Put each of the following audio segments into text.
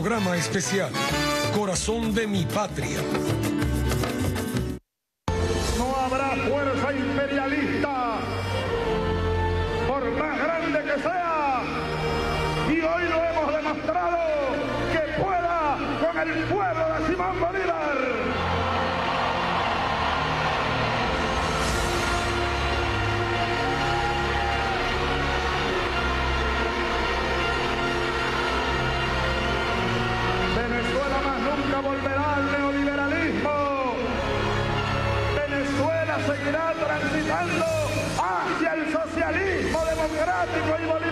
Programa especial Corazón de mi Patria. Democrático y bolivariano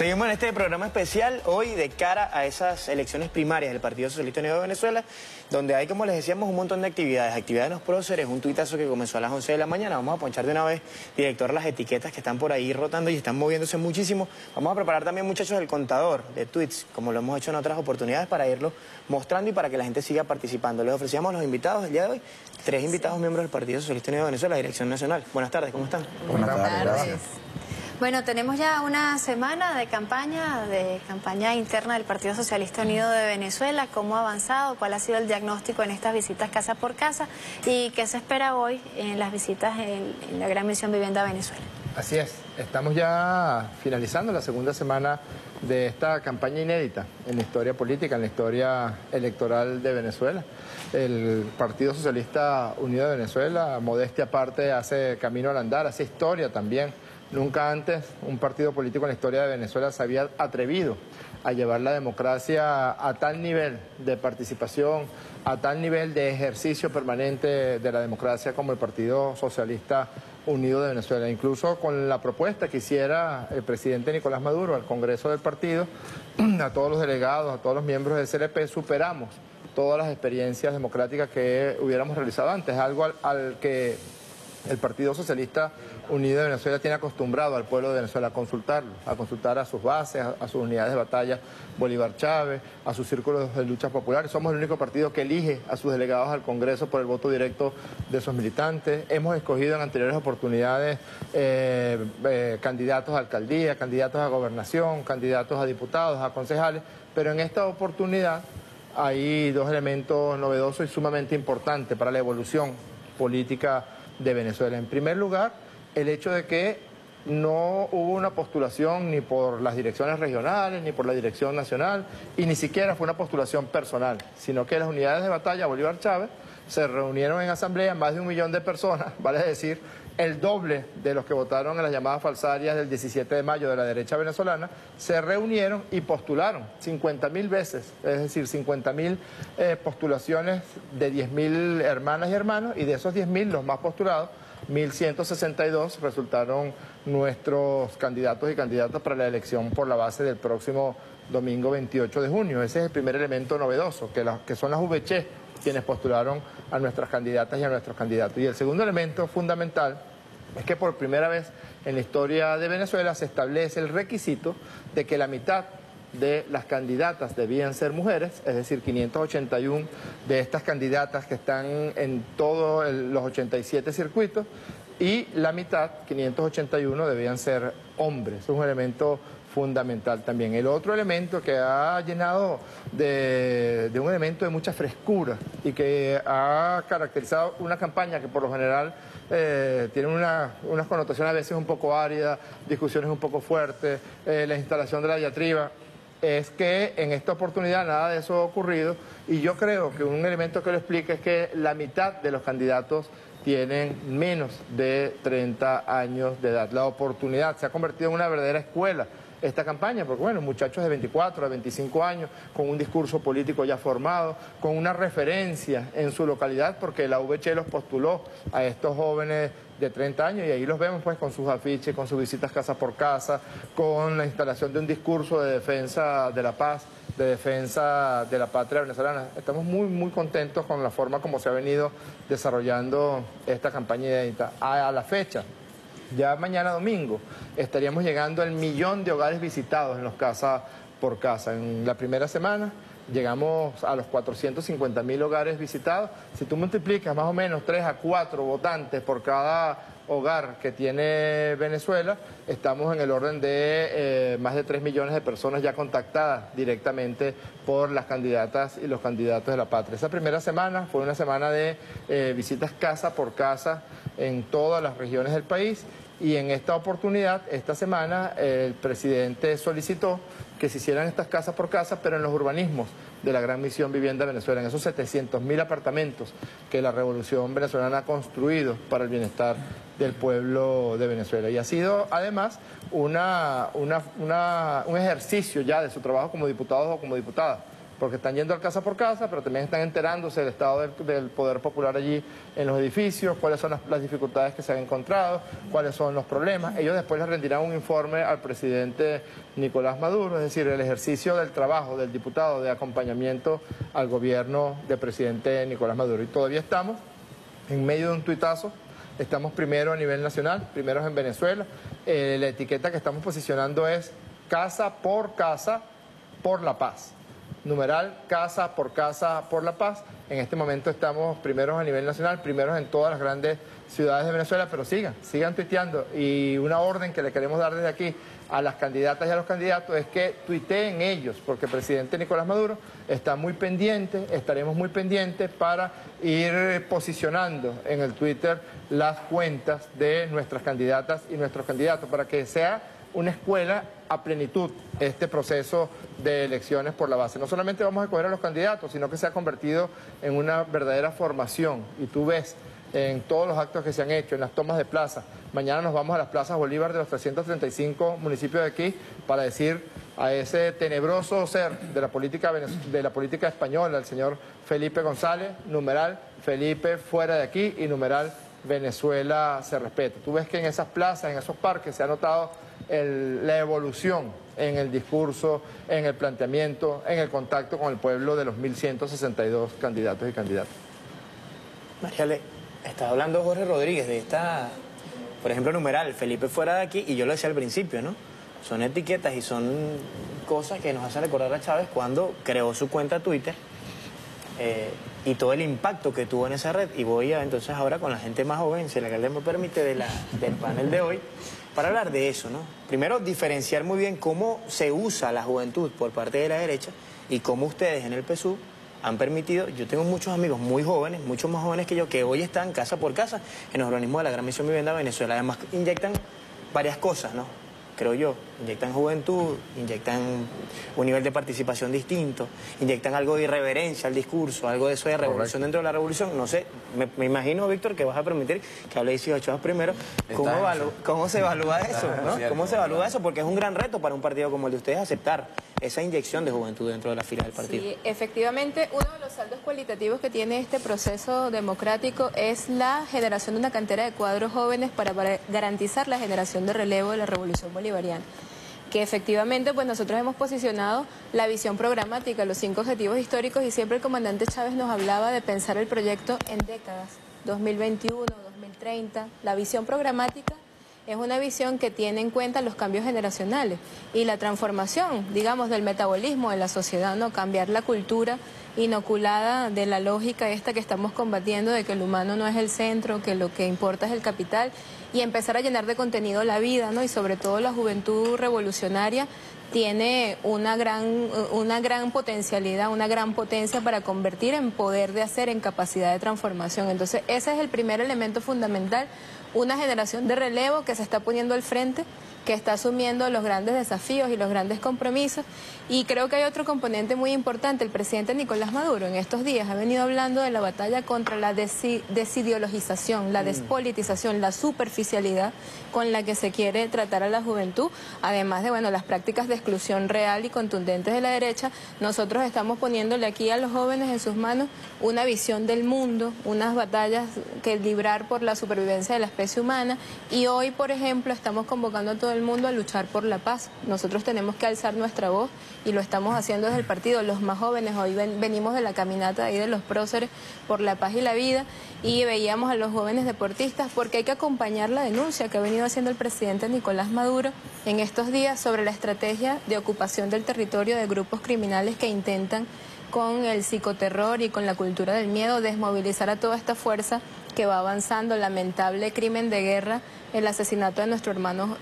Seguimos en este programa especial hoy de cara a esas elecciones primarias del Partido Socialista Unido de Venezuela, donde hay, como les decíamos, un montón de actividades. Actividades de los próceres, un tuitazo que comenzó a las 11 de la mañana. Vamos a ponchar de una vez, director, las etiquetas que están por ahí rotando y están moviéndose muchísimo. Vamos a preparar también, muchachos, el contador de tweets, como lo hemos hecho en otras oportunidades, para irlo mostrando y para que la gente siga participando. Les ofrecíamos a los invitados del día de hoy, tres invitados miembros del Partido Socialista Unido de Venezuela, Dirección Nacional. Buenas tardes, ¿cómo están? Buenas tardes. Bueno, tenemos ya una semana de campaña, de campaña interna del Partido Socialista Unido de Venezuela. ¿Cómo ha avanzado? ¿Cuál ha sido el diagnóstico en estas visitas casa por casa? ¿Y qué se espera hoy en las visitas en, la Gran Misión Vivienda Venezuela? Así es, estamos ya finalizando la segunda semana de esta campaña inédita en la historia política, en la historia electoral de Venezuela. El Partido Socialista Unido de Venezuela, modestia aparte, hace camino al andar, hace historia también. Nunca antes un partido político en la historia de Venezuela se había atrevido a llevar la democracia a tal nivel de participación, a tal nivel de ejercicio permanente de la democracia como el Partido Socialista Unido de Venezuela. Incluso con la propuesta que hiciera el presidente Nicolás Maduro al Congreso del partido, a todos los delegados, a todos los miembros del CLP, superamos todas las experiencias democráticas que hubiéramos realizado antes, algo al, al que el Partido Socialista Unido de Venezuela tiene acostumbrado al pueblo de Venezuela a consultarlo, a consultar a sus bases, a, sus unidades de batalla Bolívar Chávez, a sus círculos de luchas populares. Somos el único partido que elige a sus delegados al Congreso por el voto directo de sus militantes. Hemos escogido en anteriores oportunidades eh, eh, candidatos a alcaldía, candidatos a gobernación, candidatos a diputados, a concejales, pero en esta oportunidad hay dos elementos novedosos y sumamente importantes para la evolución política de Venezuela. En primer lugar, el hecho de que no hubo una postulación ni por las direcciones regionales, ni por la dirección nacional, y ni siquiera fue una postulación personal, sino que las unidades de batalla Bolívar Chávez se reunieron en asamblea más de un millón de personas, vale decir, el doble de los que votaron en las llamadas falsarias del 17 de mayo de la derecha venezolana, se reunieron y postularon 50 mil veces, es decir, 50 mil eh, postulaciones de 10 mil hermanas y hermanos, y de esos 10 mil, los más postulados, 1.162 resultaron nuestros candidatos y candidatas para la elección por la base del próximo domingo 28 de junio. Ese es el primer elemento novedoso, que, que son las VC quienes postularon a nuestras candidatas y a nuestros candidatos. Y el segundo elemento fundamental es que por primera vez en la historia de Venezuela se establece el requisito de que la mitad de las candidatas debían ser mujeres, es decir, 581 de estas candidatas que están en todos los 87 circuitos, y la mitad, 581, debían ser hombres. Es un elemento fundamental también. El otro elemento que ha llenado de, de un elemento de mucha frescura y que ha caracterizado una campaña que por lo general eh, tiene una, unas connotaciones a veces un poco áridas, discusiones un poco fuertes, eh, la instalación de la diatriba, es que en esta oportunidad nada de eso ha ocurrido y yo creo que un elemento que lo explica es que la mitad de los candidatos tienen menos de 30 años de edad. La oportunidad se ha convertido en una verdadera escuela esta campaña, porque bueno, muchachos de 24 a 25 años, con un discurso político ya formado, con una referencia en su localidad, porque la VC los postuló a estos jóvenes de 30 años y ahí los vemos pues con sus afiches, con sus visitas casa por casa, con la instalación de un discurso de defensa de la paz, de defensa de la patria venezolana. Estamos muy, muy contentos con la forma como se ha venido desarrollando esta campaña inédita. A, la fecha, ya mañana domingo estaríamos llegando al millón de hogares visitados en los casa por casa. En la primera semana llegamos a los 450 mil hogares visitados. Si tú multiplicas más o menos 3 a 4 votantes por cada hogar que tiene Venezuela, estamos en el orden de eh, más de 3 millones de personas ya contactadas directamente por las candidatas y los candidatos de la patria. Esa primera semana fue una semana de eh, visitas casa por casa en todas las regiones del país y en esta oportunidad, esta semana, el presidente solicitó que se hicieran estas casas por casa, pero en los urbanismos de la Gran Misión Vivienda Venezuela, en esos 700 mil apartamentos que la revolución venezolana ha construido para el bienestar del pueblo de Venezuela. Y ha sido además una, un ejercicio ya de su trabajo como diputado o como diputada porque están yendo al casa por casa, pero también están enterándose del estado del, poder popular allí en los edificios, cuáles son las, dificultades que se han encontrado, cuáles son los problemas. Ellos después les rendirán un informe al presidente Nicolás Maduro, es decir, el ejercicio del trabajo del diputado de acompañamiento al gobierno del presidente Nicolás Maduro. Y todavía estamos en medio de un tuitazo Estamos primero a nivel nacional, primeros en Venezuela. Eh, la etiqueta que estamos posicionando es casa por casa por la paz numeral casa por casa por la paz. En este momento estamos primeros a nivel nacional, primeros en todas las grandes ciudades de Venezuela, pero sigan, sigan tuiteando. Y una orden que le queremos dar desde aquí a las candidatas y a los candidatos es que tuiteen ellos, porque el presidente Nicolás Maduro está muy pendiente, estaremos muy pendientes para ir posicionando en el Twitter las cuentas de nuestras candidatas y nuestros candidatos, para que sea una escuela a plenitud este proceso de elecciones por la base. No solamente vamos a escoger a los candidatos, sino que se ha convertido en una verdadera formación. Y tú ves en todos los actos que se han hecho, en las tomas de plaza. Mañana nos vamos a las plazas Bolívar de los 335 municipios de aquí para decir a ese tenebroso ser de la política, de la política española, el señor Felipe González, numeral Felipe fuera de aquí y numeral Venezuela se respeta. Tú ves que en esas plazas, en esos parques se ha notado la evolución en el discurso, en el planteamiento, en el contacto con el pueblo de los 1.162 candidatos y candidatas. Mariale, está hablando Jorge Rodríguez de esta, por ejemplo, numeral, Felipe fuera de aquí, y yo lo decía al principio, ¿no? Son etiquetas y son cosas que nos hacen recordar a Chávez cuando creó su cuenta Twitter eh, y todo el impacto que tuvo en esa red. Y voy a entonces ahora con la gente más joven, si la que me permite, de la, del panel de hoy, para hablar de eso, ¿no? Primero, diferenciar muy bien cómo se usa la juventud por parte de la derecha y cómo ustedes en el PSU han permitido, yo tengo muchos amigos muy jóvenes, muchos más jóvenes que yo, que hoy están casa por casa en los organismos de la Gran Misión Vivienda Venezuela. Además, inyectan varias cosas, ¿no? creo yo. Inyectan juventud, inyectan un nivel de participación distinto, inyectan algo de irreverencia al discurso, algo de eso de revolución dentro de la revolución. No sé, me, imagino, Víctor, que vas a permitir que hable 18 horas primero. ¿Cómo, ¿Cómo, se evalúa eso? ¿Cómo se evalúa eso? Porque es un gran reto para un partido como el de ustedes aceptar esa inyección de juventud dentro de la fila del partido. Sí, efectivamente, uno de los saldos cualitativos que tiene este proceso democrático es la generación de una cantera de cuadros jóvenes para, garantizar la generación de relevo de la revolución bolivariana que efectivamente pues nosotros hemos posicionado la visión programática, los cinco objetivos históricos y siempre el comandante Chávez nos hablaba de pensar el proyecto en décadas, 2021, 2030, la visión programática es una visión que tiene en cuenta los cambios generacionales y la transformación, digamos, del metabolismo de la sociedad, no cambiar la cultura inoculada de la lógica esta que estamos combatiendo de que el humano no es el centro, que lo que importa es el capital y empezar a llenar de contenido la vida, ¿no? Y sobre todo la juventud revolucionaria tiene una gran, una gran potencialidad, una gran potencia para convertir en poder de hacer, en capacidad de transformación. Entonces, ese es el primer elemento fundamental una generación de relevo que se está poniendo al frente que está asumiendo los grandes desafíos y los grandes compromisos. Y creo que hay otro componente muy importante. El presidente Nicolás Maduro en estos días ha venido hablando de la batalla contra la desideologización, la mm. despolitización, la superficialidad con la que se quiere tratar a la juventud, además de bueno, las prácticas de exclusión real y contundentes de la derecha. Nosotros estamos poniéndole aquí a los jóvenes en sus manos una visión del mundo, unas batallas que librar por la supervivencia de la especie humana. Y hoy, por ejemplo, estamos convocando a todos el mundo a luchar por la paz. Nosotros tenemos que alzar nuestra voz y lo estamos haciendo desde el partido. Los más jóvenes, hoy venimos de la caminata ahí de los próceres por la paz y la vida y veíamos a los jóvenes deportistas porque hay que acompañar la denuncia que ha venido haciendo el presidente Nicolás Maduro en estos días sobre la estrategia de ocupación del territorio de grupos criminales que intentan con el psicoterror y con la cultura del miedo, desmovilizar a toda esta fuerza que va avanzando, lamentable crimen de guerra, el asesinato de nuestro hermano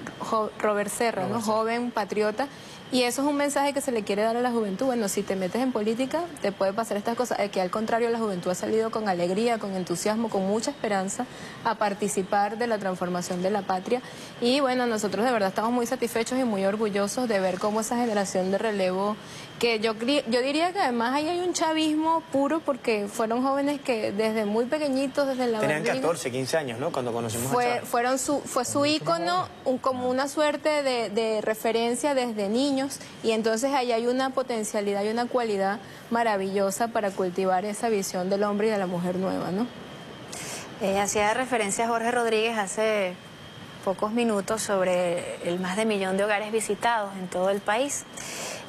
Robert Serra, ¿no? joven patriota y eso es un mensaje que se le quiere dar a la juventud. Bueno, si te metes en política, te puede pasar estas cosas. Que al contrario, la juventud ha salido con alegría, con entusiasmo, con mucha esperanza a participar de la transformación de la patria. Y bueno, nosotros de verdad estamos muy satisfechos y muy orgullosos de ver cómo esa generación de relevo, que yo, yo diría que además ahí hay un chavismo puro porque fueron jóvenes que desde muy pequeñitos, desde la Tenían 14, 15 años, ¿no? Cuando conocimos fue, a Fueron su, fue su ícono, un, como una suerte de, de referencia desde niños y entonces ahí hay una potencialidad y una cualidad maravillosa para cultivar esa visión del hombre y de la mujer nueva, ¿no? Eh, hacía referencia Jorge Rodríguez hace pocos minutos sobre el más de millón de hogares visitados en todo el país.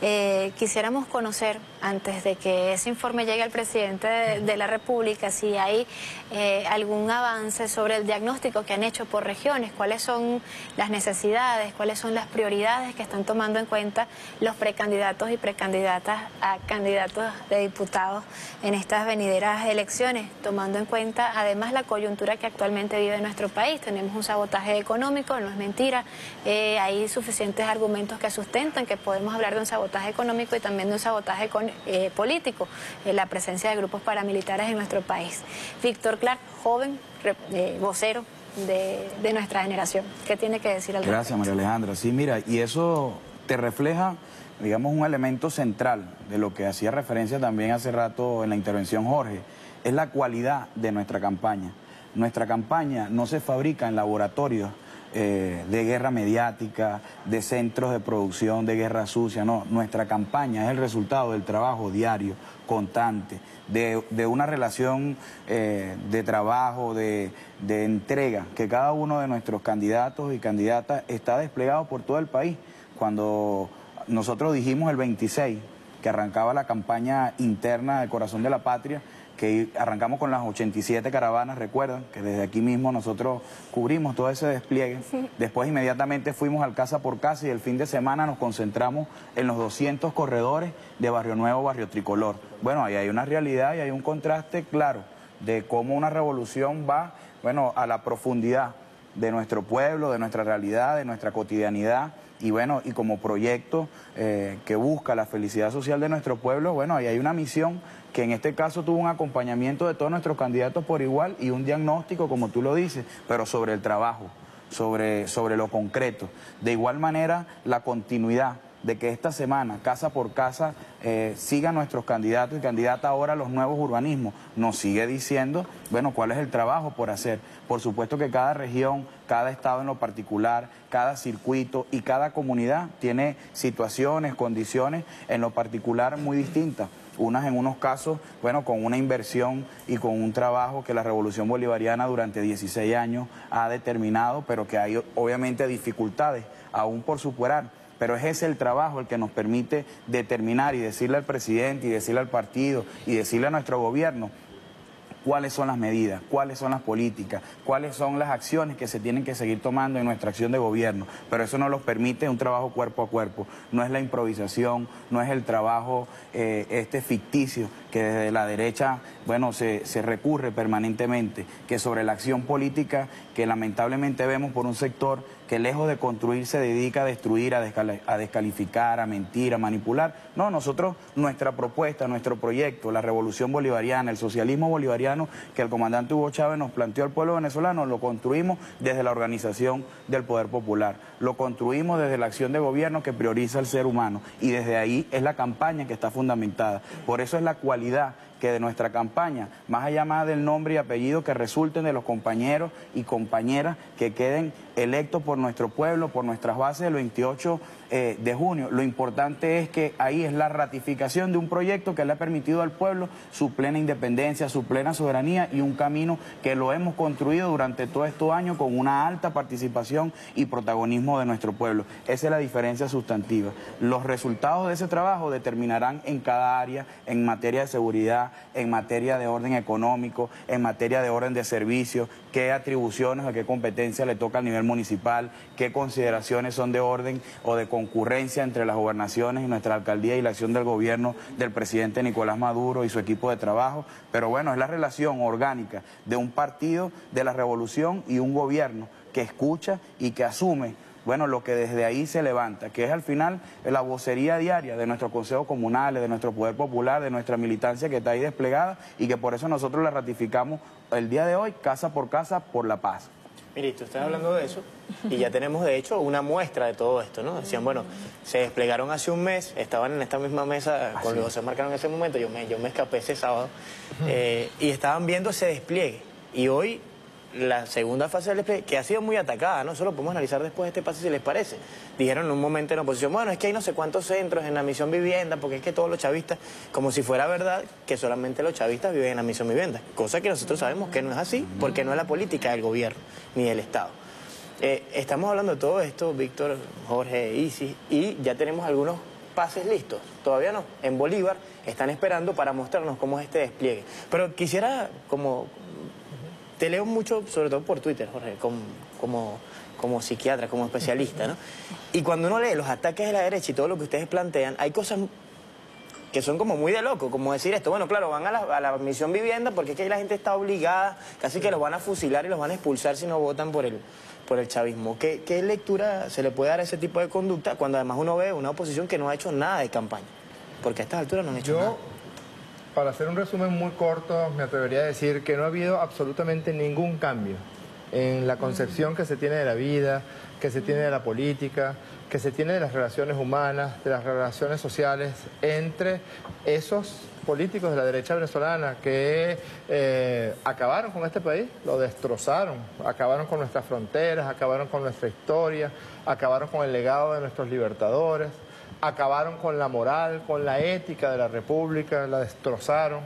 Eh, quisiéramos conocer, antes de que ese informe llegue al presidente de, la República, si hay eh, algún avance sobre el diagnóstico que han hecho por regiones, cuáles son las necesidades, cuáles son las prioridades que están tomando en cuenta los precandidatos y precandidatas a candidatos de diputados en estas venideras elecciones, tomando en cuenta además la coyuntura que actualmente vive nuestro país. Tenemos un sabotaje económico, no es mentira, eh, hay suficientes argumentos que sustentan que podemos hablar de un sabotaje sabotaje económico y también de un sabotaje eh, político, en la presencia de grupos paramilitares en nuestro país. Víctor Clark, joven, eh, vocero de, nuestra generación. ¿Qué tiene que decir al Gracias, María Alejandra. Sí, mira, y eso te refleja, digamos, un elemento central de lo que hacía referencia también hace rato en la intervención Jorge, es la cualidad de nuestra campaña. Nuestra campaña no se fabrica en laboratorios eh, de guerra mediática, de centros de producción de guerra sucia. No, nuestra campaña es el resultado del trabajo diario, constante, de, una relación eh, de trabajo, de, de entrega, que cada uno de nuestros candidatos y candidatas está desplegado por todo el país. Cuando nosotros dijimos el 26 que arrancaba la campaña interna del Corazón de la Patria, que arrancamos con las 87 caravanas, recuerdan, que desde aquí mismo nosotros cubrimos todo ese despliegue. Después inmediatamente fuimos al casa por casa y el fin de semana nos concentramos en los 200 corredores de Barrio Nuevo, Barrio Tricolor. Bueno, ahí hay una realidad y hay un contraste claro de cómo una revolución va, bueno, a la profundidad de nuestro pueblo, de nuestra realidad, de nuestra cotidianidad y bueno, y como proyecto eh, que busca la felicidad social de nuestro pueblo, bueno, ahí hay una misión que en este caso tuvo un acompañamiento de todos nuestros candidatos por igual y un diagnóstico, como tú lo dices, pero sobre el trabajo, sobre, sobre lo concreto. De igual manera, la continuidad de que esta semana, casa por casa, eh, sigan nuestros candidatos y candidatas ahora a los nuevos urbanismos. Nos sigue diciendo, bueno, cuál es el trabajo por hacer. Por supuesto que cada región, cada estado en lo particular, cada circuito y cada comunidad tiene situaciones, condiciones en lo particular muy distintas unas en unos casos, bueno, con una inversión y con un trabajo que la revolución bolivariana durante 16 años ha determinado, pero que hay obviamente dificultades aún por superar. Pero es ese el trabajo el que nos permite determinar y decirle al presidente y decirle al partido y decirle a nuestro gobierno cuáles son las medidas, cuáles son las políticas, cuáles son las acciones que se tienen que seguir tomando en nuestra acción de gobierno. Pero eso no los permite un trabajo cuerpo a cuerpo, no es la improvisación, no es el trabajo eh, este ficticio que desde la derecha, bueno, se, se recurre permanentemente, que sobre la acción política que lamentablemente vemos por un sector que lejos de construir se dedica a destruir, a, descalificar, a mentir, a manipular. No, nosotros, nuestra propuesta, nuestro proyecto, la revolución bolivariana, el socialismo bolivariano que el comandante Hugo Chávez nos planteó al pueblo venezolano, lo construimos desde la organización del poder popular, lo construimos desde la acción de gobierno que prioriza al ser humano y desde ahí es la campaña que está fundamentada. Por eso es la que de nuestra campaña, más allá más del nombre y apellido, que resulten de los compañeros y compañeras que queden electos por nuestro pueblo, por nuestras bases el 28 eh, de junio. Lo importante es que ahí es la ratificación de un proyecto que le ha permitido al pueblo su plena independencia, su plena soberanía y un camino que lo hemos construido durante todos estos años con una alta participación y protagonismo de nuestro pueblo. Esa es la diferencia sustantiva. Los resultados de ese trabajo determinarán en cada área, en materia de seguridad, en materia de orden económico, en materia de orden de servicios, qué atribuciones o qué competencia le toca a nivel municipal, qué consideraciones son de orden o de concurrencia entre las gobernaciones y nuestra alcaldía y la acción del gobierno del presidente Nicolás Maduro y su equipo de trabajo. Pero bueno, es la relación orgánica de un partido de la revolución y un gobierno que escucha y que asume bueno, lo que desde ahí se levanta, que es al final la vocería diaria de nuestros consejos comunales, de nuestro poder popular, de nuestra militancia que está ahí desplegada y que por eso nosotros la ratificamos el día de hoy, casa por casa, por la paz. Mire, tú estás hablando de eso y ya tenemos de hecho una muestra de todo esto, ¿no? Decían, bueno, se desplegaron hace un mes, estaban en esta misma mesa con los se marcaron en ese momento, yo me, yo me escapé ese sábado eh, y estaban viendo ese despliegue. Y hoy la segunda fase del despliegue, que ha sido muy atacada, ¿no? Eso lo podemos analizar después de este paso si les parece. Dijeron en un momento en la oposición, bueno, es que hay no sé cuántos centros en la misión vivienda, porque es que todos los chavistas, como si fuera verdad que solamente los chavistas viven en la misión vivienda, cosa que nosotros sabemos que no es así, porque no es la política del gobierno ni del Estado. Eh, estamos hablando de todo esto, Víctor, Jorge, Isis, y ya tenemos algunos pases listos. Todavía no. En Bolívar están esperando para mostrarnos cómo es este despliegue. Pero quisiera como te leo mucho, sobre todo por Twitter, Jorge, como, como, como psiquiatra, como especialista, ¿no? Y cuando uno lee los ataques de la derecha y todo lo que ustedes plantean, hay cosas que son como muy de loco, como decir esto, bueno, claro, van a la, misión vivienda porque es que la gente está obligada, casi que los van a fusilar y los van a expulsar si no votan por el, por el chavismo. ¿Qué, ¿Qué lectura se le puede dar a ese tipo de conducta cuando además uno ve una oposición que no ha hecho nada de campaña? Porque a estas alturas no han hecho nada para hacer un resumen muy corto, me atrevería a decir que no ha habido absolutamente ningún cambio en la concepción que se tiene de la vida, que se tiene de la política, que se tiene de las relaciones humanas, de las relaciones sociales entre esos políticos de la derecha venezolana que eh, acabaron con este país, lo destrozaron, acabaron con nuestras fronteras, acabaron con nuestra historia, acabaron con el legado de nuestros libertadores acabaron con la moral, con la ética de la República, la destrozaron,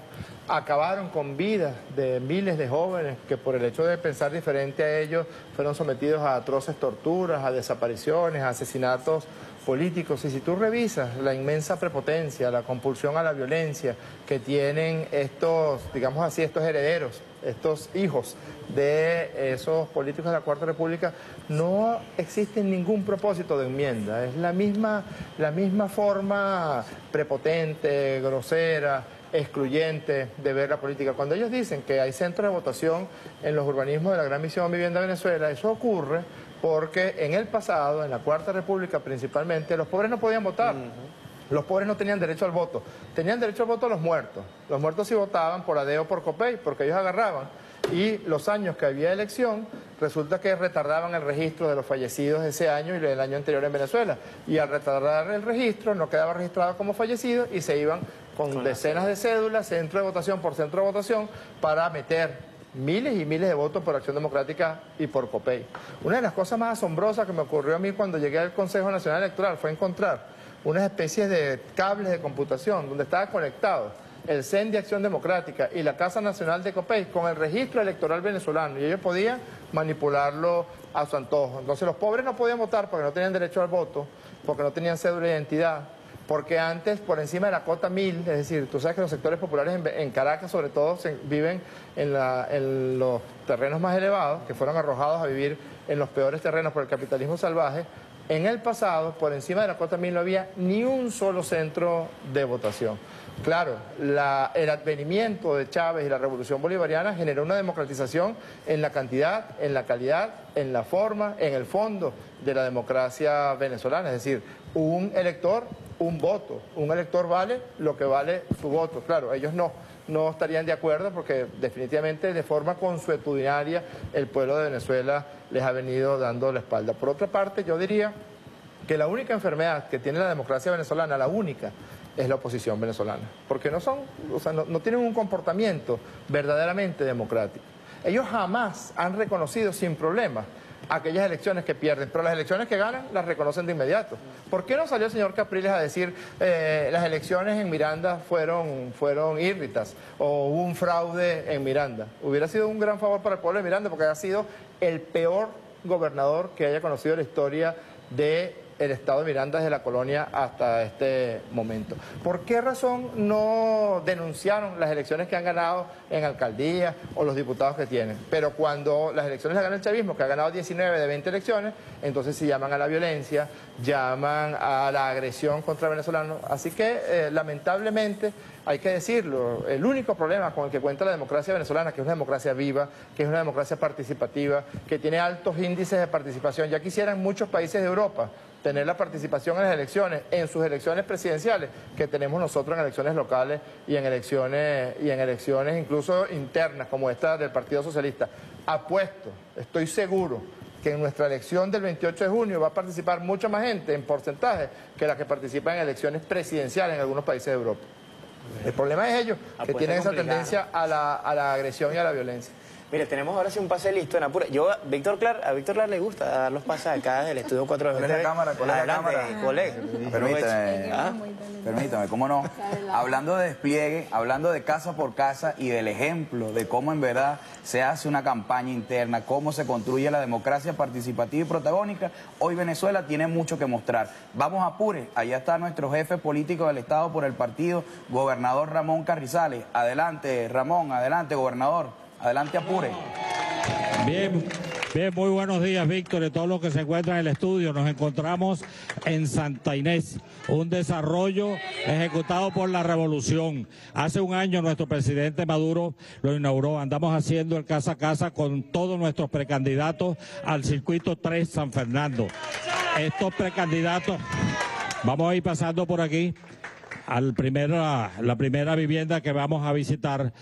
acabaron con vidas de miles de jóvenes que por el hecho de pensar diferente a ellos fueron sometidos a atroces torturas, a desapariciones, a asesinatos políticos. Y si tú revisas la inmensa prepotencia, la compulsión a la violencia que tienen estos, digamos así, estos herederos, estos hijos de esos políticos de la Cuarta República, no existe ningún propósito de enmienda. Es la misma, la misma forma prepotente, grosera, excluyente de ver la política. Cuando ellos dicen que hay centros de votación en los urbanismos de la Gran Misión Vivienda Venezuela, eso ocurre porque en el pasado, en la Cuarta República principalmente, los pobres no podían votar. Los pobres no tenían derecho al voto. Tenían derecho al voto los muertos. Los muertos sí votaban por ADE o por COPEI, porque ellos agarraban. Y los años que había elección, resulta que retardaban el registro de los fallecidos ese año y del año anterior en Venezuela. Y al retardar el registro, no quedaba registrado como fallecido y se iban con decenas de cédulas, centro de votación por centro de votación, para meter miles y miles de votos por Acción Democrática y por COPEI. Una de las cosas más asombrosas que me ocurrió a mí cuando llegué al Consejo Nacional Electoral fue encontrar unas especies de cables de computación donde estaba conectado el CEN de Acción Democrática y la Casa Nacional de COPEI con el registro electoral venezolano y ellos podían manipularlo a su antojo. Entonces los pobres no podían votar porque no tenían derecho al voto, porque no tenían cédula de identidad, porque antes por encima de la cota 1000, es decir, tú sabes que los sectores populares en, Caracas sobre todo viven en, los terrenos más elevados, que fueron arrojados a vivir en los peores terrenos por el capitalismo salvaje, en el pasado, por encima de la cota 1000 no había ni un solo centro de votación. Claro, el advenimiento de Chávez y la revolución bolivariana generó una democratización en la cantidad, en la calidad, en la forma, en el fondo de la democracia venezolana. Es decir, un elector un voto. Un elector vale lo que vale su voto. Claro, ellos no, no estarían de acuerdo porque definitivamente de forma consuetudinaria el pueblo de Venezuela les ha venido dando la espalda. Por otra parte, yo diría que la única enfermedad que tiene la democracia venezolana, la única, es la oposición venezolana. Porque no son, o sea, no, tienen un comportamiento verdaderamente democrático. Ellos jamás han reconocido sin problemas aquellas elecciones que pierden, pero las elecciones que ganan las reconocen de inmediato. ¿Por qué no salió el señor Capriles a decir eh, las elecciones en Miranda fueron, fueron írritas o hubo un fraude en Miranda? Hubiera sido un gran favor para el pueblo de Miranda porque ha sido el peor gobernador que haya conocido la historia de el estado de Miranda desde la colonia hasta este momento. ¿Por qué razón no denunciaron las elecciones que han ganado en alcaldía o los diputados que tienen? Pero cuando las elecciones las gana el chavismo, que ha ganado 19 de 20 elecciones, entonces sí llaman a la violencia, llaman a la agresión contra venezolanos. Así que eh, lamentablemente hay que decirlo, el único problema con el que cuenta la democracia venezolana, que es una democracia viva, que es una democracia participativa, que tiene altos índices de participación, ya quisieran muchos países de Europa tener la participación en las elecciones, en sus elecciones presidenciales, que tenemos nosotros en elecciones locales y en elecciones, y en elecciones incluso internas, como esta del Partido Socialista. Apuesto, estoy seguro que en nuestra elección del 28 de junio va a participar mucha más gente en porcentaje que la que participa en elecciones presidenciales en algunos países de Europa. El problema es ellos, que tienen esa tendencia a la, a la agresión y a la violencia. Mire, tenemos ahora sí un pase listo en Apure. Yo, Víctor Clar, a Víctor Clar le gusta dar los pases acá del estudio 4 de la cámara, con la cámara. Colega. Permítame, ¿Ah? permítame, ¿cómo no? Hablando de despliegue, hablando de casa por casa y del ejemplo de cómo en verdad se hace una campaña interna, cómo se construye la democracia participativa y protagónica, hoy Venezuela tiene mucho que mostrar. Vamos a Apure, allá está nuestro jefe político del Estado por el partido, gobernador Ramón Carrizales. Adelante, Ramón, adelante, gobernador. Adelante, apure. Bien, bien, muy buenos días, Víctor, de todos los que se encuentran en el estudio. Nos encontramos en Santa Inés, un desarrollo ejecutado por la revolución. Hace un año nuestro presidente Maduro lo inauguró. Andamos haciendo el casa a casa con todos nuestros precandidatos al circuito 3 San Fernando. Estos precandidatos, vamos a ir pasando por aquí al primera, la primera vivienda que vamos a visitar,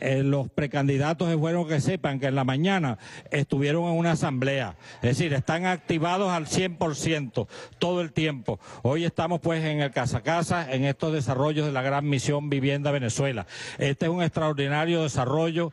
eh, los precandidatos es bueno que sepan que en la mañana estuvieron en una asamblea, es decir, están activados al 100% todo el tiempo. Hoy estamos pues en el Casa Casa, en estos desarrollos de la gran misión Vivienda Venezuela. Este es un extraordinario desarrollo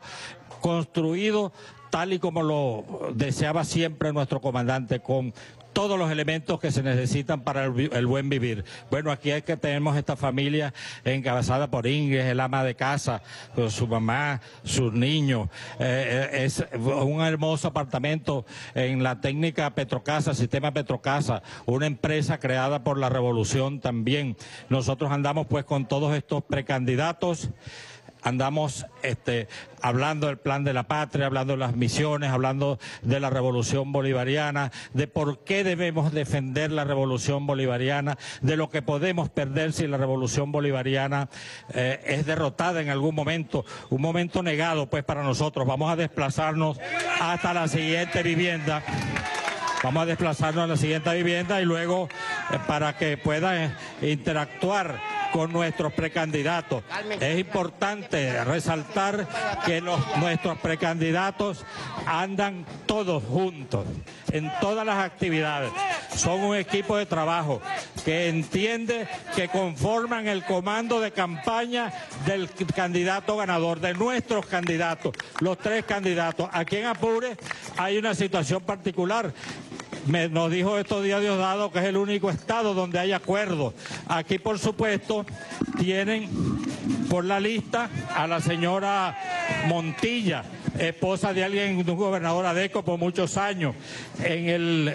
construido tal y como lo deseaba siempre nuestro comandante, con todos los elementos que se necesitan para el, buen vivir. Bueno, aquí es que tenemos esta familia encabezada por Ingrid, el ama de casa, su mamá, sus niños. Eh, es un hermoso apartamento en la técnica Petrocasa, sistema Petrocasa, una empresa creada por la revolución también. Nosotros andamos pues con todos estos precandidatos andamos este, hablando del plan de la patria, hablando de las misiones, hablando de la revolución bolivariana, de por qué debemos defender la revolución bolivariana, de lo que podemos perder si la revolución bolivariana eh, es derrotada en algún momento, un momento negado pues para nosotros. Vamos a desplazarnos hasta la siguiente vivienda. Vamos a desplazarnos a la siguiente vivienda y luego eh, para que puedan interactuar con nuestros precandidatos. Es importante resaltar que los, nuestros precandidatos andan todos juntos en todas las actividades. Son un equipo de trabajo que entiende que conforman el comando de campaña del candidato ganador, de nuestros candidatos, los tres candidatos. Aquí en Apure hay una situación particular nos dijo estos días Diosdado que es el único estado donde hay acuerdo. Aquí, por supuesto, tienen por la lista a la señora Montilla, esposa de alguien, de un gobernador ADECO por muchos años, en el,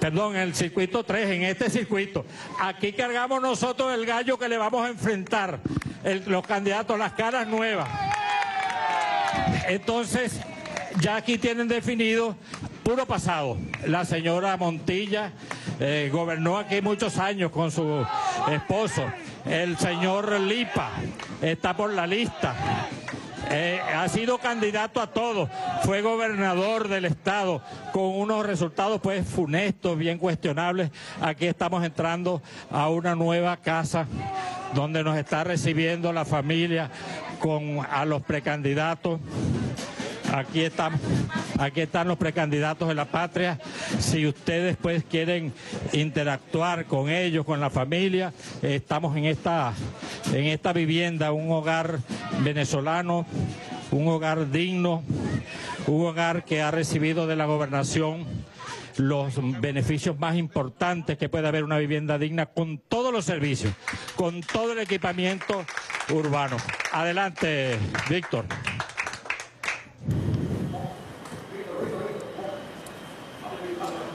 perdón, en el circuito 3, en este circuito. Aquí cargamos nosotros el gallo que le vamos a enfrentar, los candidatos, las caras nuevas. Entonces, ya aquí tienen definido puro pasado. La señora Montilla eh, gobernó aquí muchos años con su esposo. El señor Lipa está por la lista. Eh, ha sido candidato a todo, fue gobernador del estado con unos resultados pues funestos, bien cuestionables. Aquí estamos entrando a una nueva casa donde nos está recibiendo la familia con a los precandidatos. Aquí están, aquí están los precandidatos de la patria. Si ustedes pues quieren interactuar con ellos, con la familia, estamos en esta, en esta vivienda, un hogar venezolano, un hogar digno, un hogar que ha recibido de la gobernación los beneficios más importantes que puede haber una vivienda digna con todos los servicios, con todo el equipamiento urbano. Adelante, Víctor.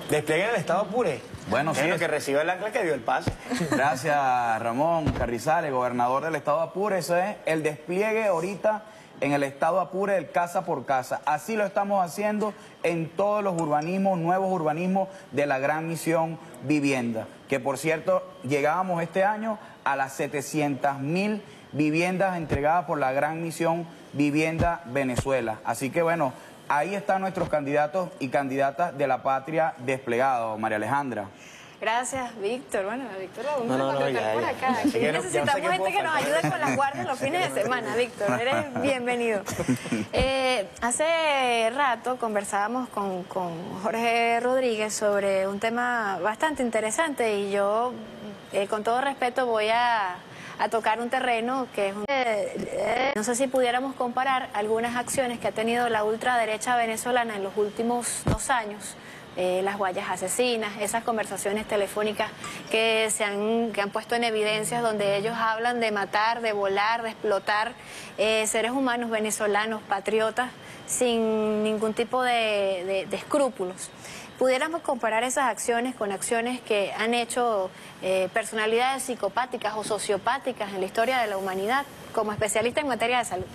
Desplieguen el Estado Apure. Bueno, sí Es lo que recibe el ancla que dio el pase. Gracias, Ramón Carrizales, gobernador del estado Apure. Eso es el despliegue ahorita en el estado Apure del casa por casa. Así lo estamos haciendo en todos los urbanismos, nuevos urbanismos de la gran misión vivienda. Que por cierto, llegábamos este año a las 700 mil viviendas entregadas por la gran misión Vivienda Venezuela. Así que bueno, ahí están nuestros candidatos y candidatas de la patria desplegados, María Alejandra. Gracias, Víctor. Bueno, Víctor lo vamos No, no, a no, contratar ya, por ya. acá. Aquí que no- ya sé necesitamos que gente que nos ayude con las guardias los fines de semana, Víctor. Eres bienvenido. Eh, hace rato conversábamos con, con Jorge Rodríguez sobre un tema bastante interesante y yo, eh, con todo respeto, voy a, a tocar un terreno que es un... eh, no sé si pudiéramos comparar algunas acciones que ha tenido la ultraderecha venezolana en los últimos dos años eh, las guayas asesinas, esas conversaciones telefónicas que se han, que han puesto en evidencias donde ellos hablan de matar, de volar, de explotar eh, seres humanos venezolanos, patriotas, sin ningún tipo de escrúpulos. Pudiéramos comparar esas acciones con acciones que han hecho eh, personalidades psicopáticas o sociopáticas en la historia de la humanidad, como especialista en materia de salud.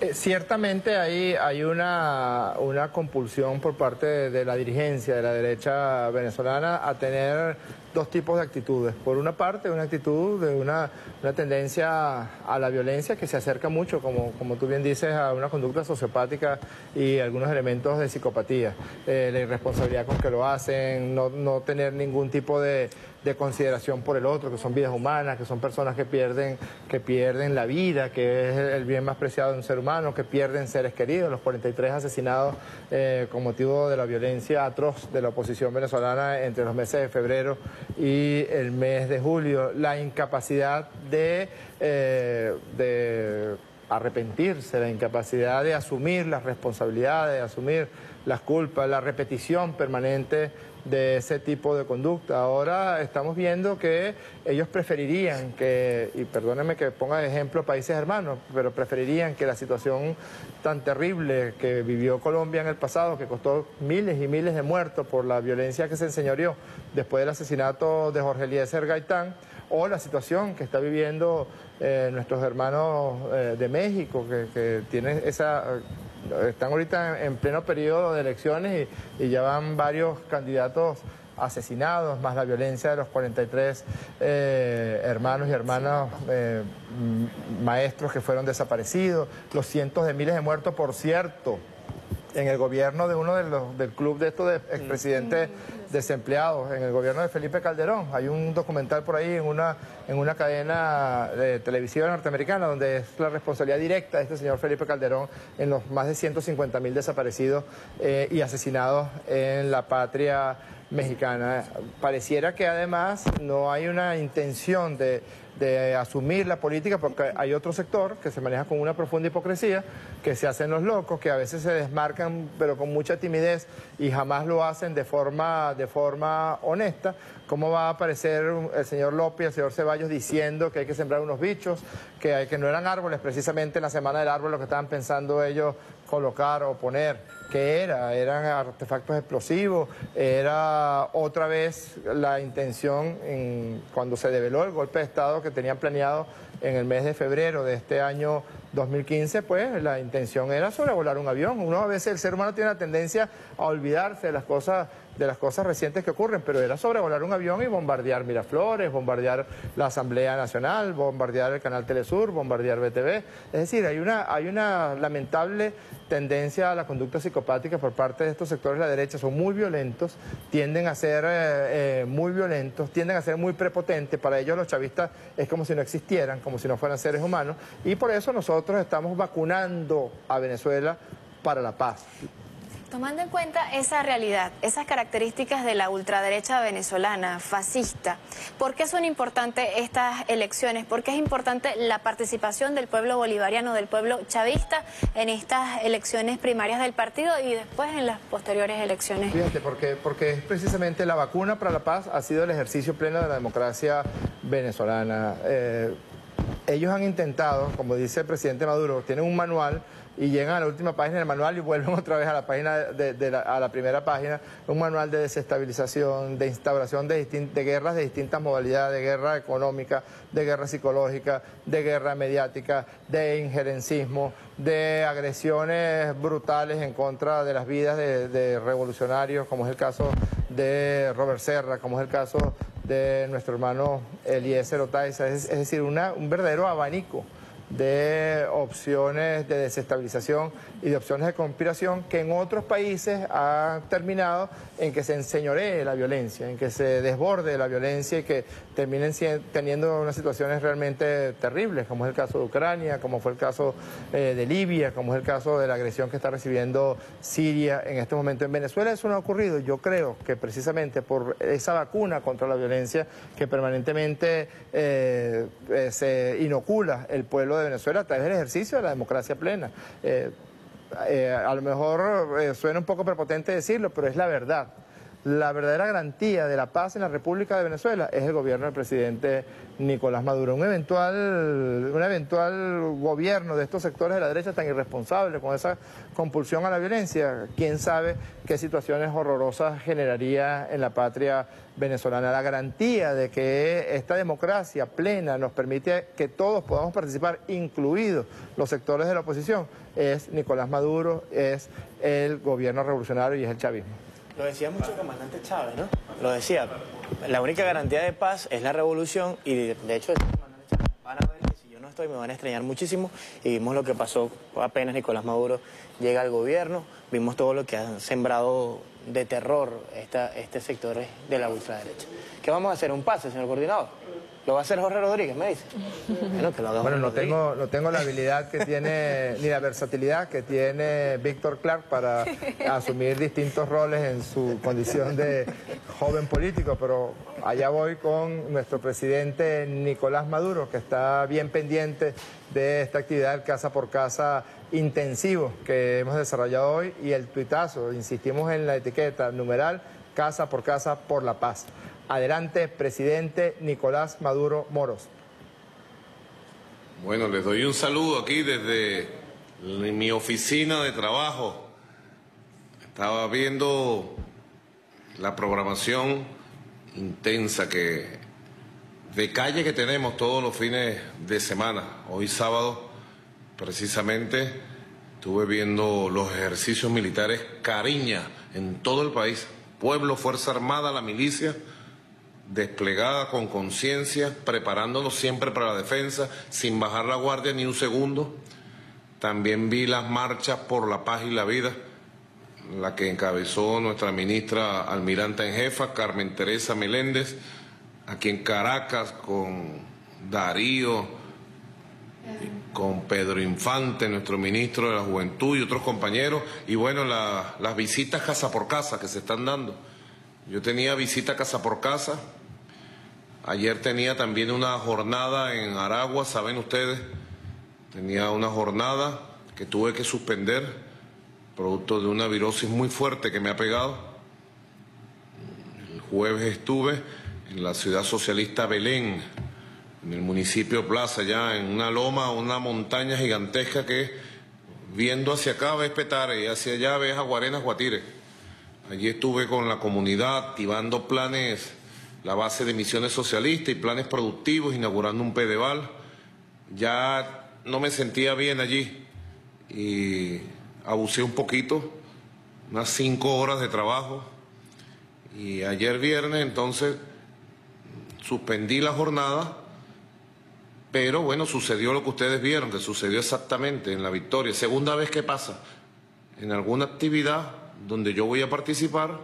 Eh, Ciertamente hay, hay una, una compulsión por parte de, la dirigencia de la derecha venezolana a tener dos tipos de actitudes. Por una parte, una actitud de una, una tendencia a la violencia que se acerca mucho, como, como tú bien dices, a una conducta sociopática y algunos elementos de psicopatía. Eh, la irresponsabilidad con que lo hacen, no, no tener ningún tipo de, de consideración por el otro, que son vidas humanas, que son personas que pierden, que pierden la vida, que es el bien más preciado de un ser humano, que pierden seres queridos, los 43 asesinados eh, con motivo de la violencia atroz de la oposición venezolana entre los meses de febrero y el mes de julio, la incapacidad de, eh, de arrepentirse, la incapacidad de asumir las responsabilidades, de asumir las culpas, la repetición permanente de ese tipo de conducta. Ahora estamos viendo que ellos preferirían que, y perdónenme que ponga de ejemplo países hermanos, pero preferirían que la situación tan terrible que vivió Colombia en el pasado, que costó miles y miles de muertos por la violencia que se enseñoreó después del asesinato de Jorge Eliezer Gaitán, o la situación que está viviendo eh, nuestros hermanos eh, de México, que, que tienen esa... están ahorita en, en pleno periodo de elecciones y, y ya van varios candidatos asesinados, más la violencia de los 43 eh, hermanos y hermanas eh, maestros que fueron desaparecidos, los cientos de miles de muertos, por cierto, en el gobierno de uno de los, del club de estos de expresidentes desempleados, en el gobierno de Felipe Calderón. Hay un documental por ahí en una, en una cadena de televisiva norteamericana donde es la responsabilidad directa de este señor Felipe Calderón en los más de 150 mil desaparecidos eh, y asesinados en la patria mexicana. Pareciera que además no hay una intención de, de asumir la política porque hay otro sector que se maneja con una profunda hipocresía, que se hacen los locos, que a veces se desmarcan pero con mucha timidez y jamás lo hacen de forma, de forma honesta. ¿Cómo va a aparecer el señor López el señor Ceballos diciendo que hay que sembrar unos bichos, que, que no eran árboles, precisamente en la Semana del Árbol lo que estaban pensando ellos colocar o poner, que era, eran artefactos explosivos, era otra vez la intención en- cuando se develó el golpe de Estado que tenían planeado en el mes de febrero de este año 2015, pues la intención era sobrevolar un avión. Uno a veces, el ser humano tiene la tendencia a olvidarse de las cosas de las cosas recientes que ocurren, pero era sobrevolar un avión y bombardear Miraflores, bombardear la Asamblea Nacional, bombardear el canal Telesur, bombardear BTV. Es decir, hay una, hay una lamentable tendencia a la conducta psicopática por parte de estos sectores de la derecha. Son muy violentos, tienden a ser eh, eh, muy violentos, tienden a ser muy prepotentes. Para ellos los chavistas es como si no existieran, como si no fueran seres humanos. Y por eso nosotros estamos vacunando a Venezuela para la paz. Tomando en cuenta esa realidad, esas características de la ultraderecha venezolana, fascista, ¿por qué son importantes estas elecciones? ¿Por qué es importante la participación del pueblo bolivariano, del pueblo chavista en estas elecciones primarias del partido y después en las posteriores elecciones? Fíjate, porque, porque es precisamente la vacuna para la paz ha sido el ejercicio pleno de la democracia venezolana. Eh, ellos han intentado, como dice el presidente Maduro, tienen un manual y llegan a la última página del manual y vuelven otra vez a la página de, la, a la primera página, un manual de desestabilización, de instauración de, de guerras de distintas modalidades, de guerra económica, de guerra psicológica, de guerra mediática, de injerencismo, de agresiones brutales en contra de las vidas de, revolucionarios, como es el caso de Robert Serra, como es el caso de nuestro hermano Eliezer Otaiza, es, es decir, una, un verdadero abanico de opciones de desestabilización y de opciones de conspiración que en otros países ha terminado en que se enseñoree la violencia, en que se desborde la violencia y que terminen teniendo unas situaciones realmente terribles, como es el caso de Ucrania, como fue el caso eh, de Libia, como es el caso de la agresión que está recibiendo Siria en este momento en Venezuela. Eso no ha ocurrido. Yo creo que precisamente por esa vacuna contra la violencia que permanentemente eh, eh, se inocula el pueblo de Venezuela a través del ejercicio de la democracia plena. Eh, a lo mejor eh, suena un poco prepotente decirlo, pero es la verdad. La verdadera garantía de la paz en la República de Venezuela es el gobierno del presidente Nicolás Maduro. Un eventual, un eventual gobierno de estos sectores de la derecha tan irresponsable, con esa compulsión a la violencia, quién sabe qué situaciones horrorosas generaría en la patria venezolana. La garantía de que esta democracia plena nos permite que todos podamos participar, incluidos los sectores de la oposición, es Nicolás Maduro, es el gobierno revolucionario y es el chavismo. Lo decía mucho el comandante Chávez, ¿no? Lo decía, la única garantía de paz es la revolución y de, hecho Chávez van a ver que si yo no estoy me van a extrañar muchísimo y vimos lo que pasó apenas Nicolás Maduro llega al gobierno, vimos todo lo que han sembrado de terror esta, este sector de la ultraderecha. ¿Qué vamos a hacer? ¿Un pase, señor coordinador? ¿Lo va a hacer Jorge Rodríguez, me dice? Bueno, no, tengo, no tengo la habilidad que tiene, ni la versatilidad que tiene Víctor Clark para asumir distintos roles en su condición de joven político, pero allá voy con nuestro presidente Nicolás Maduro, que está bien pendiente de esta actividad casa por casa intensivo que hemos desarrollado hoy y el tuitazo, insistimos en la etiqueta numeral, casa por casa por la paz. Adelante, presidente Nicolás Maduro Moros. Bueno, les doy un saludo aquí desde mi oficina de trabajo. Estaba viendo la programación intensa que de calle que tenemos todos los fines de semana. Hoy sábado, precisamente, estuve viendo los ejercicios militares Cariña en todo el país. Pueblo, Fuerza Armada, la milicia desplegada con conciencia, preparándonos siempre para la defensa, sin bajar la guardia ni un segundo. También vi las marchas por la paz y la vida, la que encabezó nuestra ministra almiranta en jefa, Carmen Teresa Meléndez, aquí en Caracas con Darío, con Pedro Infante, nuestro ministro de la Juventud y otros compañeros, y bueno, las visitas casa por casa que se están dando. Yo tenía visita casa por casa, Ayer tenía también una jornada en Aragua, saben ustedes, tenía una jornada que tuve que suspender, producto de una virosis muy fuerte que me ha pegado. El jueves estuve en la ciudad socialista Belén, en el municipio Plaza, ya en una loma, una montaña gigantesca que viendo hacia acá ves Petare y hacia allá ves Aguarenas, Guatire. Allí estuve con la comunidad activando planes la base de misiones socialistas y planes productivos, inaugurando un PEDEVAL. Ya no me sentía bien allí y abusé un poquito, unas cinco horas de trabajo. Y ayer viernes entonces suspendí la jornada, pero bueno, sucedió lo que ustedes vieron, que sucedió exactamente en la victoria. Segunda vez que pasa, en alguna actividad donde yo voy a participar,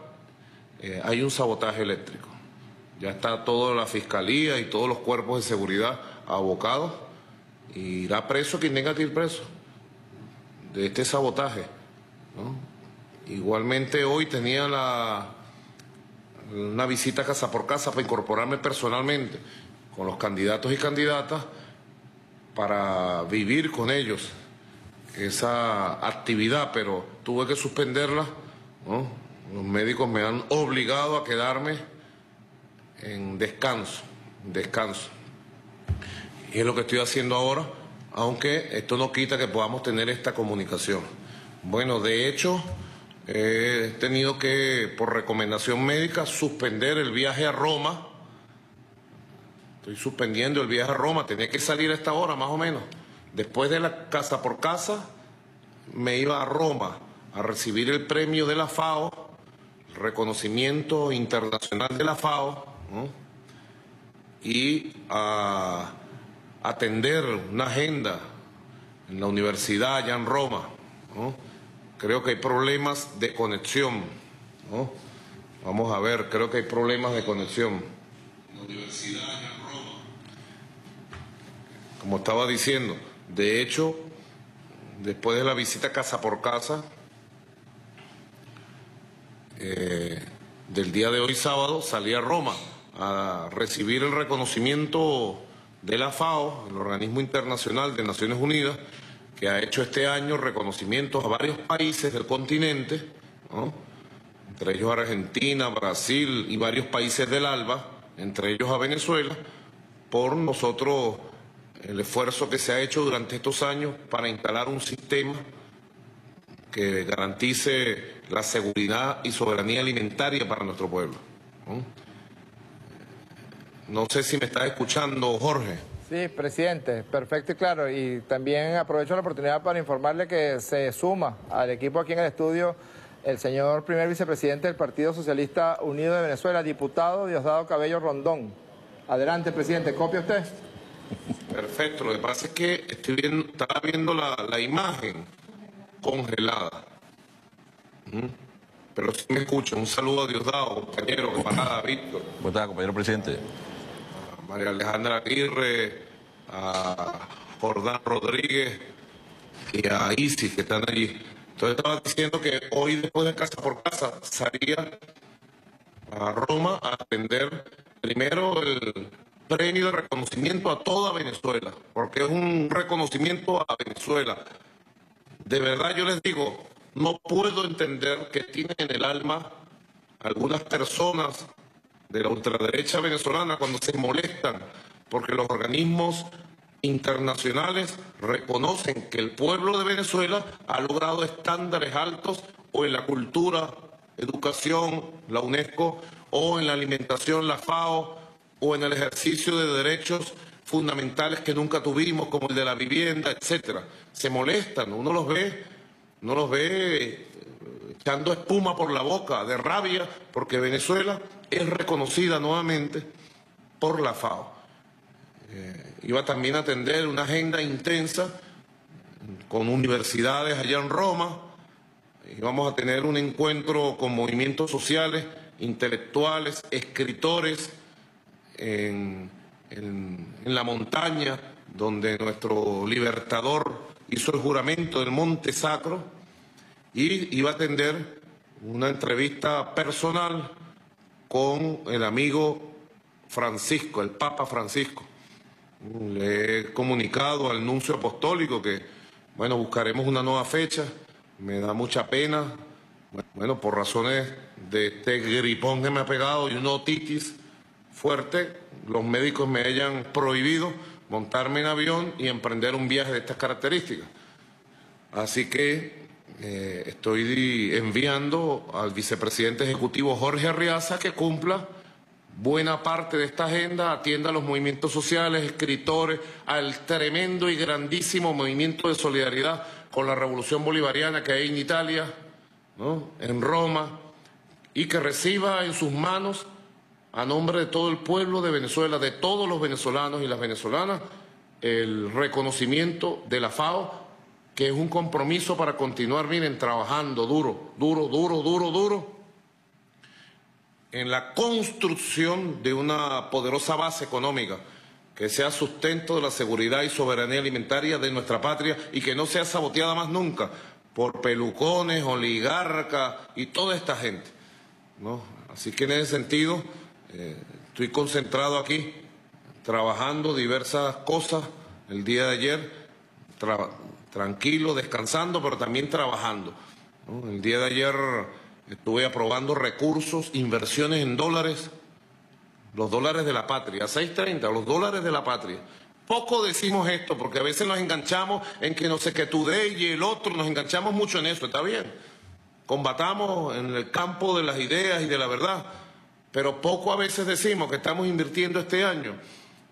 eh, hay un sabotaje eléctrico. Ya está toda la fiscalía y todos los cuerpos de seguridad abocados. Y irá preso quien tenga que ir preso de este sabotaje. Igualmente hoy tenía la, una visita casa por casa para incorporarme personalmente con los candidatos y candidatas para vivir con ellos esa actividad, pero tuve que suspenderla. Los médicos me han obligado a quedarme en descanso, descanso. Y es lo que estoy haciendo ahora, aunque esto no quita que podamos tener esta comunicación. Bueno, de hecho, he tenido que, por recomendación médica, suspender el viaje a Roma. Estoy suspendiendo el viaje a Roma, tenía que salir a esta hora más o menos. Después de la casa por casa, me iba a Roma a recibir el premio de la FAO, el reconocimiento internacional de la FAO, y a atender una agenda en la universidad allá en Roma. Creo que hay problemas de conexión. Vamos a ver, creo que hay problemas de conexión. La universidad allá en Roma. Como estaba diciendo, de hecho, después de la visita casa por casa, eh, del día de hoy sábado salí a Roma a recibir el reconocimiento de la FAO, el organismo internacional de Naciones Unidas, que ha hecho este año reconocimientos a varios países del continente, entre ellos Argentina, Brasil y varios países del ALBA, entre ellos a Venezuela, por nosotros el esfuerzo que se ha hecho durante estos años para instalar un sistema que garantice la seguridad y soberanía alimentaria para nuestro pueblo. No sé si me está escuchando, Jorge. Sí, presidente, perfecto y claro. Y también aprovecho la oportunidad para informarle que se suma al equipo aquí en el estudio el señor primer vicepresidente del Partido Socialista Unido de Venezuela, diputado Diosdado Cabello Rondón. Adelante, presidente, ¿copia usted? Perfecto, lo que pasa es que estoy viendo, estaba viendo la, imagen congelada. ¿Mm? Pero si me escucha, un saludo a Diosdado, compañero, camarada Víctor. ¿Cómo está, compañero presidente? María Alejandra Aguirre, a Jordán Rodríguez y a Isis que están allí. Entonces estaba diciendo que hoy después de casa por casa salía a Roma a atender primero el premio de reconocimiento a toda Venezuela, porque es un reconocimiento a Venezuela. De verdad yo les digo, no puedo entender que tienen en el alma algunas personas de la ultraderecha venezolana cuando se molestan porque los organismos internacionales reconocen que el pueblo de Venezuela ha logrado estándares altos o en la cultura, educación, la UNESCO, o en la alimentación, la FAO, o en el ejercicio de derechos fundamentales que nunca tuvimos, como el de la vivienda, etcétera. Se molestan, uno los ve, no los ve echando espuma por la boca de rabia porque Venezuela es reconocida nuevamente por la FAO. Eh, iba también a atender una agenda intensa con universidades allá en Roma. Íbamos a tener un encuentro con movimientos sociales, intelectuales, escritores en, en la montaña donde nuestro libertador hizo el juramento del Monte Sacro y iba a atender una entrevista personal con el amigo Francisco, el Papa Francisco. Le he comunicado al nuncio apostólico que, bueno, buscaremos una nueva fecha. Me da mucha pena, bueno, por razones de este gripón que me ha pegado y una otitis fuerte, los médicos me hayan prohibido montarme en avión y emprender un viaje de estas características. Así que eh, estoy enviando al vicepresidente ejecutivo Jorge Arriaza que cumpla buena parte de esta agenda, atienda a los movimientos sociales, escritores, al tremendo y grandísimo movimiento de solidaridad con la revolución bolivariana que hay en Italia, en Roma, y que reciba en sus manos, a nombre de todo el pueblo de Venezuela, de todos los venezolanos y las venezolanas, el reconocimiento de la FAO que es un compromiso para continuar, miren, trabajando duro, duro, duro, duro, duro, en la construcción de una poderosa base económica que sea sustento de la seguridad y soberanía alimentaria de nuestra patria y que no sea saboteada más nunca por pelucones, oligarcas y toda esta gente. ¿no? Así que en ese sentido eh, estoy concentrado aquí trabajando diversas cosas el día de ayer tranquilo, descansando, pero también trabajando. El día de ayer estuve aprobando recursos, inversiones en dólares, los dólares de la patria, 6.30, los dólares de la patria, poco decimos esto, porque a veces nos enganchamos en que no sé qué tú de y el otro, nos enganchamos mucho en eso, está bien. Combatamos en el campo de las ideas y de la verdad, pero poco a veces decimos que estamos invirtiendo este año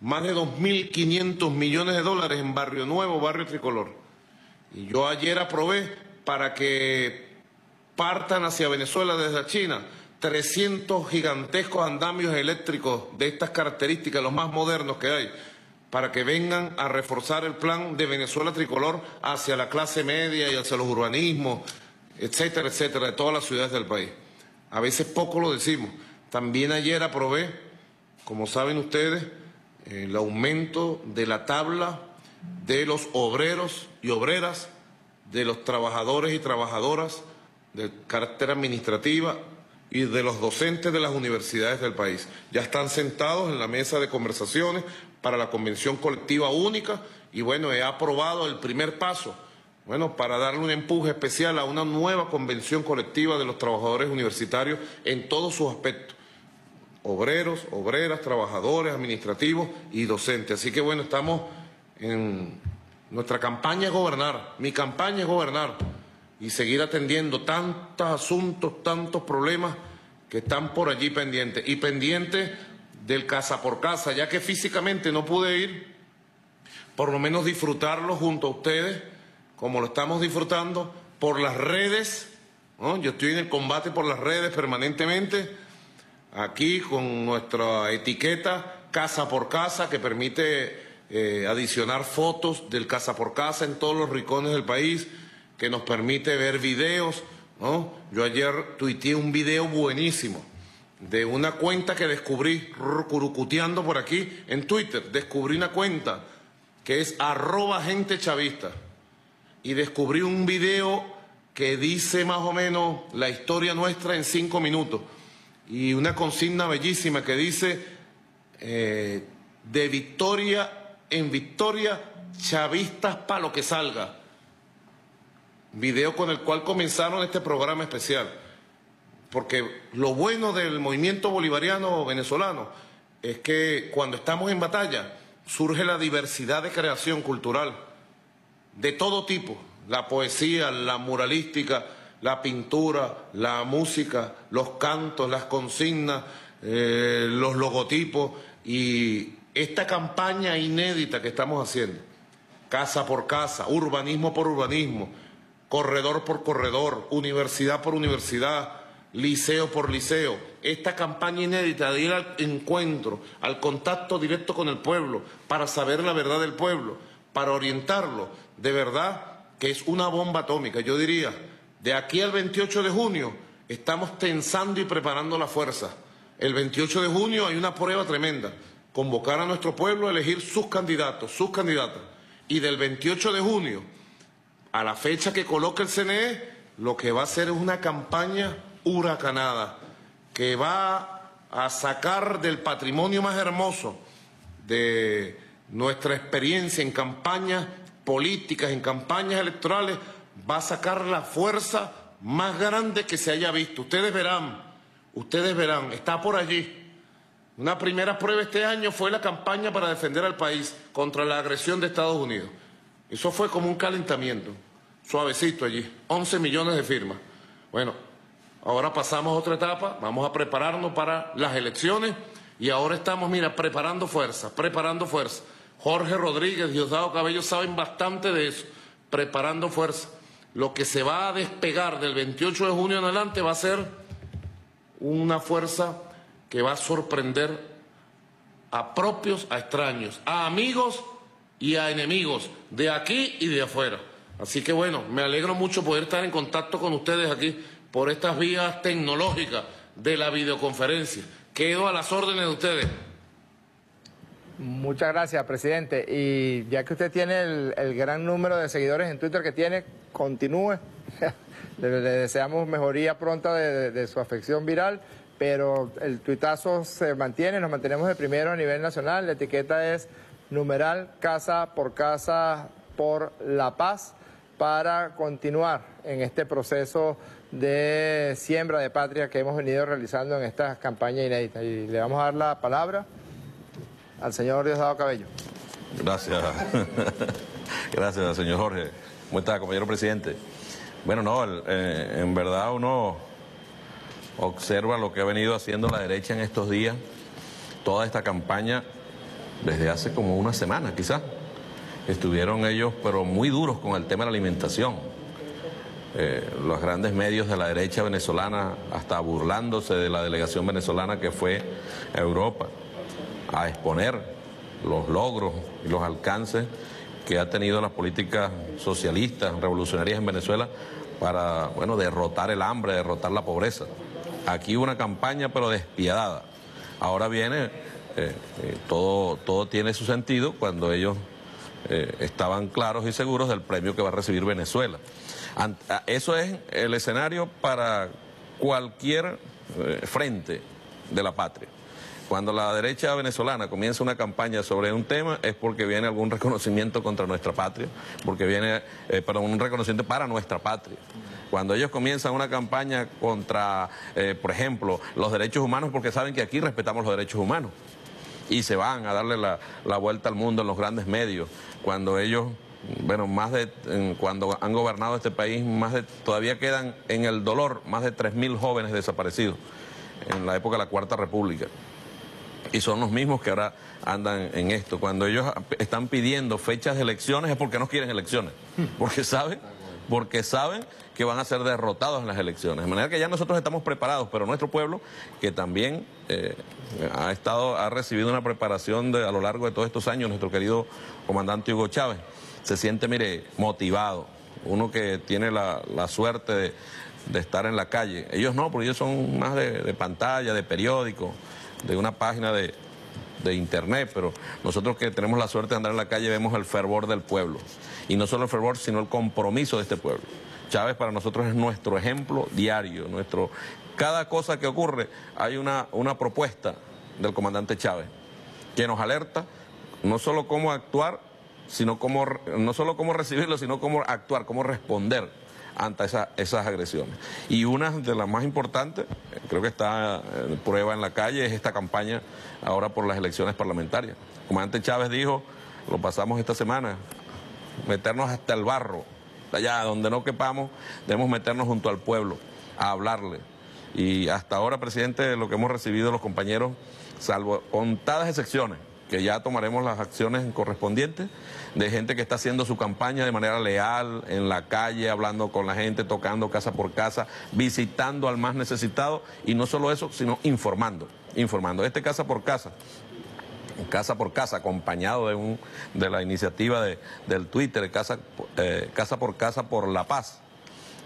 más de 2.500 millones de dólares en Barrio Nuevo, Barrio Tricolor. Y yo ayer aprobé para que partan hacia Venezuela desde China 300 gigantescos andamios eléctricos de estas características, los más modernos que hay, para que vengan a reforzar el plan de Venezuela tricolor hacia la clase media y hacia los urbanismos, etcétera, etcétera, de todas las ciudades del país. A veces poco lo decimos. También ayer aprobé, como saben ustedes, el aumento de la tabla de los obreros y obreras, de los trabajadores y trabajadoras de carácter administrativa y de los docentes de las universidades del país. Ya están sentados en la mesa de conversaciones para la convención colectiva única y bueno, he aprobado el primer paso, bueno, para darle un empuje especial a una nueva convención colectiva de los trabajadores universitarios en todos sus aspectos. Obreros, obreras, trabajadores, administrativos y docentes. Así que bueno, estamos en nuestra campaña es gobernar, mi campaña es gobernar y seguir atendiendo tantos asuntos, tantos problemas que están por allí pendientes. Y pendientes del casa por casa, ya que físicamente no pude ir, por lo menos disfrutarlo junto a ustedes, como lo estamos disfrutando, por las redes. Yo estoy en el combate por las redes permanentemente, aquí con nuestra etiqueta casa por casa, que permite eh, adicionar fotos del casa por casa en todos los rincones del país que nos permite ver videos. ¿no? Yo ayer tuiteé un video buenísimo de una cuenta que descubrí curucuteando por aquí en Twitter. Descubrí una cuenta que es arroba gente chavista y descubrí un video que dice más o menos la historia nuestra en cinco minutos y una consigna bellísima que dice eh, de victoria en victoria, chavistas para lo que salga video con el cual comenzaron este programa especial. Porque lo bueno del movimiento bolivariano venezolano es que cuando estamos en batalla surge la diversidad de creación cultural de todo tipo, la poesía, la muralística, la pintura, la música, los cantos, las consignas, eh, los logotipos y esta campaña inédita que estamos haciendo, casa por casa, urbanismo por urbanismo, corredor por corredor, universidad por universidad, liceo por liceo. Esta campaña inédita de ir al encuentro, al contacto directo con el pueblo, para saber la verdad del pueblo, para orientarlo, de verdad que es una bomba atómica. Yo diría, de aquí al 28 de junio estamos tensando y preparando la fuerza. El 28 de junio hay una prueba tremenda, convocar a nuestro pueblo a elegir sus candidatos, sus candidatas. Y del 28 de junio a la fecha que coloca el CNE, lo que va a hacer es una campaña huracanada que va a sacar del patrimonio más hermoso de nuestra experiencia en campañas políticas, en campañas electorales, va a sacar la fuerza más grande que se haya visto. Ustedes verán, ustedes verán, está por allí. Una primera prueba este año fue la campaña para defender al país contra la agresión de Estados Unidos. Eso fue como un calentamiento, suavecito allí, 11 millones de firmas. Bueno, ahora pasamos a otra etapa, vamos a prepararnos para las elecciones y ahora estamos, mira, preparando fuerza, preparando fuerza. Jorge Rodríguez, Diosdado Cabello saben bastante de eso, preparando fuerza. Lo que se va a despegar del 28 de junio en adelante va a ser una fuerza que va a sorprender a propios, a extraños, a amigos y a enemigos de aquí y de afuera. Así que bueno, me alegro mucho poder estar en contacto con ustedes aquí por estas vías tecnológicas de la videoconferencia. Quedo a las órdenes de ustedes. Muchas gracias, presidente. Y ya que usted tiene el, gran número de seguidores en Twitter que tiene, continúe. le, deseamos mejoría pronta de, su afección viral, pero el tuitazo se mantiene, nos mantenemos de primero a nivel nacional. La etiqueta es numeral casa por casa por la paz para continuar en este proceso de siembra de patria que hemos venido realizando en esta campaña inédita. Y le vamos a dar la palabra al señor Diosdado Cabello. Gracias. Gracias, señor Jorge. ¿Cómo está, compañero presidente? Bueno, no, eh, en verdad uno observa lo que ha venido haciendo la derecha en estos días, toda esta campaña desde hace como una semana quizás. Estuvieron ellos, pero muy duros con el tema de la alimentación. Eh, los grandes medios de la derecha venezolana hasta burlándose de la delegación venezolana que fue a Europa a exponer los logros y los alcances que ha tenido las políticas socialistas, revolucionarias en Venezuela para, bueno, derrotar el hambre, derrotar la pobreza. Aquí una campaña pero despiadada. Ahora viene, eh, eh, todo, todo tiene su sentido cuando ellos eh, estaban claros y seguros del premio que va a recibir Venezuela. eso es el escenario para cualquier frente de la patria. Cuando la derecha venezolana comienza una campaña sobre un tema es porque viene algún reconocimiento contra nuestra patria, porque viene eh, para un reconocimiento para nuestra patria. Cuando ellos comienzan una campaña contra, eh, por ejemplo, los derechos humanos, porque saben que aquí respetamos los derechos humanos. Y se van a darle la, vuelta al mundo en los grandes medios, cuando ellos bueno, más de, cuando han gobernado este país, más de, todavía quedan en el dolor más de 3.000 jóvenes desaparecidos en la época de la Cuarta República y son los mismos que ahora andan en esto. Cuando ellos están pidiendo fechas de elecciones es porque no quieren elecciones, porque saben, porque saben que van a ser derrotados en las elecciones. De manera que ya nosotros estamos preparados, pero nuestro pueblo, que también eh, ha estado, ha recibido una preparación de, a lo largo de todos estos años, nuestro querido comandante Hugo Chávez, se siente, mire, motivado. Uno que tiene la, suerte de, estar en la calle. Ellos no, porque ellos son más de, de pantalla, de periódico de una página de, internet, pero nosotros que tenemos la suerte de andar en la calle vemos el fervor del pueblo. Y no solo el fervor, sino el compromiso de este pueblo. Chávez para nosotros es nuestro ejemplo diario, nuestro... Cada cosa que ocurre hay una, una propuesta del comandante Chávez que nos alerta no solo cómo actuar, sino cómo, no solo cómo recibirlo, sino cómo actuar, cómo responder ante esas agresiones. Y una de las más importantes, eh, creo que está en prueba en la calle, es esta campaña ahora por las elecciones parlamentarias. Como antes Chávez dijo, lo pasamos esta semana, meternos hasta el barro, allá donde no quepamos, debemos meternos junto al pueblo, a hablarle. Y hasta ahora, presidente, lo que hemos recibido los compañeros, salvo contadas excepciones, que ya tomaremos las acciones correspondientes de gente que está haciendo su campaña de manera leal, en la calle, hablando con la gente, tocando casa por casa, visitando al más necesitado y no solo eso, sino informando, informando. Este casa por casa casa por casa, acompañado de, un, de la iniciativa de, del Twitter, casa, eh, casa por Casa por la Paz,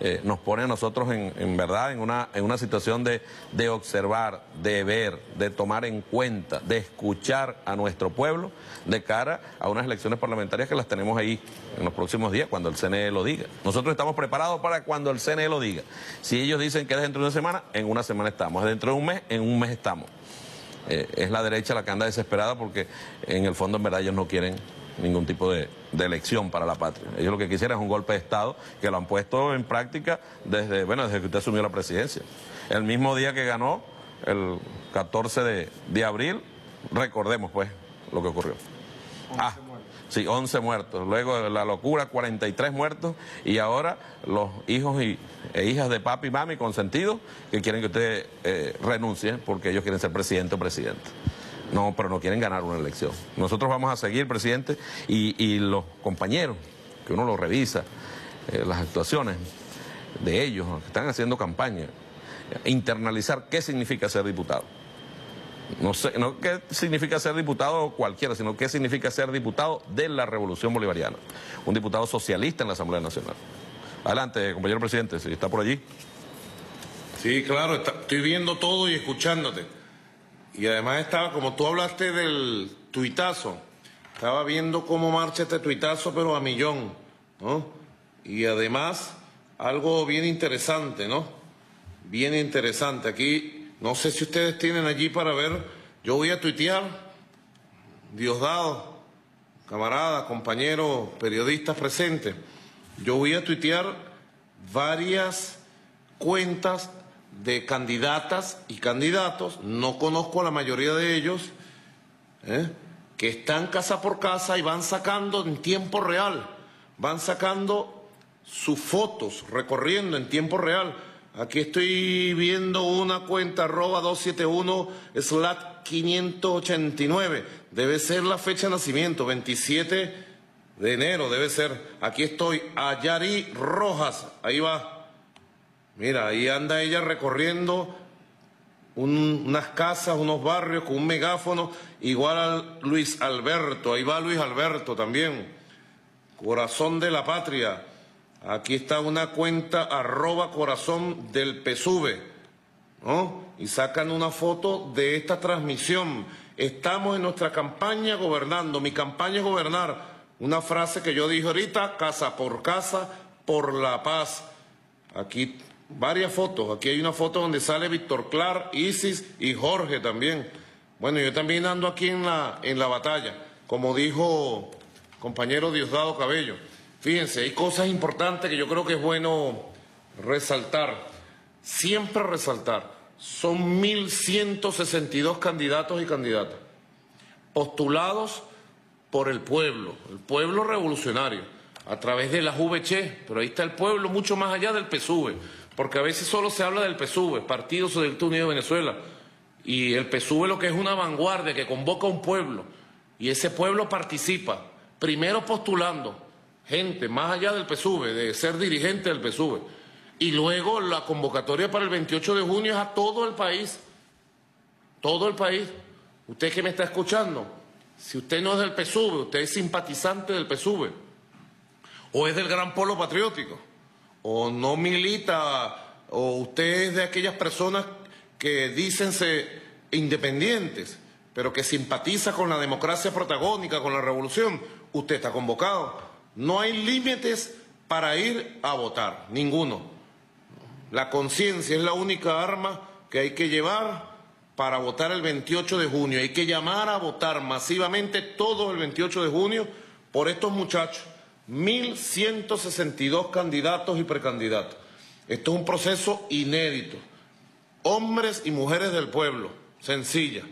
eh, nos pone a nosotros en, verdad en una, en una situación de, de, observar, de ver, de tomar en cuenta, de escuchar a nuestro pueblo de cara a unas elecciones parlamentarias que las tenemos ahí en los próximos días, cuando el CNE lo diga. Nosotros estamos preparados para cuando el CNE lo diga. Si ellos dicen que es dentro de una semana, en una semana estamos. Dentro de un mes, en un mes estamos. Eh, es la derecha la que anda desesperada porque en el fondo en verdad ellos no quieren ningún tipo de, elección para la patria. Ellos lo que quisieran es un golpe de Estado que lo han puesto en práctica desde, bueno, desde que usted asumió la presidencia. El mismo día que ganó, el 14 de, de abril, recordemos pues lo que ocurrió. Ah, sí, 11 muertos. Luego de la locura, 43 muertos. Y ahora los hijos y, e hijas de papi y mami consentidos que quieren que usted eh, renuncie porque ellos quieren ser presidente o presidente. No, pero no quieren ganar una elección. Nosotros vamos a seguir, presidente, y, los compañeros, que uno lo revisa, eh, las actuaciones de ellos, que están haciendo campaña, internalizar qué significa ser diputado. No sé, no qué significa ser diputado cualquiera, sino qué significa ser diputado de la Revolución Bolivariana. Un diputado socialista en la Asamblea Nacional. Adelante, compañero presidente, si está por allí. Sí, claro, estoy viendo todo y escuchándote. Y además estaba, como tú hablaste del tuitazo, estaba viendo cómo marcha este tuitazo, pero a millón, ¿no? Y además, algo bien interesante, ¿no? Bien interesante. Aquí, no sé si ustedes tienen allí para ver, yo voy a tuitear, Diosdado, camarada, compañero, periodistas presentes, yo voy a tuitear varias cuentas de candidatas y candidatos, no conozco a la mayoría de ellos, ¿eh? que están casa por casa y van sacando en tiempo real, van sacando sus fotos, recorriendo en tiempo real. Aquí estoy viendo una cuenta arroba 271 slat 589. Debe ser la fecha de nacimiento, 27 de enero debe ser. Aquí estoy, Ayari Rojas, ahí va. Mira, ahí anda ella recorriendo unas casas, unos barrios con un megáfono, igual a Luis Alberto, ahí va Luis Alberto también. Corazón de la Patria. Aquí está una cuenta arroba corazón del PSUV, ¿no? Y sacan una foto de esta transmisión. Estamos en nuestra campaña gobernando. Mi campaña es gobernar una frase que yo dije ahorita, casa por casa, por la paz. Aquí varias fotos. Aquí hay una foto donde sale Víctor Clar, Isis y Jorge también. Bueno, yo también ando aquí en la, en la batalla, como dijo compañero Diosdado Cabello. Fíjense, hay cosas importantes que yo creo que es bueno resaltar. Siempre resaltar. Son 1.162 candidatos y candidatas postulados por el pueblo, el pueblo revolucionario, a través de la VC, pero ahí está el pueblo mucho más allá del PSUV, porque a veces solo se habla del PSUV, Partido Socialista Unido de Venezuela, y el PSUV lo que es una vanguardia que convoca a un pueblo, y ese pueblo participa, primero postulando gente más allá del PSUV, de ser dirigente del PSUV, y luego la convocatoria para el 28 de junio es a todo el país, todo el país. Usted que me está escuchando, si usted no es del PSUV, usted es simpatizante del PSUV, o es del Gran Polo Patriótico, o no milita, o usted es de aquellas personas que dicense independientes, pero que simpatiza con la democracia protagónica, con la revolución, usted está convocado. No hay límites para ir a votar, ninguno. La conciencia es la única arma que hay que llevar para votar el 28 de junio. Hay que llamar a votar masivamente todo el 28 de junio por estos muchachos. 1.162 candidatos y precandidatos. Esto es un proceso inédito. Hombres y mujeres del pueblo, sencilla,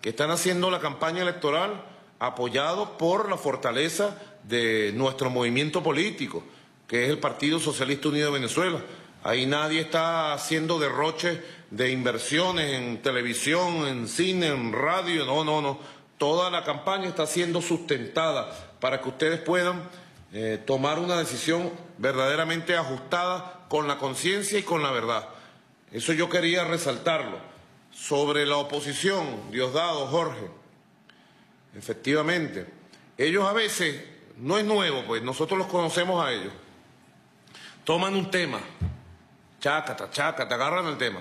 que están haciendo la campaña electoral apoyados por la fortaleza de nuestro movimiento político, que es el Partido Socialista Unido de Venezuela. Ahí nadie está haciendo derroche de inversiones en televisión, en cine, en radio, no, no, no. Toda la campaña está siendo sustentada para que ustedes puedan eh, tomar una decisión verdaderamente ajustada con la conciencia y con la verdad. Eso yo quería resaltarlo. Sobre la oposición, Diosdado, Jorge, efectivamente, ellos a veces, no es nuevo, pues nosotros los conocemos a ellos, toman un tema, chácata, chácata, agarran el tema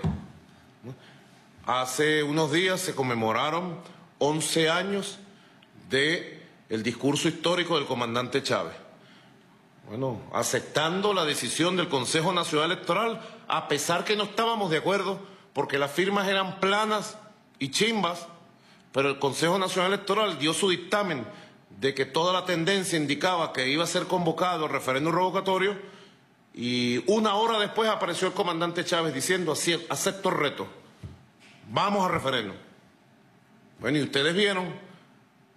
Hace unos días se conmemoraron 11 años del el discurso histórico del comandante Chávez. Bueno, aceptando la decisión del Consejo Nacional Electoral, a pesar que no estábamos de acuerdo, porque las firmas eran planas y chimbas, pero el Consejo Nacional Electoral dio su dictamen de que toda la tendencia indicaba que iba a ser convocado el referéndum revocatorio, y una hora después apareció el comandante Chávez diciendo, acepto el reto. Vamos a referéndum. Bueno, y ustedes vieron,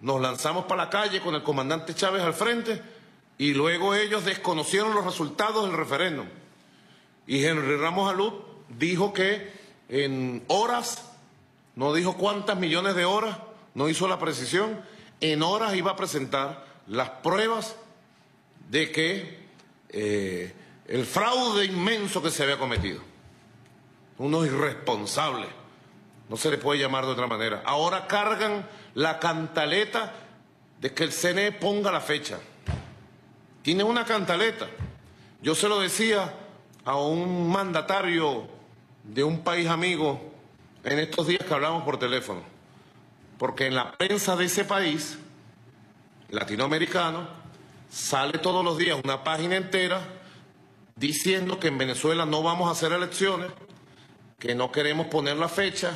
nos lanzamos para la calle con el comandante Chávez al frente y luego ellos desconocieron los resultados del referéndum. Y Henry Ramos Alud dijo que en horas, no dijo cuántas millones de horas, no hizo la precisión, en horas iba a presentar las pruebas de que eh, el fraude inmenso que se había cometido. Unos irresponsables no se le puede llamar de otra manera. Ahora cargan la cantaleta de que el CNE ponga la fecha. Tiene una cantaleta. Yo se lo decía a un mandatario de un país amigo en estos días que hablamos por teléfono. Porque en la prensa de ese país, latinoamericano, sale todos los días una página entera diciendo que en Venezuela no vamos a hacer elecciones, que no queremos poner la fecha,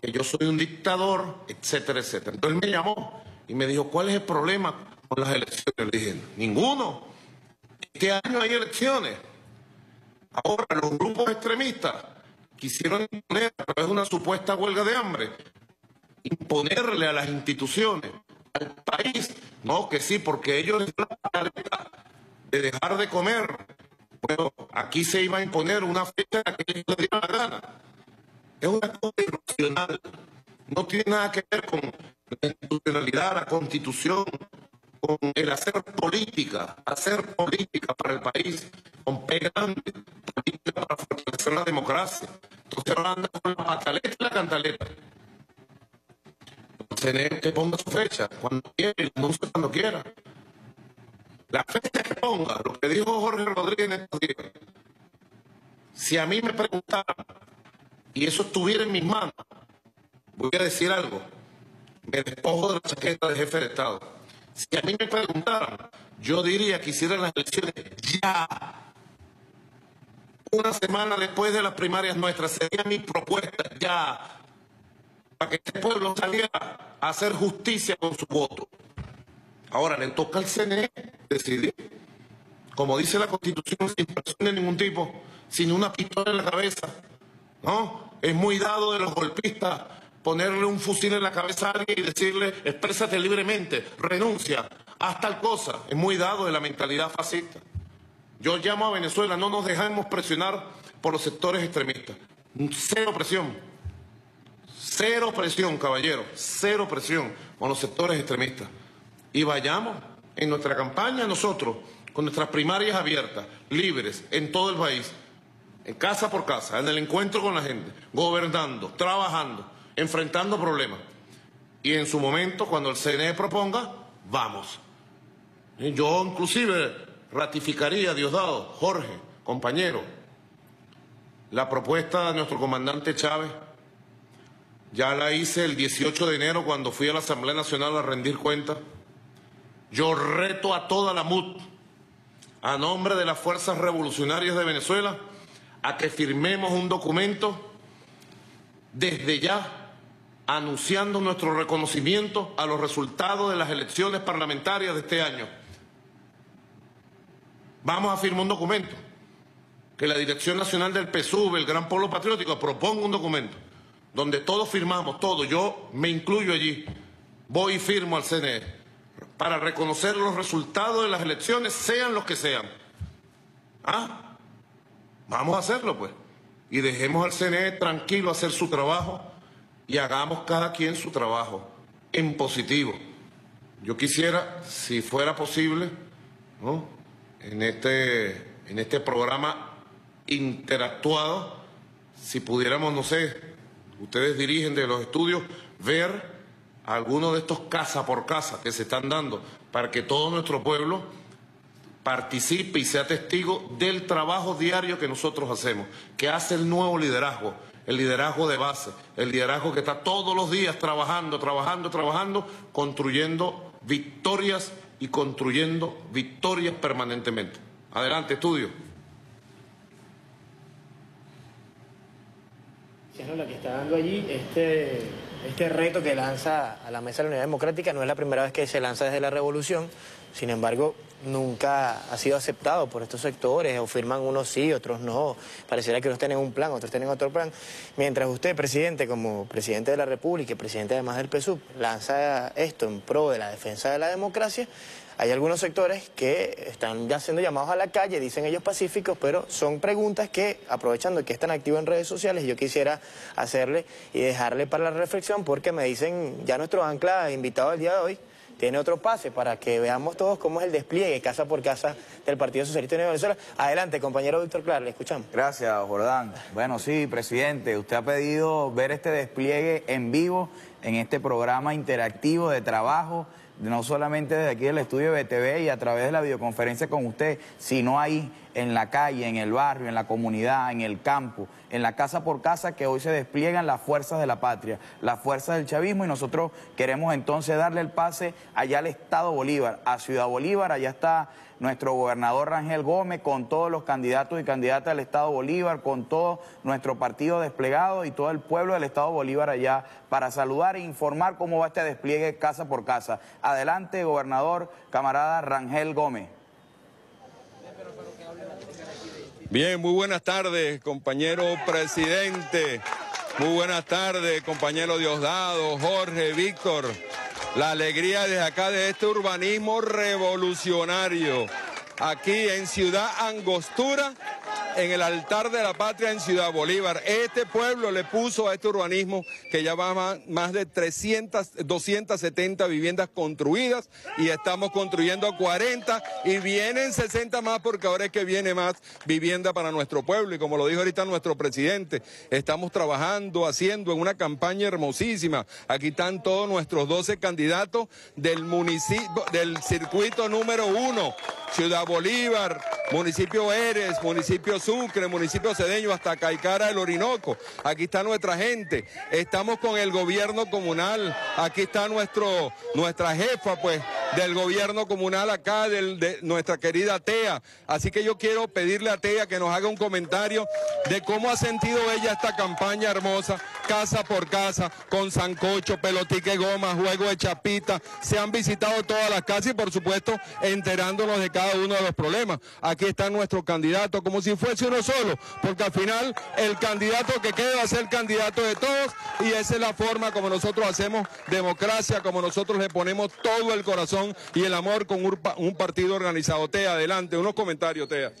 que yo soy un dictador, etcétera, etcétera. Entonces me llamó y me dijo, ¿cuál es el problema con las elecciones? Le dije, ninguno. Este año hay elecciones. Ahora los grupos extremistas quisieron imponer a través de una supuesta huelga de hambre, imponerle a las instituciones al país. No, que sí, porque ellos de dejar de comer. Bueno, aquí se iba a imponer una fecha que ellos les diera la gana. Es una cosa irracional. No tiene nada que ver con la institucionalidad, la constitución, con el hacer política, hacer política para el país, con P grande, política para fortalecer la democracia. Entonces ahora anda con la pataleta y la cantaleta. Tener que ponga su fecha, cuando quiera, y cuando quiera. La fecha que ponga, lo que dijo Jorge Rodríguez en estos días. Si a mí me preguntaran, y eso estuviera en mis manos, voy a decir algo, me despojo de la chaqueta de jefe de Estado. Si a mí me preguntaran, yo diría que hicieran las elecciones ya. Una semana después de las primarias nuestras sería mi propuesta ya para que este pueblo saliera a hacer justicia con su voto. Ahora le toca al CNE decidir. Como dice la Constitución, sin presión de ningún tipo, sin una pistola en la cabeza. ¿No? Es muy dado de los golpistas ponerle un fusil en la cabeza a alguien y decirle, exprésate libremente, renuncia, haz tal cosa. Es muy dado de la mentalidad fascista. Yo llamo a Venezuela, no nos dejemos presionar por los sectores extremistas. Cero presión. Cero presión, caballero. Cero presión con los sectores extremistas. Y vayamos en nuestra campaña nosotros, con nuestras primarias abiertas, libres, en todo el país, en casa por casa, en el encuentro con la gente, gobernando, trabajando, enfrentando problemas. Y en su momento, cuando el CNE proponga, vamos. Yo inclusive ratificaría, Diosdado, Jorge, compañero, la propuesta de nuestro comandante Chávez. Ya la hice el 18 de enero cuando fui a la Asamblea Nacional a rendir cuentas. Yo reto a toda la MUT, a nombre de las Fuerzas Revolucionarias de Venezuela, a que firmemos un documento desde ya anunciando nuestro reconocimiento a los resultados de las elecciones parlamentarias de este año. Vamos a firmar un documento, que la Dirección Nacional del PSUV, el Gran Polo Patriótico, proponga un documento donde todos firmamos, todos, yo me incluyo allí, voy y firmo al CNE, para reconocer los resultados de las elecciones, sean los que sean. Ah, vamos a hacerlo pues, y dejemos al CNE tranquilo hacer su trabajo y hagamos cada quien su trabajo en positivo. Yo quisiera, si fuera posible, ¿no? en, este, en este programa interactuado, si pudiéramos, no sé, ustedes dirigen de los estudios, ver algunos de estos casa por casa que se están dando para que todo nuestro pueblo participe y sea testigo del trabajo diario que nosotros hacemos, que hace el nuevo liderazgo, el liderazgo de base, el liderazgo que está todos los días trabajando, trabajando, trabajando, construyendo victorias y construyendo victorias permanentemente. Adelante, estudio. lo que está dando allí, este, este reto que lanza a la Mesa de la Unidad Democrática no es la primera vez que se lanza desde la revolución, sin embargo, nunca ha sido aceptado por estos sectores, o firman unos sí, otros no. Pareciera que unos tienen un plan, otros tienen otro plan. Mientras usted, presidente, como presidente de la República y presidente además del PSUV, lanza esto en pro de la defensa de la democracia, hay algunos sectores que están ya siendo llamados a la calle, dicen ellos pacíficos, pero son preguntas que, aprovechando que están activos en redes sociales, yo quisiera hacerle y dejarle para la reflexión, porque me dicen ya nuestro ancla invitado el día de hoy, tiene otro pase para que veamos todos cómo es el despliegue casa por casa del Partido Socialista de Venezuela. Adelante, compañero Víctor Clar, le escuchamos. Gracias, Jordán. Bueno, sí, presidente, usted ha pedido ver este despliegue en vivo en este programa interactivo de trabajo no solamente desde aquí del estudio de BTV y a través de la videoconferencia con usted, sino ahí en la calle, en el barrio, en la comunidad, en el campo, en la casa por casa, que hoy se despliegan las fuerzas de la patria, las fuerzas del chavismo, y nosotros queremos entonces darle el pase allá al Estado Bolívar, a Ciudad Bolívar, allá está nuestro gobernador Rangel Gómez, con todos los candidatos y candidatas del Estado Bolívar, con todo nuestro partido desplegado y todo el pueblo del Estado Bolívar allá para saludar e informar cómo va este despliegue casa por casa. Adelante, gobernador, camarada Rangel Gómez. Bien, muy buenas tardes, compañero presidente. Muy buenas tardes, compañero Diosdado, Jorge, Víctor. La alegría desde acá de este urbanismo revolucionario. Aquí en Ciudad Angostura, en el altar de la patria en Ciudad Bolívar. Este pueblo le puso a este urbanismo que ya va más de 300, 270 viviendas construidas y estamos construyendo 40 y vienen 60 más porque ahora es que viene más vivienda para nuestro pueblo y como lo dijo ahorita nuestro presidente, estamos trabajando, haciendo en una campaña hermosísima. Aquí están todos nuestros 12 candidatos del municipio, del circuito número uno, Ciudad Bolívar, municipio Eres, municipio Sucre, municipio Cedeño, hasta Caicara del Orinoco. Aquí está nuestra gente. Estamos con el gobierno comunal. Aquí está nuestro, nuestra jefa, pues, del gobierno comunal acá, de nuestra querida Tea. Así que yo quiero pedirle a Tea que nos haga un comentario de cómo ha sentido ella esta campaña hermosa, casa por casa, con sancocho, pelotique goma, juego de chapita. Se han visitado todas las casas y por supuesto enterándonos de cada uno de los problemas. Aquí está nuestro candidato, como si fuese uno solo, porque al final el candidato que quede va a ser el candidato de todos y esa es la forma como nosotros hacemos democracia, como nosotros le ponemos todo el corazón y el amor con un, partido organizado. Tea, adelante, unos comentarios, Tea.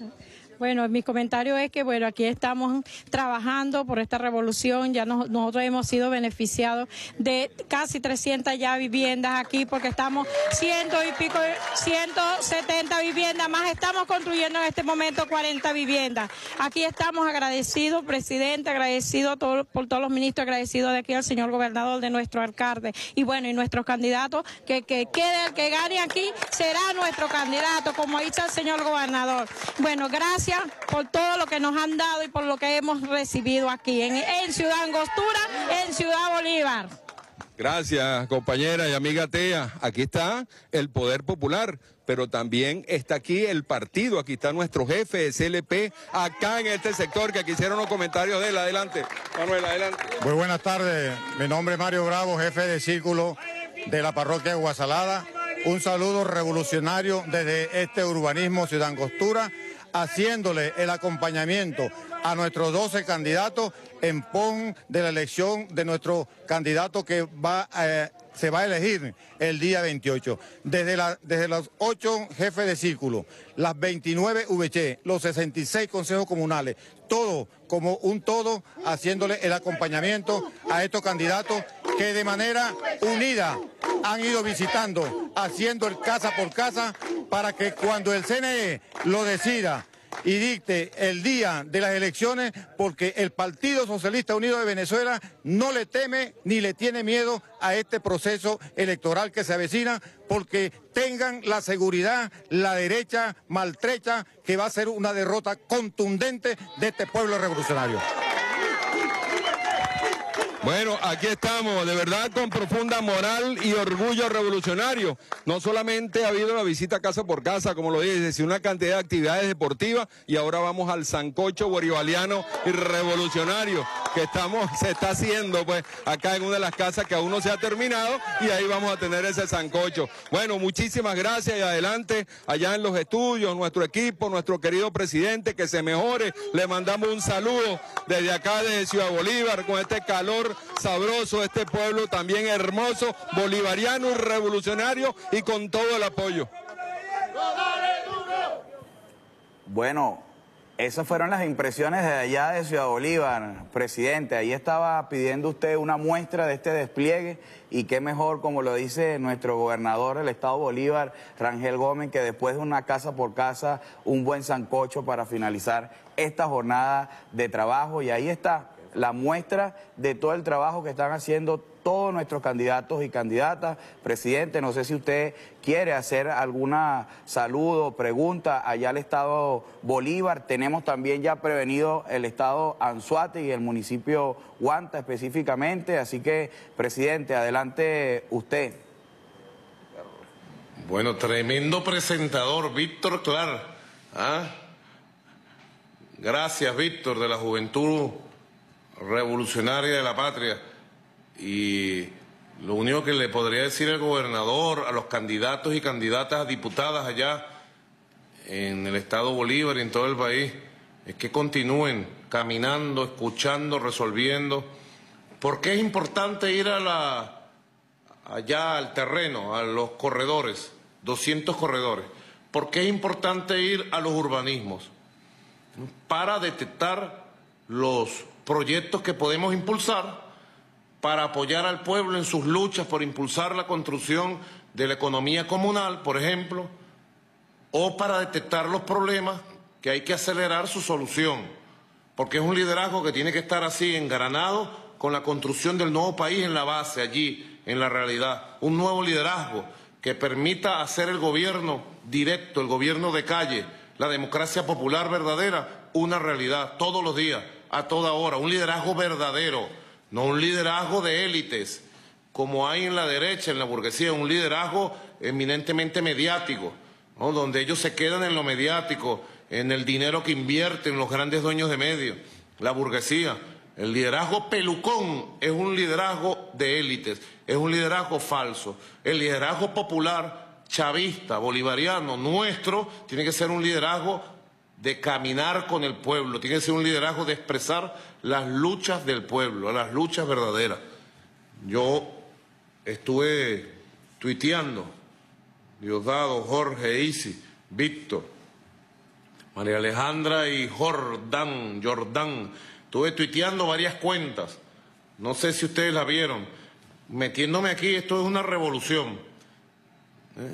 Bueno, mi comentario es que, bueno, aquí estamos trabajando por esta revolución, ya nosotros hemos sido beneficiados de casi 300 ya viviendas aquí, porque estamos ciento y pico, 170 viviendas, más estamos construyendo en este momento 40 viviendas. Aquí estamos agradecidos, presidente, agradecidos por todos los ministros, agradecidos de aquí al señor gobernador, de nuestro alcalde, y bueno, y nuestros candidatos, que, que quede el que gane aquí, será nuestro candidato, como ha dicho el señor gobernador. Bueno, gracias por todo lo que nos han dado y por lo que hemos recibido aquí en, Ciudad Angostura, en Ciudad Bolívar. Gracias, compañera y amiga Tea. Aquí está el poder popular, pero también está aquí el partido. Aquí está nuestro jefe de CLP, acá en este sector, que aquí hicieron los comentarios de él. Adelante, Manuel, adelante. Muy buenas tardes. Mi nombre es Mario Bravo, jefe de círculo de la parroquia de Guasalada. Un saludo revolucionario desde este urbanismo Ciudad Angostura haciéndole el acompañamiento a nuestros 12 candidatos en pon de la elección de nuestro candidato que va eh, se va a elegir el día 28. Desde, la, desde los 8 jefes de círculo, las 29 VC, los 66 consejos comunales, todo como un todo, haciéndole el acompañamiento a estos candidatos que de manera unida han ido visitando, haciendo el casa por casa, para que cuando el CNE lo decida y dicte el día de las elecciones porque el Partido Socialista Unido de Venezuela no le teme ni le tiene miedo a este proceso electoral que se avecina porque tengan la seguridad, la derecha maltrecha, que va a ser una derrota contundente de este pueblo revolucionario. Bueno, aquí estamos, de verdad con profunda moral y orgullo revolucionario. No solamente ha habido la visita casa por casa, como lo dije, sino una cantidad de actividades deportivas y ahora vamos al sancocho bolivariano y revolucionario que estamos, se está haciendo pues acá en una de las casas que aún no se ha terminado y ahí vamos a tener ese sancocho. Bueno, muchísimas gracias y adelante allá en los estudios, nuestro equipo, nuestro querido presidente, que se mejore. Le mandamos un saludo desde acá de Ciudad Bolívar con este calor sabroso, este pueblo también hermoso, bolivariano y revolucionario y con todo el apoyo. Bueno, esas fueron las impresiones de allá de Ciudad Bolívar, presidente. Ahí estaba pidiendo usted una muestra de este despliegue y qué mejor, como lo dice nuestro gobernador del Estado Bolívar, Rangel Gómez, que después de una casa por casa, un buen sancocho para finalizar esta jornada de trabajo. Y ahí está, la muestra de todo el trabajo que están haciendo todos nuestros candidatos y candidatas. Presidente, no sé si usted quiere hacer alguna saludo, pregunta allá al Estado Bolívar. Tenemos también ya prevenido el Estado Anzuate y el municipio Huanta específicamente. Así que, presidente, adelante usted. Bueno, tremendo presentador, Víctor Clar. ¿Ah? Gracias, Víctor, de la Juventud revolucionaria de la patria. Y lo único que le podría decir el gobernador, a los candidatos y candidatas a diputadas allá en el Estado Bolívar y en todo el país, es que continúen caminando, escuchando, resolviendo. ¿Por qué es importante ir a la, allá al terreno, a los corredores, 200 corredores. ¿Por qué es importante ir a los urbanismos? Para detectar los proyectos que podemos impulsar, para apoyar al pueblo en sus luchas por impulsar la construcción de la economía comunal, por ejemplo, o para detectar los problemas que hay que acelerar su solución, porque es un liderazgo que tiene que estar así engranado con la construcción del nuevo país en la base, allí, en la realidad, un nuevo liderazgo que permita hacer el gobierno directo, el gobierno de calle, la democracia popular verdadera, una realidad todos los días, a toda hora, un liderazgo verdadero, no un liderazgo de élites, como hay en la derecha, en la burguesía, un liderazgo eminentemente mediático, donde ellos se quedan en lo mediático, en el dinero que invierten los grandes dueños de medios, la burguesía. El liderazgo pelucón es un liderazgo de élites, es un liderazgo falso. El liderazgo popular, chavista, bolivariano, nuestro, tiene que ser un liderazgo de caminar con el pueblo, tiene que ser un liderazgo de expresar las luchas del pueblo, las luchas verdaderas. Yo estuve tuiteando, Diosdado, Jorge, Isi, Víctor, María Alejandra y Jordán, Jordán. Estuve tuiteando varias cuentas, no sé si ustedes la vieron. Metiéndome aquí, esto es una revolución,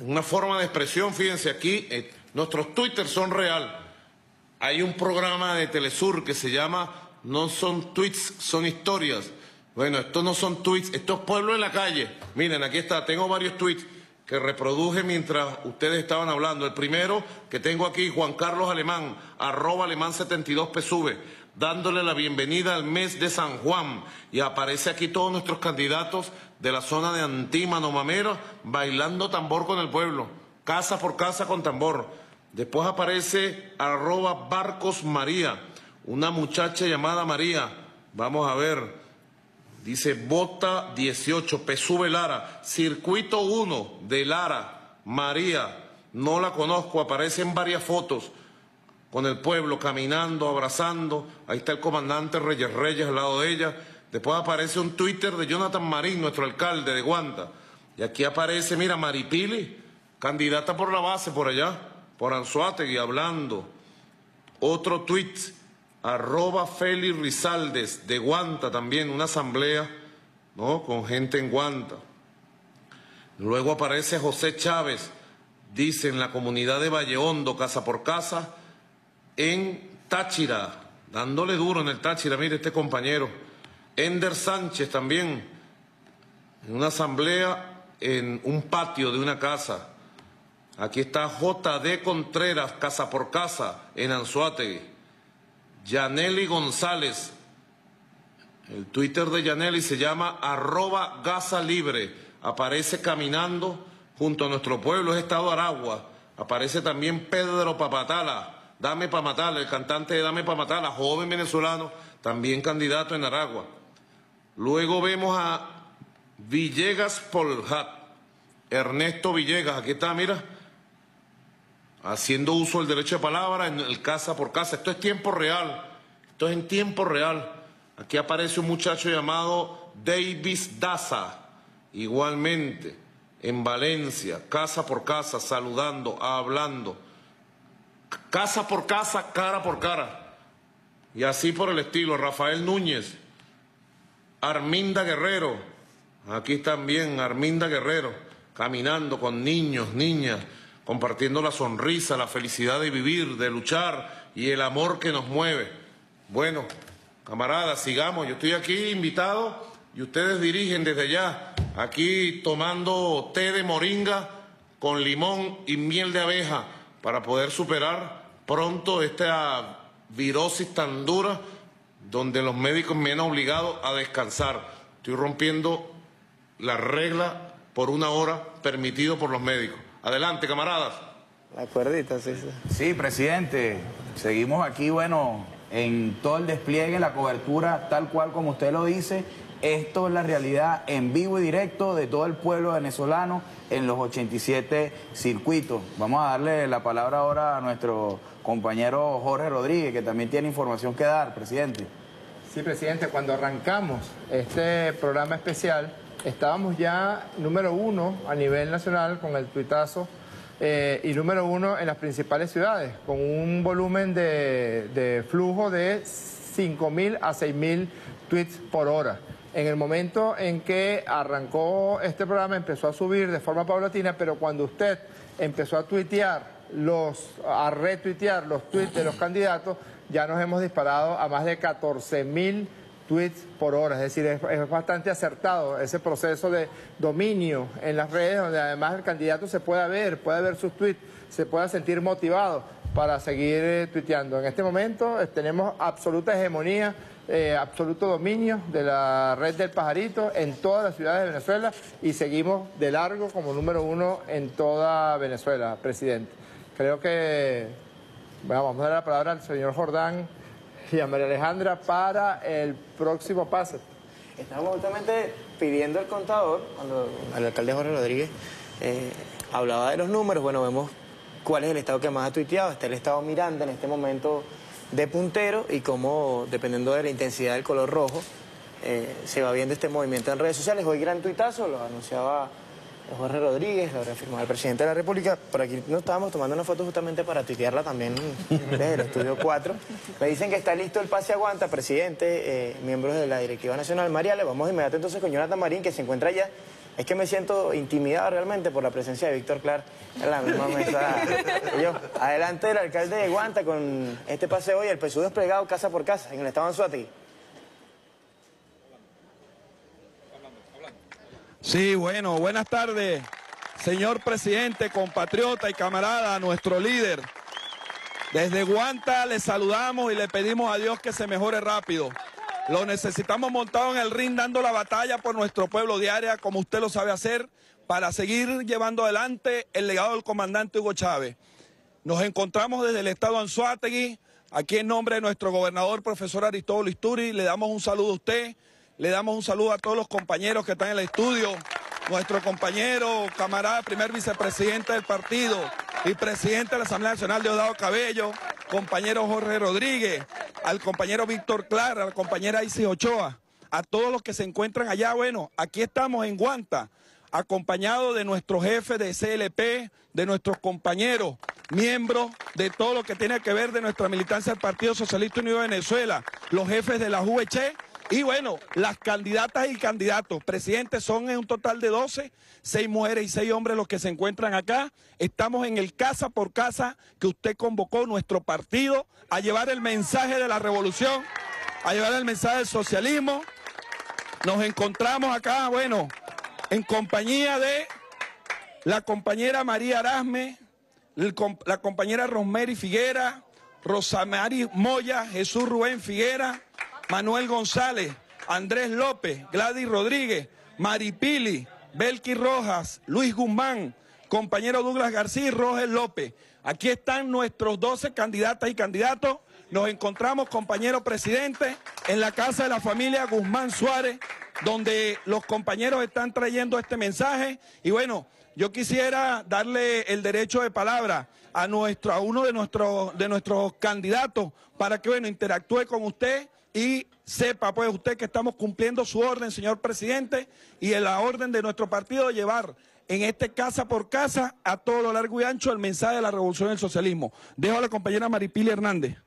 una forma de expresión, fíjense aquí, eh, nuestros twitters son real. Hay un programa de Telesur que se llama No son tweets, son historias. Bueno, estos no son tweets, esto es pueblo en la calle. Miren, aquí está, tengo varios tweets que reproduje mientras ustedes estaban hablando. El primero que tengo aquí, Juan Carlos Alemán, arroba alemán 72 PSV, dándole la bienvenida al mes de San Juan. Y aparece aquí todos nuestros candidatos de la zona de Antímano, Mamero, bailando tambor con el pueblo, casa por casa con tambor. Después aparece arroba Barcos María, una muchacha llamada María. Vamos a ver, Dice Bota 18, Pesube Lara, Circuito 1 de Lara, María, no la conozco, aparece en varias fotos con el pueblo caminando, abrazando. Ahí está el comandante Reyes Reyes al lado de ella. Después aparece un Twitter de Jonathan Marín, nuestro alcalde de Guanta. Y aquí aparece, mira, Maripili, candidata por la base por allá, por Anzuategui, hablando. Otro tweet arroba Rizaldes de Guanta también, una asamblea ¿no? con gente en Guanta. Luego aparece José Chávez, dice en la comunidad de Valle Hondo, casa por casa, en Táchira, dándole duro en el Táchira, mire este compañero. Ender Sánchez también, en una asamblea en un patio de una casa. Aquí está JD Contreras, casa por casa, en Anzuategui. Yaneli González. El Twitter de Yaneli se llama arroba Gaza Libre. Aparece caminando junto a nuestro pueblo, es Estado Aragua. Aparece también Pedro Papatala, Dame pa' Matala, el cantante de Dame pa' Matala, joven venezolano, también candidato en Aragua. Luego vemos a Villegas Polhat, Ernesto Villegas, aquí está, mira, haciendo uso del derecho de palabra en el casa por casa. Esto es tiempo real, esto es en tiempo real. Aquí aparece un muchacho llamado Davis Daza, igualmente, en Valencia, casa por casa, saludando, hablando, casa por casa, cara por cara. Y así por el estilo, Rafael Núñez, Arminda Guerrero, aquí también Arminda Guerrero, caminando con niños, niñas, compartiendo la sonrisa, la felicidad de vivir, de luchar y el amor que nos mueve. Bueno, camaradas, sigamos. Yo estoy aquí invitado y ustedes dirigen desde allá, aquí tomando té de moringa con limón y miel de abeja para poder superar pronto esta virosis tan dura donde los médicos me han obligado a descansar. Estoy rompiendo la regla por una hora permitido por los médicos. Adelante, camaradas. La cuerdita, sí, sí. Sí, presidente. Seguimos aquí, bueno, en todo el despliegue, la cobertura, tal cual como usted lo dice. Esto es la realidad en vivo y directo de todo el pueblo venezolano en los 87 circuitos. Vamos a darle la palabra ahora a nuestro compañero Jorge Rodríguez, que también tiene información que dar, presidente. Sí, presidente, cuando arrancamos este programa especial, estábamos ya número uno a nivel nacional con el tuitazo eh, y número uno en las principales ciudades, con un volumen de, flujo de 5.000 a 6.000 tweets por hora. En el momento en que arrancó este programa empezó a subir de forma paulatina, pero cuando usted empezó a tuitear los, a retuitear los tweets de los candidatos, ya nos hemos disparado a más de 14.000 tweets por hora. Es decir, es, bastante acertado ese proceso de dominio en las redes, donde además el candidato se pueda ver, pueda ver sus tweets, se pueda sentir motivado para seguir eh, tuiteando. En este momento eh, tenemos absoluta hegemonía, eh, absoluto dominio de la red del pajarito en todas las ciudades de Venezuela y seguimos de largo como número uno en toda Venezuela, presidente. Creo que bueno, vamos a dar la palabra al señor Jordán y María Alejandra para el próximo pase. Estamos justamente pidiendo el contador, cuando el alcalde Jorge Rodríguez eh, hablaba de los números, bueno, vemos cuál es el estado que más ha tuiteado, está el estado Miranda en este momento de puntero y cómo, dependiendo de la intensidad del color rojo, eh, se va viendo este movimiento en redes sociales. Hoy gran tuitazo, lo anunciaba Jorge Rodríguez, lo reafirmó el presidente de la República. Por aquí nos estábamos tomando una foto justamente para tuitearla también desde el estudio 4. Me dicen que está listo el pase aguanta, presidente, eh, miembros de la Directiva Nacional. María, le vamos inmediato entonces con Jonathan Marín, que se encuentra allá. Es que me siento intimidado realmente por la presencia de Víctor Clar en la misma mesa. Yo, adelante el alcalde de Guanta con este pase hoy, el PSU desplegado casa por casa en el estado de Anzuategui. Sí, bueno, buenas tardes, señor presidente, compatriota y camarada, nuestro líder. Desde Guanta le saludamos y le pedimos a Dios que se mejore rápido. Lo necesitamos montado en el ring dando la batalla por nuestro pueblo diaria, como usted lo sabe hacer, para seguir llevando adelante el legado del comandante Hugo Chávez. Nos encontramos desde el estado Anzuategui, aquí en nombre de nuestro gobernador, profesor Aristóbulo Isturi, le damos un saludo a usted, le damos un saludo a todos los compañeros que están en el estudio, nuestro compañero, camarada, primer vicepresidente del partido y presidente de la Asamblea Nacional, Deodado Cabello, compañero Jorge Rodríguez, al compañero Víctor Clara, a la compañera Isis Ochoa, a todos los que se encuentran allá. Bueno, aquí estamos en Guanta, acompañados de nuestro jefe de CLP, de nuestros compañeros, miembros de todo lo que tiene que ver de nuestra militancia del Partido Socialista Unido de Venezuela, los jefes de la UEC y bueno, las candidatas y candidatos, presidentes, son en un total de 12, seis mujeres y seis hombres los que se encuentran acá. Estamos en el casa por casa que usted convocó nuestro partido a llevar el mensaje de la revolución, a llevar el mensaje del socialismo. Nos encontramos acá, bueno, en compañía de la compañera María Arasme, la compañera Rosemary Figuera, Rosamari Moya, Jesús Rubén Figuera, Manuel González, Andrés López, Gladys Rodríguez, Maripili, Belki Rojas, Luis Guzmán, compañero Douglas García y Roger López. Aquí están nuestros 12 candidatas y candidatos. Nos encontramos, compañero presidente, en la casa de la familia Guzmán Suárez, donde los compañeros están trayendo este mensaje. Y bueno, yo quisiera darle el derecho de palabra a, nuestro, a uno de nuestros, de nuestros candidatos para que bueno, interactúe con usted y sepa pues usted que estamos cumpliendo su orden, señor presidente, y la orden de nuestro partido de llevar en este casa por casa a todo lo largo y ancho el mensaje de la revolución del socialismo. Dejo a la compañera Maripili Hernández.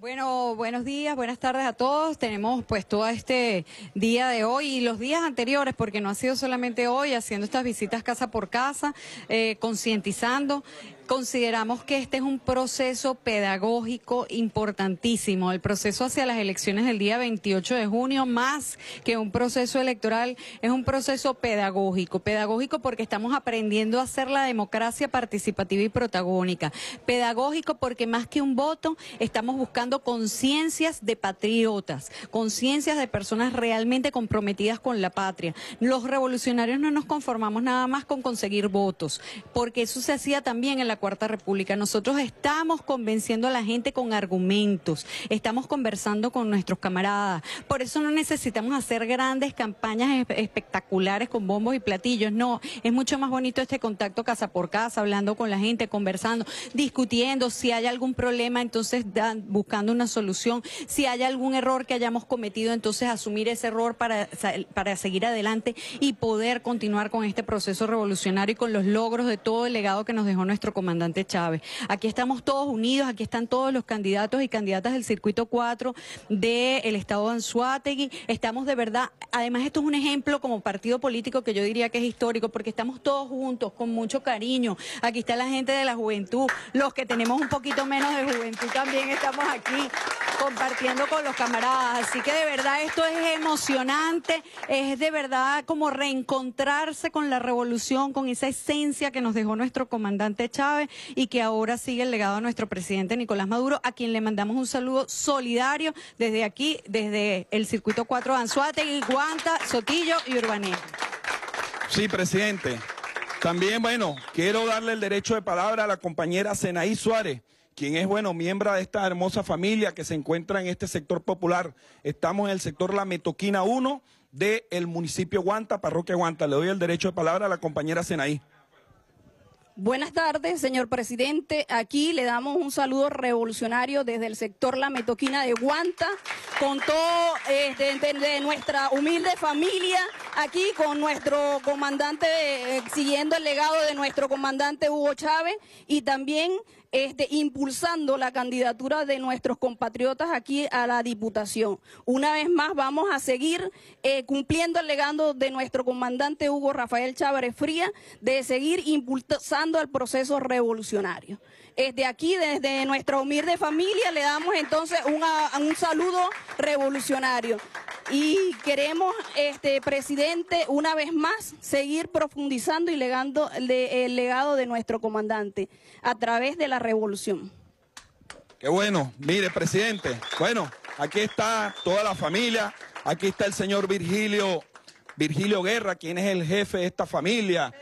Bueno, buenos días, buenas tardes a todos. Tenemos pues todo este día de hoy y los días anteriores, porque no ha sido solamente hoy, haciendo estas visitas casa por casa, eh, concientizando Consideramos que este es un proceso pedagógico importantísimo, el proceso hacia las elecciones del día 28 de junio, más que un proceso electoral, es un proceso pedagógico. Pedagógico porque estamos aprendiendo a hacer la democracia participativa y protagónica. Pedagógico porque más que un voto, estamos buscando conciencias de patriotas, conciencias de personas realmente comprometidas con la patria. Los revolucionarios no nos conformamos nada más con conseguir votos, porque eso se hacía también en la Cuarta República. Nosotros estamos convenciendo a la gente con argumentos, estamos conversando con nuestros camaradas. Por eso no necesitamos hacer grandes campañas espectaculares con bombos y platillos. No, es mucho más bonito este contacto casa por casa, hablando con la gente, conversando, discutiendo si hay algún problema, entonces buscando una solución. Si hay algún error que hayamos cometido, entonces asumir ese error para, para seguir adelante y poder continuar con este proceso revolucionario y con los logros de todo el legado que nos dejó nuestro comandante Chávez. Aquí estamos todos unidos, aquí están todos los candidatos y candidatas del circuito 4 del estado de Anzuategui. Estamos de verdad, además esto es un ejemplo como partido político que yo diría que es histórico porque estamos todos juntos, con mucho cariño. Aquí está la gente de la juventud, los que tenemos un poquito menos de juventud también estamos aquí compartiendo con los camaradas. Así que de verdad esto es emocionante, es de verdad como reencontrarse con la revolución, con esa esencia que nos dejó nuestro comandante Chávez y que ahora sigue el legado a nuestro presidente Nicolás Maduro, a quien le mandamos un saludo solidario desde aquí, desde el circuito 4 de Guanta, Sotillo y Urbané. Sí, presidente. También, bueno, quiero darle el derecho de palabra a la compañera Senaí Suárez quien es, bueno, miembro de esta hermosa familia que se encuentra en este sector popular. Estamos en el sector La Metoquina 1 del municipio Guanta, parroquia Guanta. Le doy el derecho de palabra a la compañera Senaí. Buenas tardes, señor presidente. Aquí le damos un saludo revolucionario desde el sector La Metoquina de Guanta, con todo este, de, nuestra humilde familia, aquí con nuestro comandante, eh, siguiendo el legado de nuestro comandante Hugo Chávez y también este, impulsando la candidatura de nuestros compatriotas aquí a la Diputación. Una vez más vamos a seguir eh, cumpliendo el legado de nuestro comandante Hugo Rafael Chávez Fría de seguir impulsando el proceso revolucionario. Desde aquí, desde nuestra humilde familia, le damos entonces un saludo revolucionario. Y queremos, este presidente, una vez más, seguir profundizando y legando el legado de nuestro comandante a través de la revolución. Qué bueno. Mire, presidente, bueno, aquí está toda la familia, aquí está el señor Virgilio Virgilio Guerra, quien es el jefe de esta familia,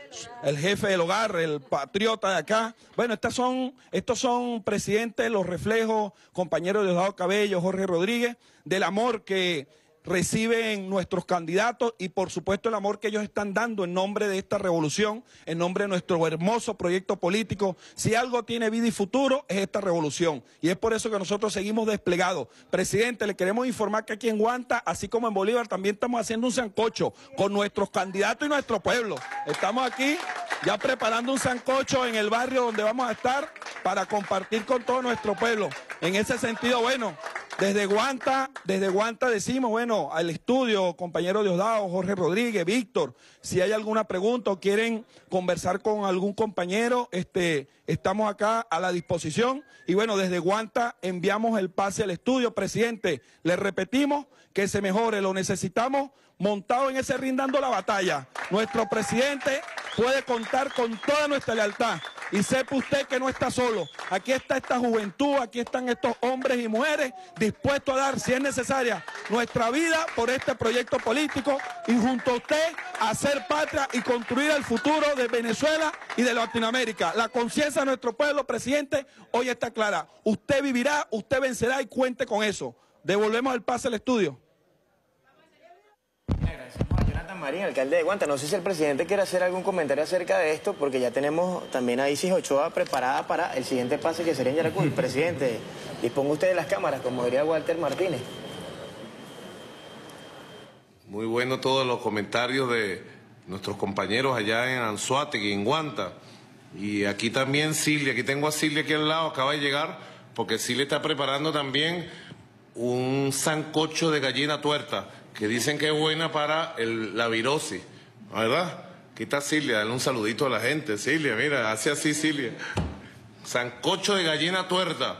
el jefe del hogar, el patriota de acá. Bueno, estos son, estos son presidentes, los reflejos, compañeros de Osado Cabello, Jorge Rodríguez, del amor que reciben nuestros candidatos y por supuesto el amor que ellos están dando en nombre de esta revolución, en nombre de nuestro hermoso proyecto político. Si algo tiene vida y futuro es esta revolución y es por eso que nosotros seguimos desplegados. Presidente, le queremos informar que aquí en Guanta, así como en Bolívar, también estamos haciendo un sancocho con nuestros candidatos y nuestro pueblo. Estamos aquí ya preparando un sancocho en el barrio donde vamos a estar para compartir con todo nuestro pueblo. En ese sentido, bueno, desde Guanta, desde Guanta decimos, bueno, al estudio, compañero Diosdado, Jorge Rodríguez, Víctor, si hay alguna pregunta o quieren conversar con algún compañero, este, estamos acá a la disposición. Y bueno, desde Guanta enviamos el pase al estudio. Presidente, le repetimos que se mejore, lo necesitamos montado en ese ring dando la batalla. Nuestro presidente puede contar con toda nuestra lealtad. Y sepa usted que no está solo. Aquí está esta juventud, aquí están estos hombres y mujeres dispuestos a dar, si es necesaria, nuestra vida por este proyecto político y junto a usted hacer patria y construir el futuro de Venezuela y de Latinoamérica. La conciencia de nuestro pueblo, presidente, hoy está clara. Usted vivirá, usted vencerá y cuente con eso. Devolvemos el pase al estudio. Marín, alcalde de Guanta. No sé si el presidente quiere hacer algún comentario acerca de esto, porque ya tenemos también a Isis Ochoa preparada para el siguiente pase que sería en Yaracuy. Presidente, disponga usted de las cámaras, como diría Walter Martínez. Muy bueno todos los comentarios de nuestros compañeros allá en Anzuategui, en Guanta. Y aquí también Silvia, aquí tengo a Silvia aquí al lado, acaba de llegar, porque Silvia está preparando también un sancocho de gallina tuerta que dicen que es buena para la virosis, ¿verdad? Aquí está Silvia, dale un saludito a la gente. Silvia, mira, hace así Silvia. Sancocho de gallina tuerta.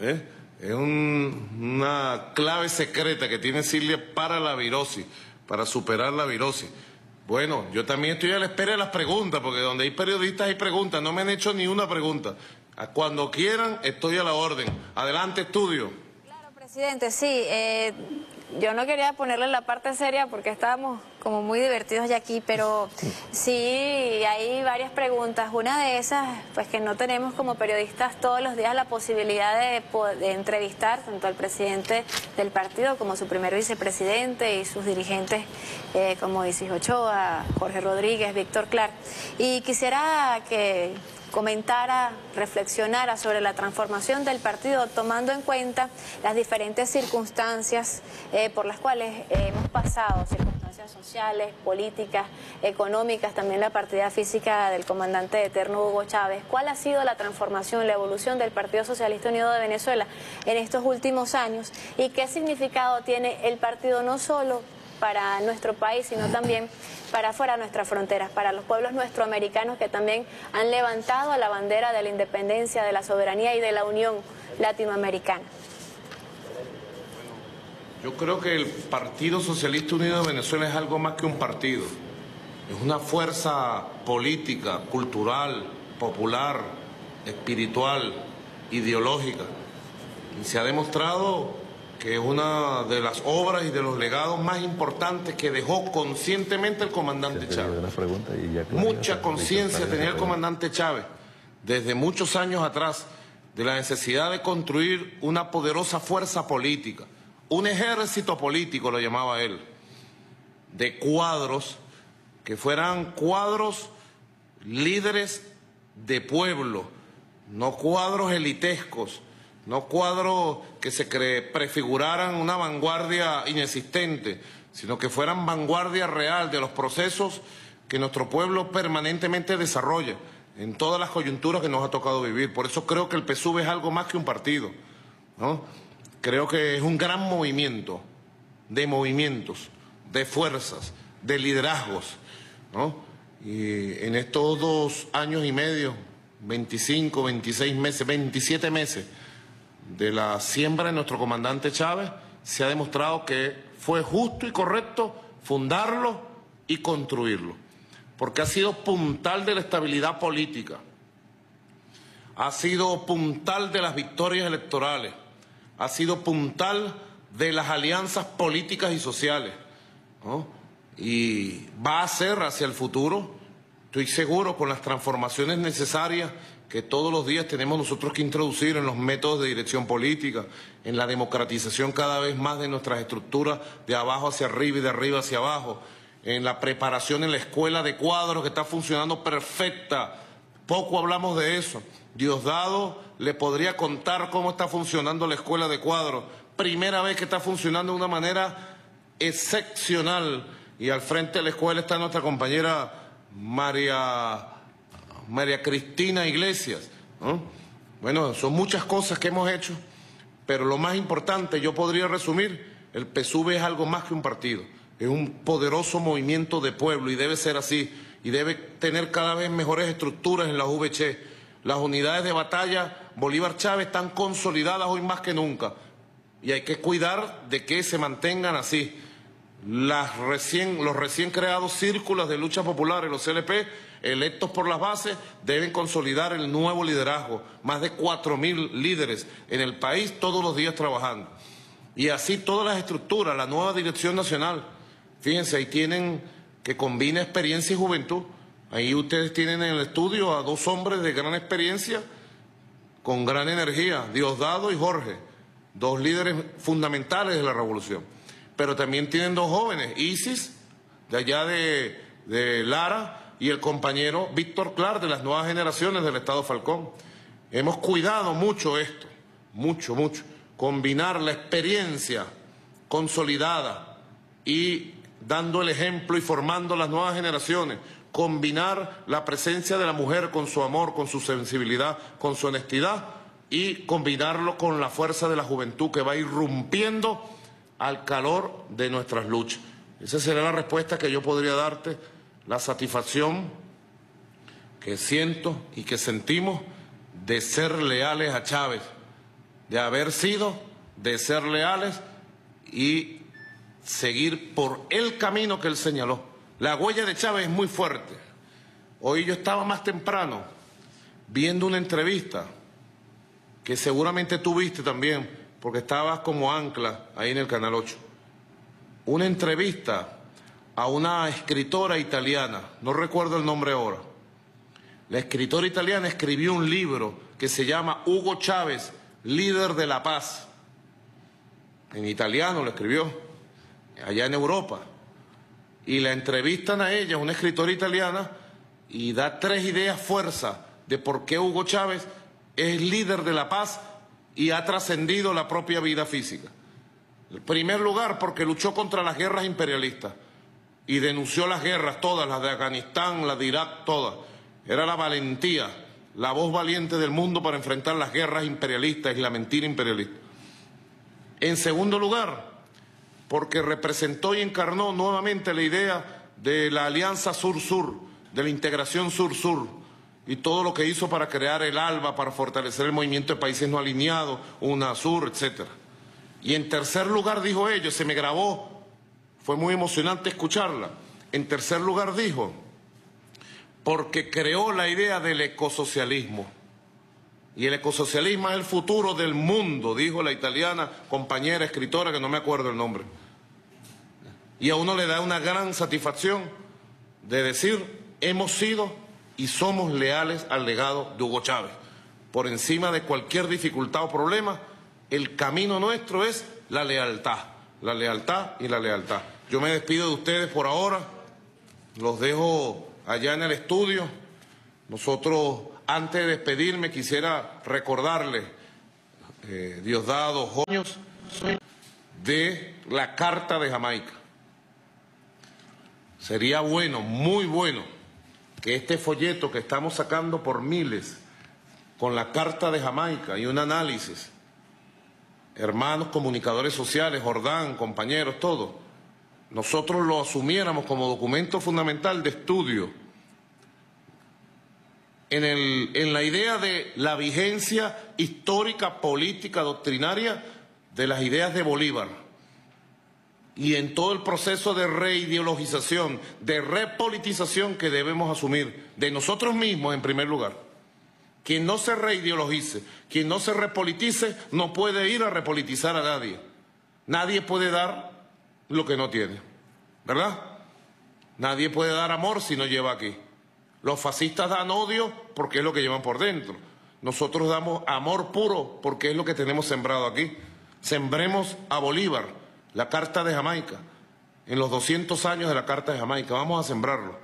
¿eh? Es una clave secreta que tiene Silvia para la virosis, para superar la virosis. Bueno, yo también estoy a la espera de las preguntas, porque donde hay periodistas hay preguntas. No me han hecho ni una pregunta. Cuando quieran, estoy a la orden. Adelante, estudio. Claro, presidente, sí. Eh, yo no quería ponerle la parte seria porque estábamos como muy divertidos ya aquí, pero sí hay varias preguntas. Una de esas, pues que no tenemos como periodistas todos los días la posibilidad de, entrevistar tanto al presidente del partido como su primer vicepresidente y sus dirigentes eh, como Isis Ochoa, Jorge Rodríguez, Víctor Clark. Y quisiera que comentara, reflexionara sobre la transformación del partido, tomando en cuenta las diferentes circunstancias eh, por las cuales eh, hemos pasado, circunstancias sociales, políticas, económicas, también la partida física del comandante eterno Hugo Chávez. ¿Cuál ha sido la transformación, la evolución del Partido Socialista Unido de Venezuela en estos últimos años y qué significado tiene el partido no solo para nuestro país, sino también para fuera de nuestras fronteras, para los pueblos nuestroamericanos que también han levantado la bandera de la independencia, de la soberanía y de la unión latinoamericana. Yo creo que el Partido Socialista Unido de Venezuela es algo más que un partido. Es una fuerza política, cultural, popular, espiritual, ideológica. Y se ha demostrado que es una de las obras y de los legados más importantes que dejó conscientemente el comandante Chávez. Mucha conciencia tenía el comandante Chávez desde muchos años atrás de la necesidad de construir una poderosa fuerza política, un ejército político lo llamaba él, de cuadros que fueran cuadros líderes de pueblo, no cuadros elitescos no cuadros que se prefiguraran una vanguardia inexistente, sino que fueran vanguardia real de los procesos que nuestro pueblo permanentemente desarrolla en todas las coyunturas que nos ha tocado vivir. Por eso creo que el PSUV es algo más que un partido. ¿no? Creo que es un gran movimiento de movimientos, de fuerzas, de liderazgos. ¿no? Y en estos dos años y medio, 25, 26 meses, 27 meses, de la siembra de nuestro comandante Chávez, se ha demostrado que fue justo y correcto fundarlo y construirlo, porque ha sido puntal de la estabilidad política, ha sido puntal de las victorias electorales, ha sido puntal de las alianzas políticas y sociales, y va a ser hacia el futuro, estoy seguro, con las transformaciones necesarias que todos los días tenemos nosotros que introducir en los métodos de dirección política, en la democratización cada vez más de nuestras estructuras de abajo hacia arriba y de arriba hacia abajo, en la preparación en la escuela de cuadros que está funcionando perfecta. Poco hablamos de eso. Diosdado le podría contar cómo está funcionando la escuela de cuadros. Primera vez que está funcionando de una manera excepcional. Y al frente de la escuela está nuestra compañera María María Cristina Iglesias. Bueno, son muchas cosas que hemos hecho, pero lo más importante, yo podría resumir, el PSUV es algo más que un partido, es un poderoso movimiento de pueblo y debe ser así, y debe tener cada vez mejores estructuras en la VC. Las unidades de batalla Bolívar Chávez están consolidadas hoy más que nunca, y hay que cuidar de que se mantengan así. Las recién, los recién creados círculos de lucha popular, los CLP, electos por las bases, deben consolidar el nuevo liderazgo. Más de cuatro mil líderes en el país todos los días trabajando. Y así todas las estructuras, la nueva dirección nacional. Fíjense, ahí tienen que combina experiencia y juventud. Ahí ustedes tienen en el estudio a dos hombres de gran experiencia, con gran energía, Diosdado y Jorge, dos líderes fundamentales de la revolución. Pero también tienen dos jóvenes, Isis, de allá de, de Lara, y el compañero Víctor Clark de las nuevas generaciones del Estado Falcón. Hemos cuidado mucho esto, mucho, mucho. Combinar la experiencia consolidada y dando el ejemplo y formando las nuevas generaciones. Combinar la presencia de la mujer con su amor, con su sensibilidad, con su honestidad y combinarlo con la fuerza de la juventud que va irrumpiendo al calor de nuestras luchas. Esa sería la respuesta que yo podría darte la satisfacción que siento y que sentimos de ser leales a Chávez, de haber sido, de ser leales y seguir por el camino que él señaló. La huella de Chávez es muy fuerte. Hoy yo estaba más temprano viendo una entrevista que seguramente tú viste también, porque estabas como ancla ahí en el Canal 8. una entrevista a una escritora italiana, no recuerdo el nombre ahora. La escritora italiana escribió un libro que se llama Hugo Chávez, líder de la paz. En italiano lo escribió, allá en Europa. Y la entrevistan a ella, una escritora italiana, y da tres ideas fuerza de por qué Hugo Chávez es líder de la paz y ha trascendido la propia vida física. En primer lugar, porque luchó contra las guerras imperialistas y denunció las guerras, todas, las de Afganistán, las de Irak, todas. Era la valentía, la voz valiente del mundo para enfrentar las guerras imperialistas y la mentira imperialista. En segundo lugar, porque representó y encarnó nuevamente la idea de la alianza sur-sur, de la integración sur-sur y todo lo que hizo para crear el ALBA, para fortalecer el movimiento de países no alineados, UNASUR, etc. Y en tercer lugar dijo ello, se me grabó, fue muy emocionante escucharla. En tercer lugar dijo, porque creó la idea del ecosocialismo. Y el ecosocialismo es el futuro del mundo, dijo la italiana compañera escritora que no me acuerdo el nombre. Y a uno le da una gran satisfacción de decir, hemos sido y somos leales al legado de Hugo Chávez. Por encima de cualquier dificultad o problema, el camino nuestro es la lealtad, la lealtad y la lealtad. Yo me despido de ustedes por ahora, los dejo allá en el estudio. Nosotros, antes de despedirme, quisiera recordarles, eh, Diosdado años de la Carta de Jamaica. Sería bueno, muy bueno, que este folleto que estamos sacando por miles, con la Carta de Jamaica y un análisis, hermanos comunicadores sociales, Jordán, compañeros, todos, nosotros lo asumiéramos como documento fundamental de estudio. En, el, en la idea de la vigencia histórica, política, doctrinaria de las ideas de Bolívar. Y en todo el proceso de reideologización, de repolitización que debemos asumir de nosotros mismos en primer lugar. Quien no se reideologice, quien no se repolitice, no puede ir a repolitizar a nadie. Nadie puede dar lo que no tiene, ¿verdad? Nadie puede dar amor si no lleva aquí. Los fascistas dan odio porque es lo que llevan por dentro. Nosotros damos amor puro porque es lo que tenemos sembrado aquí. Sembremos a Bolívar, la Carta de Jamaica, en los 200 años de la Carta de Jamaica. Vamos a sembrarlo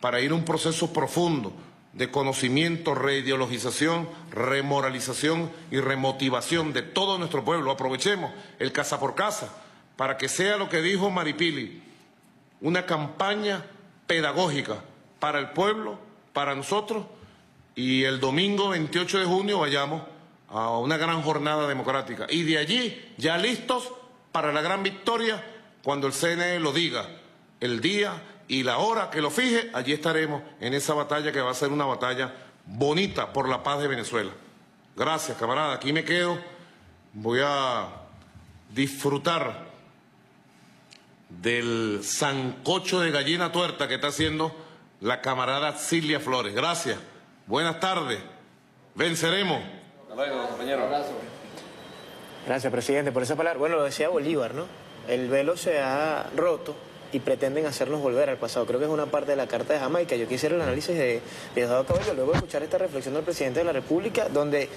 para ir a un proceso profundo de conocimiento, reideologización, remoralización y remotivación de todo nuestro pueblo. Aprovechemos el casa por casa para que sea lo que dijo Maripili, una campaña pedagógica para el pueblo, para nosotros, y el domingo 28 de junio vayamos a una gran jornada democrática. Y de allí, ya listos para la gran victoria, cuando el CNE lo diga, el día y la hora que lo fije, allí estaremos en esa batalla que va a ser una batalla bonita por la paz de Venezuela. Gracias, camarada. Aquí me quedo. Voy a disfrutar del sancocho de gallina tuerta que está haciendo la camarada Silvia Flores. Gracias. Buenas tardes. Venceremos. Hasta luego, compañero. Gracias, presidente, por esa palabra. Bueno, lo decía Bolívar, ¿no? El velo se ha roto y pretenden hacernos volver al pasado. Creo que es una parte de la Carta de Jamaica. Yo quisiera el análisis de Diosdado Cabello, luego de escuchar esta reflexión del presidente de la República, donde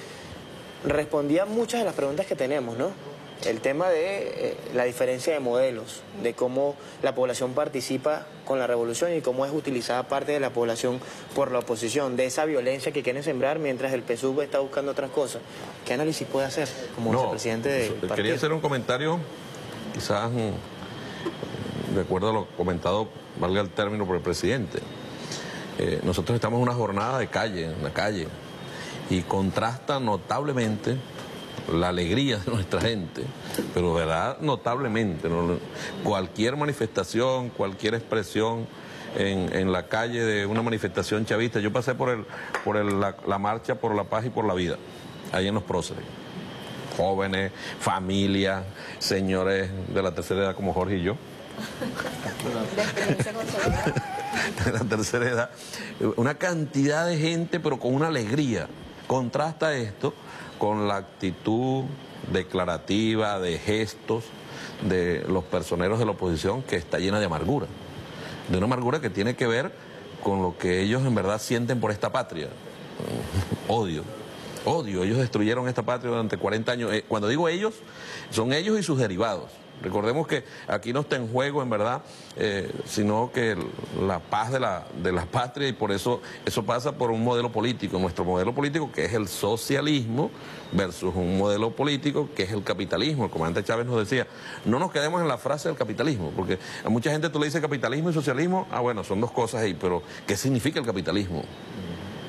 respondía muchas de las preguntas que tenemos, ¿no? El tema de eh, la diferencia de modelos, de cómo la población participa con la revolución y cómo es utilizada parte de la población por la oposición, de esa violencia que quieren sembrar mientras el PSUV está buscando otras cosas. ¿Qué análisis puede hacer como No, vicepresidente del partido? Quería hacer un comentario, quizás de acuerdo a lo comentado, valga el término por el presidente. Eh, nosotros estamos en una jornada de calle, en la calle, y contrasta notablemente la alegría de nuestra gente, pero verdad, notablemente. ¿no? Cualquier manifestación, cualquier expresión en, en la calle de una manifestación chavista, yo pasé por, el, por el- la, la marcha por la paz y por la vida, ahí en los próceres. Jóvenes, familias, señores de la tercera edad como Jorge y yo. De la tercera edad, una cantidad de gente, pero con una alegría. Contrasta esto con la actitud declarativa, de gestos de los personeros de la oposición que está llena de amargura. De una amargura que tiene que ver con lo que ellos en verdad sienten por esta patria. Odio. Odio. Ellos destruyeron esta patria durante 40 años. Eh, cuando digo ellos, son ellos y sus derivados. Recordemos que aquí no está en juego, en verdad, eh, sino que la paz de la, de la patria y por eso eso pasa por un modelo político, nuestro modelo político que es el socialismo versus un modelo político que es el capitalismo. El comandante Chávez nos decía, no nos quedemos en la frase del capitalismo, porque a mucha gente tú le dices capitalismo y socialismo, ah bueno, son dos cosas ahí, pero ¿qué significa el capitalismo?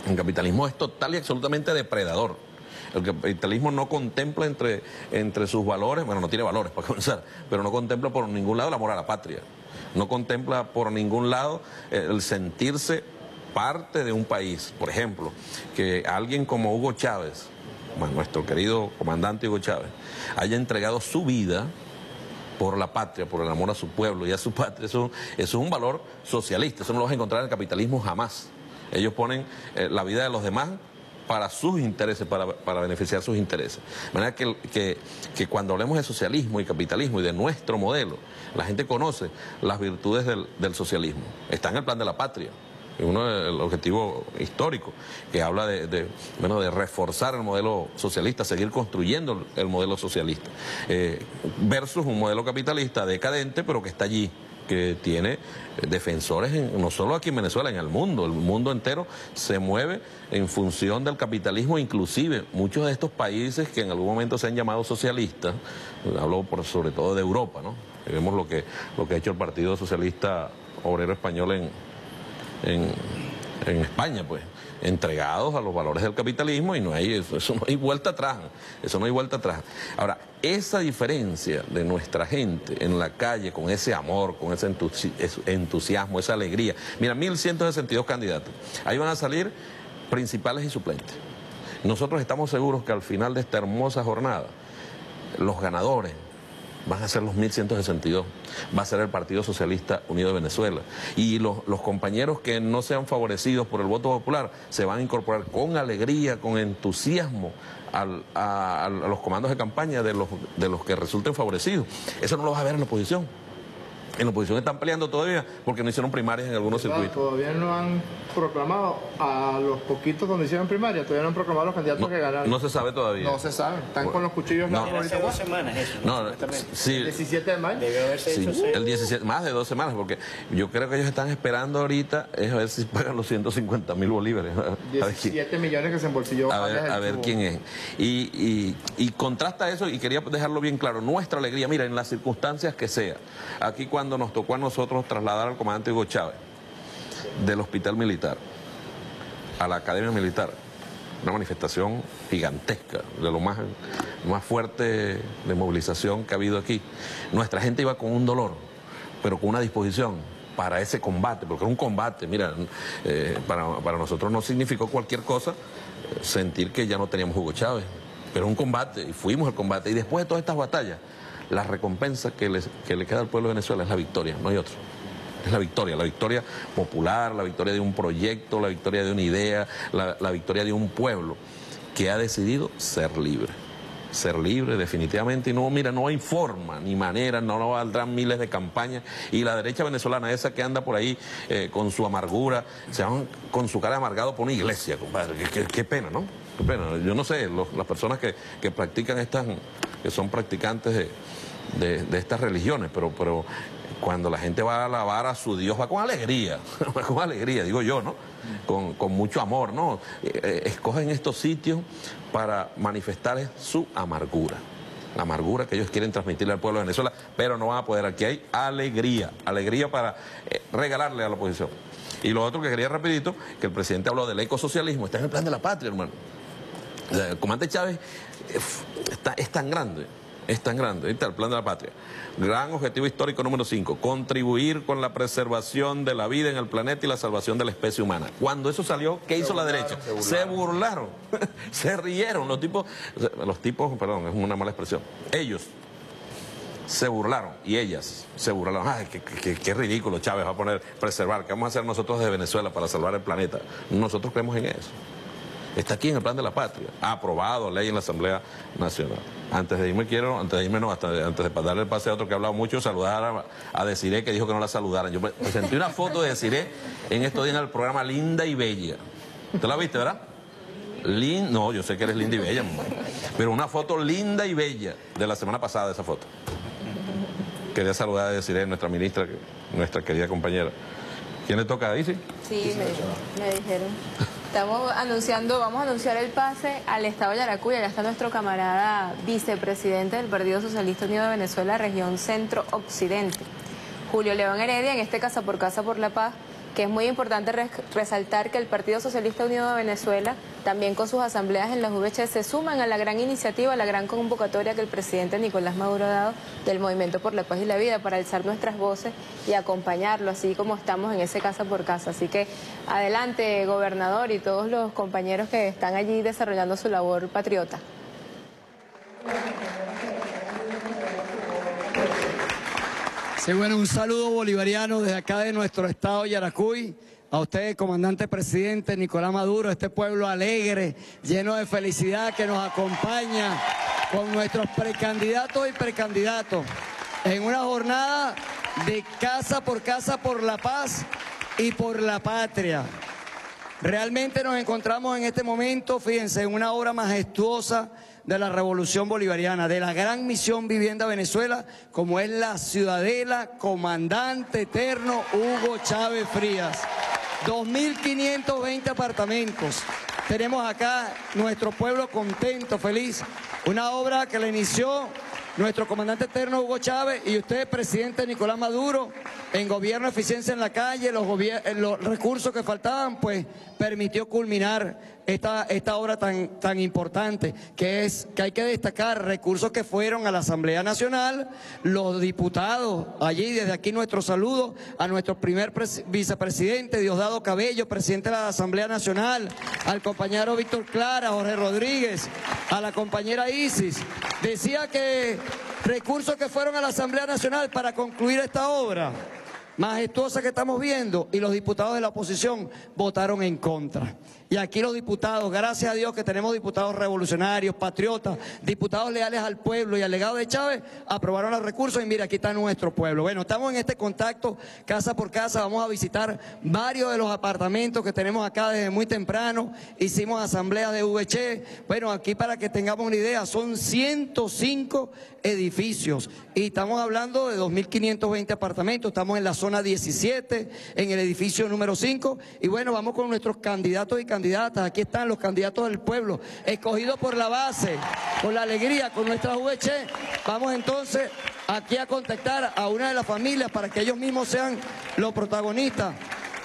El capitalismo es total y absolutamente depredador. El capitalismo no contempla entre, entre sus valores, bueno, no tiene valores para comenzar, pero no contempla por ningún lado el amor a la patria. No contempla por ningún lado el sentirse parte de un país. Por ejemplo, que alguien como Hugo Chávez, nuestro querido comandante Hugo Chávez, haya entregado su vida por la patria, por el amor a su pueblo y a su patria. Eso, eso es un valor socialista, eso no lo vas a encontrar en el capitalismo jamás. Ellos ponen eh, la vida de los demás para sus intereses, para, beneficiar sus intereses. De manera que, que, cuando hablemos de socialismo y capitalismo y de nuestro modelo, la gente conoce las virtudes del, socialismo. Está en el plan de la patria uno el objetivo histórico que habla de, de reforzar el modelo socialista, seguir construyendo el modelo socialista, eh, versus un modelo capitalista decadente, pero que está allí que tiene defensores no solo aquí en Venezuela, en el mundo. El mundo entero se mueve en función del capitalismo, inclusive muchos de estos países que en algún momento se han llamado socialistas, hablo por, sobre todo de Europa, ¿no? vemos lo que, lo que ha hecho el Partido Socialista Obrero Español en, en, España, pues entregados a los valores del capitalismo y no hay eso, no hay vuelta atrás, eso no hay vuelta atrás. Ahora, esa diferencia de nuestra gente en la calle con ese amor, con ese entusiasmo, esa alegría. Mira, 1162 candidatos. Ahí van a salir principales y suplentes. Nosotros estamos seguros que al final de esta hermosa jornada, los ganadores van a ser los 1162, va a ser el Partido Socialista Unido de Venezuela. Y los, compañeros que no sean favorecidos por el voto popular se van a incorporar con alegría, con entusiasmo a, los comandos de campaña de los, de los que resulten favorecidos. Eso no lo vas a ver en la oposición en la oposición están peleando todavía porque no hicieron primarias en algunos circuitos. Todavía no han proclamado a los poquitos donde hicieron primarias, todavía no han proclamado a los candidatos que ganaron. No se sabe todavía. No se sabe, están con los cuchillos no. Hace dos semanas eso. No, sí. El 17 de mayo. Debe haberse sí, El 17, más de dos semanas, porque yo creo que ellos están esperando ahorita es a ver si pagan los 150 mil bolívares. 17 millones que se embolsilló. A ver, a ver quién es. Y, y, y contrasta eso, y quería dejarlo bien claro, nuestra alegría, mira, en las circunstancias que sea. Aquí cuando nos tocó a nosotros trasladar al comandante Hugo Chávez del hospital militar a la academia militar, una manifestación gigantesca, de lo más, más fuerte de movilización que ha habido aquí. Nuestra gente iba con un dolor, pero con una disposición para ese combate, porque era un combate, mira, eh, para, para, nosotros no significó cualquier cosa eh, sentir que ya no teníamos Hugo Chávez, pero un combate, y fuimos al combate, y después de todas estas batallas, la recompensa que, que le queda al pueblo de Venezuela es la victoria, no hay otro. Es la victoria, la victoria popular, la victoria de un proyecto, la victoria de una idea, la, la victoria de un pueblo que ha decidido ser libre. Ser libre definitivamente. Y no, mira, no hay forma ni manera, no, no valdrán miles de campañas. Y la derecha venezolana, esa que anda por ahí eh, con su amargura, se van con su cara amargado por una iglesia, compadre, qué, pena, ¿no? Qué pena, yo no sé, las personas que, que, practican estas, que son practicantes de, de, estas religiones, pero, pero cuando la gente va a alabar a su Dios, va con alegría, va con alegría, digo yo, ¿no? Con, con mucho amor, ¿no? Eh, eh, escogen estos sitios para manifestar su amargura. La amargura que ellos quieren transmitirle al pueblo de Venezuela, pero no van a poder. Aquí hay alegría, alegría para eh, regalarle a la oposición. Y lo otro que quería rapidito, que el presidente habló del ecosocialismo, está en el plan de la patria, hermano. El comandante Chávez está, es tan grande es tan grande. Está el plan de la patria. Gran objetivo histórico número 5, contribuir con la preservación de la vida en el planeta y la salvación de la especie humana. Cuando eso salió, ¿qué hizo la derecha? Se burlaron, se, rieron. Los tipos, los tipos, perdón, es una mala expresión. Ellos se burlaron y ellas se burlaron. Ay, qué, qué, ridículo Chávez va a poner preservar. ¿Qué vamos a hacer nosotros de Venezuela para salvar el planeta? Nosotros creemos en eso. Está aquí en el plan de la patria, aprobado ley en la Asamblea Nacional. Antes de irme quiero, antes de irme no, hasta antes de darle el pase a otro que ha hablado mucho, saludar a, a Desiree que dijo que no la saludaran. Yo pre- presenté una foto de Desiree en estos días en el programa Linda y Bella. ¿Usted la viste, verdad? Lin, no, yo sé que eres linda y bella, mamá. pero una foto linda y bella de la semana pasada, esa foto. Quería saludar a Desiree, nuestra ministra, nuestra querida compañera. ¿Quién le toca a Isi? Sí, me, me dijeron. Estamos anunciando, vamos a anunciar el pase al Estado de Yaracuy. Ya está nuestro camarada vicepresidente del Partido Socialista Unido de Venezuela, región centro-occidente, Julio León Heredia, en este Casa por Casa por la Paz, que es muy importante res- resaltar que el Partido Socialista Unido de Venezuela, también con sus asambleas en las VC, se suman a la gran iniciativa, a la gran convocatoria que el presidente Nicolás Maduro ha dado del Movimiento por la Paz y la Vida para alzar nuestras voces y acompañarlo, así como estamos en ese casa por casa. Así que adelante, gobernador y todos los compañeros que están allí desarrollando su labor patriota. Sí, bueno, un saludo bolivariano desde acá de nuestro estado Yaracuy. A usted, comandante presidente Nicolás Maduro, este pueblo alegre, lleno de felicidad que nos acompaña con nuestros precandidatos y precandidatos en una jornada de casa por casa por la paz y por la patria. Realmente nos encontramos en este momento, fíjense, en una obra majestuosa de la revolución bolivariana, de la gran misión Vivienda Venezuela, como es la ciudadela comandante eterno Hugo Chávez Frías. 2.520 apartamentos. Tenemos acá nuestro pueblo contento, feliz. Una obra que la inició nuestro comandante eterno Hugo Chávez y usted, presidente Nicolás Maduro, en gobierno eficiencia en la calle, eh, los recursos que faltaban, pues permitió culminar esta, esta obra tan, tan importante, que es que hay que destacar recursos que fueron a la Asamblea Nacional, los diputados, allí desde aquí nuestro saludo a nuestro primer pres- vicepresidente, Diosdado Cabello, presidente de la Asamblea Nacional, al compañero Víctor Clara, Jorge Rodríguez, a la compañera Isis. Decía que recursos que fueron a la Asamblea Nacional para concluir esta obra majestuosa que estamos viendo y los diputados de la oposición votaron en contra. Y aquí los diputados, gracias a Dios que tenemos diputados revolucionarios, patriotas, diputados leales al pueblo y al legado de Chávez, aprobaron los recursos y mira, aquí está nuestro pueblo. Bueno, estamos en este contacto casa por casa, vamos a visitar varios de los apartamentos que tenemos acá desde muy temprano, hicimos asambleas de VC, bueno, aquí para que tengamos una idea, son 105 edificios y estamos hablando de 2.520 apartamentos, estamos en la zona 17, en el edificio número 5 y bueno, vamos con nuestros candidatos y candidatas, aquí están los candidatos del pueblo, escogidos por la base, con la alegría, con nuestra VC, vamos entonces aquí a contactar a una de las familias para que ellos mismos sean los protagonistas.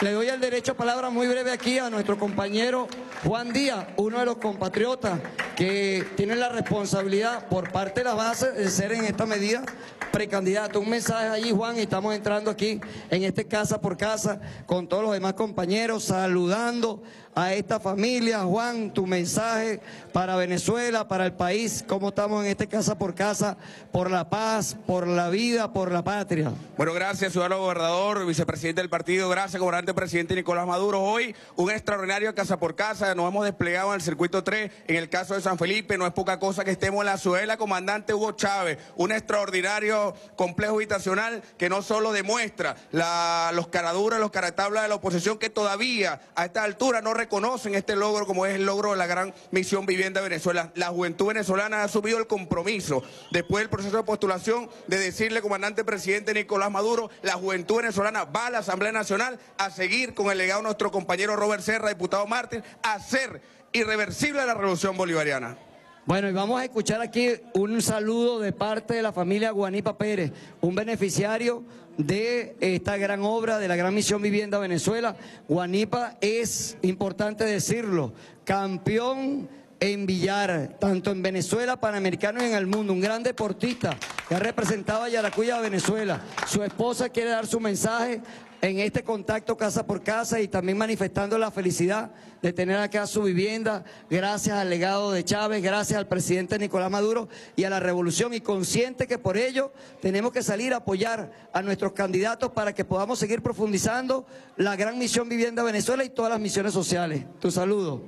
Le doy el derecho a palabra muy breve aquí a nuestro compañero Juan Díaz, uno de los compatriotas que tiene la responsabilidad por parte de la base de ser en esta medida precandidato. Un mensaje allí, Juan, y estamos entrando aquí en este casa por casa con todos los demás compañeros, saludando a esta familia. Juan, tu mensaje para Venezuela, para el país, cómo estamos en este casa por casa, por la paz, por la vida, por la patria. Bueno, gracias, ciudadano gobernador, vicepresidente del partido. Gracias, gobernante presidente Nicolás Maduro. Hoy, un extraordinario casa por casa. Nos hemos desplegado en el circuito 3, en el caso de San Felipe. No es poca cosa que estemos en la ciudadela comandante Hugo Chávez. Un extraordinario complejo habitacional que no solo demuestra los caraduras, los caratablas de la oposición que todavía a esta altura no reconocen este logro como es el logro de la gran misión Vivienda Venezuela. La juventud venezolana ha asumido el compromiso después del proceso de postulación de decirle, comandante presidente Nicolás Maduro, la juventud venezolana va a la Asamblea Nacional a seguir con el legado de nuestro compañero Robert Serra, diputado Martín, a hacer irreversible la revolución bolivariana. Bueno, y vamos a escuchar aquí un saludo de parte de la familia Guanipa Pérez, un beneficiario de esta gran obra de la Gran Misión Vivienda Venezuela. Guanipa es, importante decirlo, campeón en billar, tanto en Venezuela, Panamericano y en el mundo. Un gran deportista que ha representado a Yaracuy y a Venezuela. Su esposa quiere dar su mensaje en este contacto casa por casa y también manifestando la felicidad de tener acá su vivienda, gracias al legado de Chávez, gracias al presidente Nicolás Maduro y a la revolución y consciente que por ello tenemos que salir a apoyar a nuestros candidatos para que podamos seguir profundizando la gran misión Vivienda Venezuela y todas las misiones sociales. Tu saludo.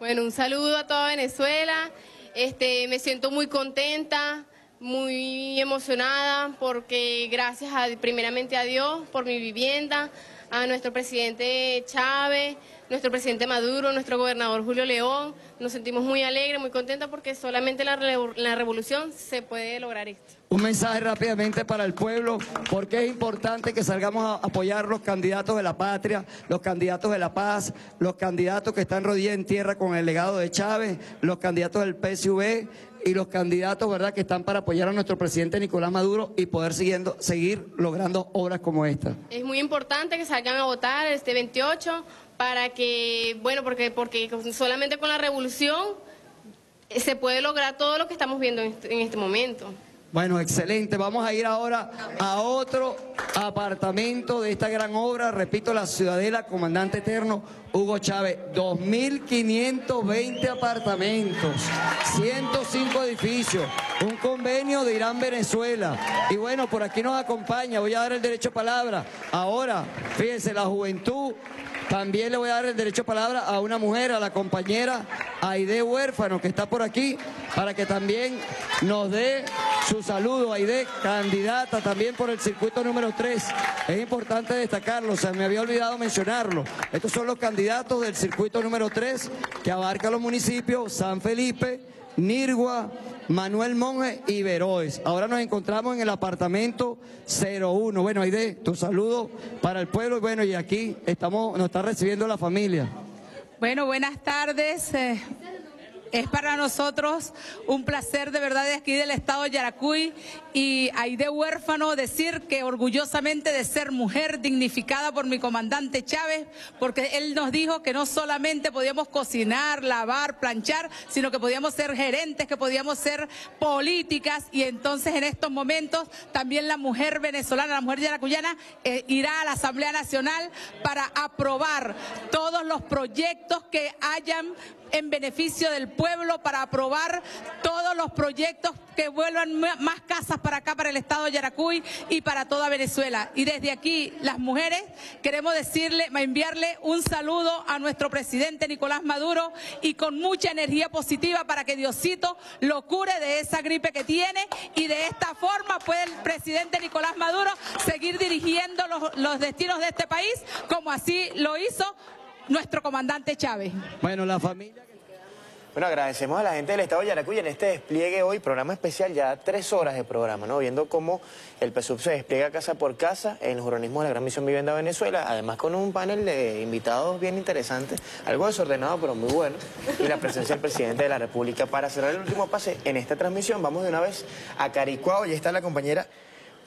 Bueno, un saludo a toda Venezuela. Este, me siento muy contenta, muy emocionada porque gracias a, primeramente a Dios por mi vivienda, a nuestro presidente Chávez, nuestro presidente Maduro, nuestro gobernador Julio León. Nos sentimos muy alegres, muy contentas porque solamente la, la revolución se puede lograr esto. Un mensaje rápidamente para el pueblo, porque es importante que salgamos a apoyar los candidatos de la patria, los candidatos de la paz, los candidatos que están rodillas en tierra con el legado de Chávez, los candidatos del PSV y los candidatos, ¿verdad?, que están para apoyar a nuestro presidente Nicolás Maduro y poder siguiendo, seguir logrando obras como esta. Es muy importante que salgan a votar este 28 para que, bueno, porque, porque solamente con la revolución se puede lograr todo lo que estamos viendo en este, este momento. Bueno, excelente. Vamos a ir ahora a otro apartamento de esta gran obra. Repito, la Ciudadela, Comandante Eterno, Hugo Chávez. 2.520 apartamentos, 105 edificios, un convenio de Irán, Venezuela. Y bueno, por aquí nos acompaña, voy a dar el derecho a palabra. Ahora, fíjense, la juventud también le voy a dar el derecho a palabra a una mujer, a la compañera Aide Huérfano, que está por aquí, para que también nos dé su saludo. Aide, candidata también por el circuito número 3. Es importante destacarlo, se me había olvidado mencionarlo. Estos son los candidatos del circuito número 3 que abarca los municipios San Felipe, Nirgua, Manuel Monge y. Ahora nos encontramos en el apartamento 01. Bueno, Aide, tu saludo para el pueblo. Bueno, y aquí estamos, nos está recibiendo la familia. Bueno, buenas tardes. Eh, es para nosotros un placer de verdad de aquí del estado de Yaracuy y Aide Huérfano decir que orgullosamente de ser mujer dignificada por mi comandante Chávez, porque él nos dijo que no solamente podíamos cocinar, lavar, planchar, sino que podíamos ser gerentes, que podíamos ser políticas y entonces en estos momentos también la mujer venezolana, la mujer yaracuyana eh, irá a la Asamblea Nacional para aprobar todos los proyectos que hayan en beneficio del pueblo para aprobar todos los proyectos que vuelvan más casas para acá, para el estado de Yaracuy y para toda Venezuela. Y desde aquí, las mujeres, queremos decirle, enviarle un saludo a nuestro presidente Nicolás Maduro y con mucha energía positiva para que Diosito lo cure de esa gripe que tiene y de esta forma puede el presidente Nicolás Maduro seguir dirigiendo los, los destinos de este país como así lo hizo nuestro comandante Chávez. Bueno, la familia... Bueno, agradecemos a la gente del Estado de Yaracuy en este despliegue hoy, programa especial, ya tres horas de programa, ¿no? Viendo cómo el PSUV se despliega casa por casa en los organismos de la Gran Misión Vivienda Venezuela, además con un panel de invitados bien interesantes, algo desordenado pero muy bueno, y la presencia del presidente de la República. Para cerrar el último pase en esta transmisión, vamos de una vez a Caricuao, y está la compañera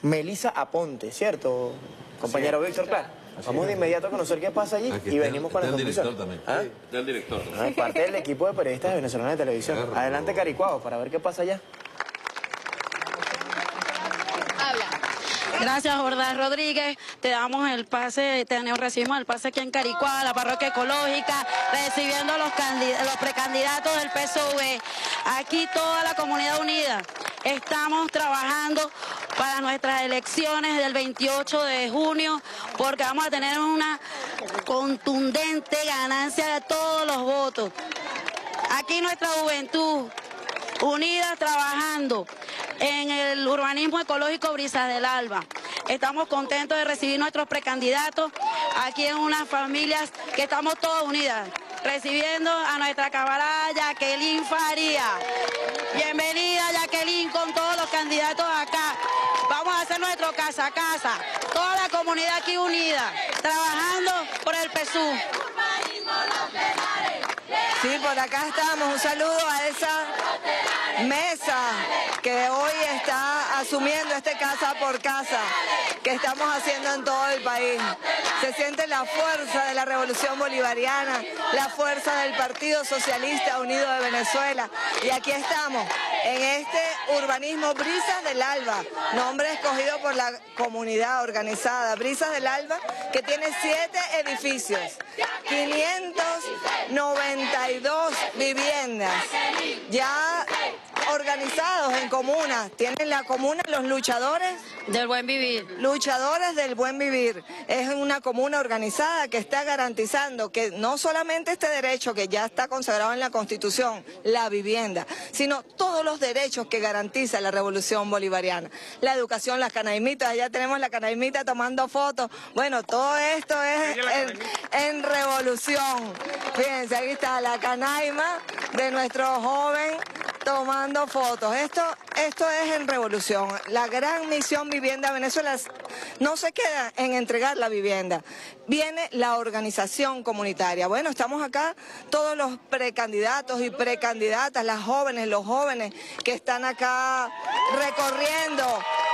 Melisa Aponte, ¿cierto, compañero Víctor Clar? Vamos de inmediato a conocer qué pasa allí y venimos con la conclusión. director también. ¿Ah? Del director. Ah, parte del equipo de periodistas de venezolanos de televisión. Adelante, Caricuao, para ver qué pasa allá. Gracias, Jordán Rodríguez. Te damos el pase, te recibimos el pase aquí en Caricuá, la parroquia ecológica, recibiendo los, los precandidatos del PSV. Aquí toda la comunidad unida. Estamos trabajando para nuestras elecciones del 28 de junio, porque vamos a tener una contundente ganancia de todos los votos. Aquí nuestra juventud unida trabajando en el urbanismo ecológico Brisas del Alba. Estamos contentos de recibir nuestros precandidatos aquí en unas familias que estamos todas unidas recibiendo a nuestra camarada Jacqueline Faría. Bienvenida Jacqueline con todos los candidatos acá. Vamos a hacer nuestro casa a casa, toda la comunidad aquí unida, trabajando por el PSU. Sí, por acá estamos. Un saludo a esa mesa que hoy está asumiendo este casa por casa que estamos haciendo en todo el país. Se siente la fuerza de la revolución bolivariana, la fuerza del Partido Socialista Unido de Venezuela. Y aquí estamos, en este urbanismo Brisas del Alba, nombre escogido por la comunidad organizada. Brisas del Alba, que tiene siete edificios, 592 viviendas. Ya organizados en comunas. Tienen la comuna los luchadores del buen vivir. Luchadores del buen vivir. Es una comuna organizada que está garantizando que no solamente este derecho que ya está consagrado en la Constitución, la vivienda, sino todos los derechos que garantiza la revolución bolivariana. La educación, las canaimitas, allá tenemos la canaimita tomando fotos. Bueno, todo esto es en, en revolución. Fíjense, aquí está la canaima de nuestro joven tomando fotos. Esto, esto es en revolución. La gran misión Vivienda Venezuela no se queda en entregar la vivienda. Viene la organización comunitaria. Bueno, estamos acá todos los precandidatos y precandidatas, las jóvenes, los jóvenes que están acá recorriendo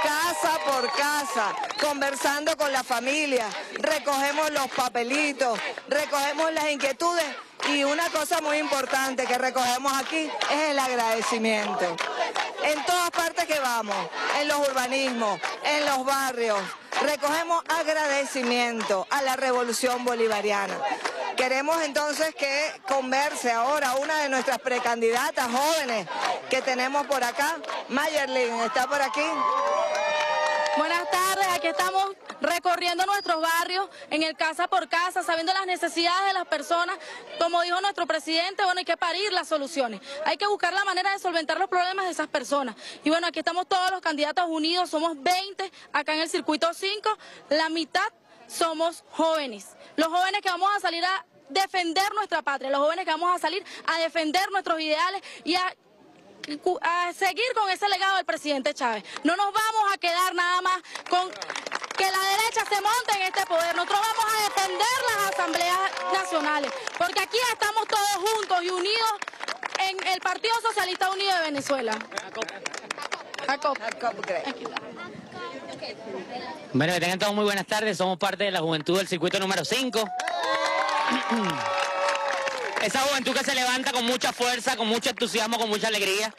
casa por casa, conversando con la familia, recogemos los papelitos, recogemos las inquietudes y una cosa muy importante que recogemos aquí es el agradecimiento. En todas partes que vamos, en los urbanismos, en los barrios, recogemos agradecimiento a la revolución bolivariana. Queremos entonces que converse ahora una de nuestras precandidatas jóvenes que tenemos por acá. Mayerlin, ¿está por aquí? Buenas tardes, aquí estamos recorriendo nuestros barrios en el casa por casa, sabiendo las necesidades de las personas. Como dijo nuestro presidente, bueno, hay que parir las soluciones. Hay que buscar la manera de solventar los problemas de esas personas. Y bueno, aquí estamos todos los candidatos unidos, somos 20 acá en el circuito 5, la mitad somos jóvenes. Los jóvenes que vamos a salir a defender nuestra patria, los jóvenes que vamos a salir a defender nuestros ideales y a a seguir con ese legado del presidente Chávez. No nos vamos a quedar nada más con que la derecha se monte en este poder. Nosotros vamos a defender las asambleas nacionales, porque aquí estamos todos juntos y unidos en el Partido Socialista Unido de Venezuela. Bueno, que tengan todos muy buenas tardes. Somos parte de la juventud del circuito número 5. esa juventud que se levanta con mucha fuerza, con mucho entusiasmo, con mucha alegría,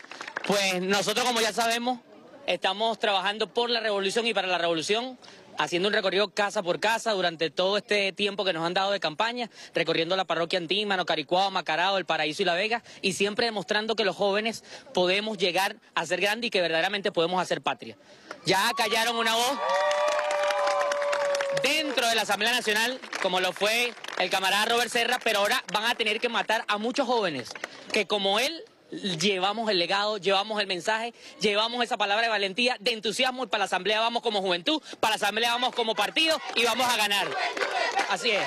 pues nosotros como ya sabemos estamos trabajando por la revolución y para la revolución, haciendo un recorrido casa por casa durante todo este tiempo que nos han dado de campaña, recorriendo la parroquia Antímano, Caricuao, Macarao, El Paraíso y La Vega, y siempre demostrando que los jóvenes podemos llegar a ser grandes y que verdaderamente podemos hacer patria. Ya callaron una voz dentro de la Asamblea Nacional, como lo fue el camarada Robert Serra, pero ahora van a tener que matar a muchos jóvenes que como él llevamos el legado, llevamos el mensaje, llevamos esa palabra de valentía, de entusiasmo y para la Asamblea vamos como juventud, para la Asamblea vamos como partido y vamos a ganar. Así es.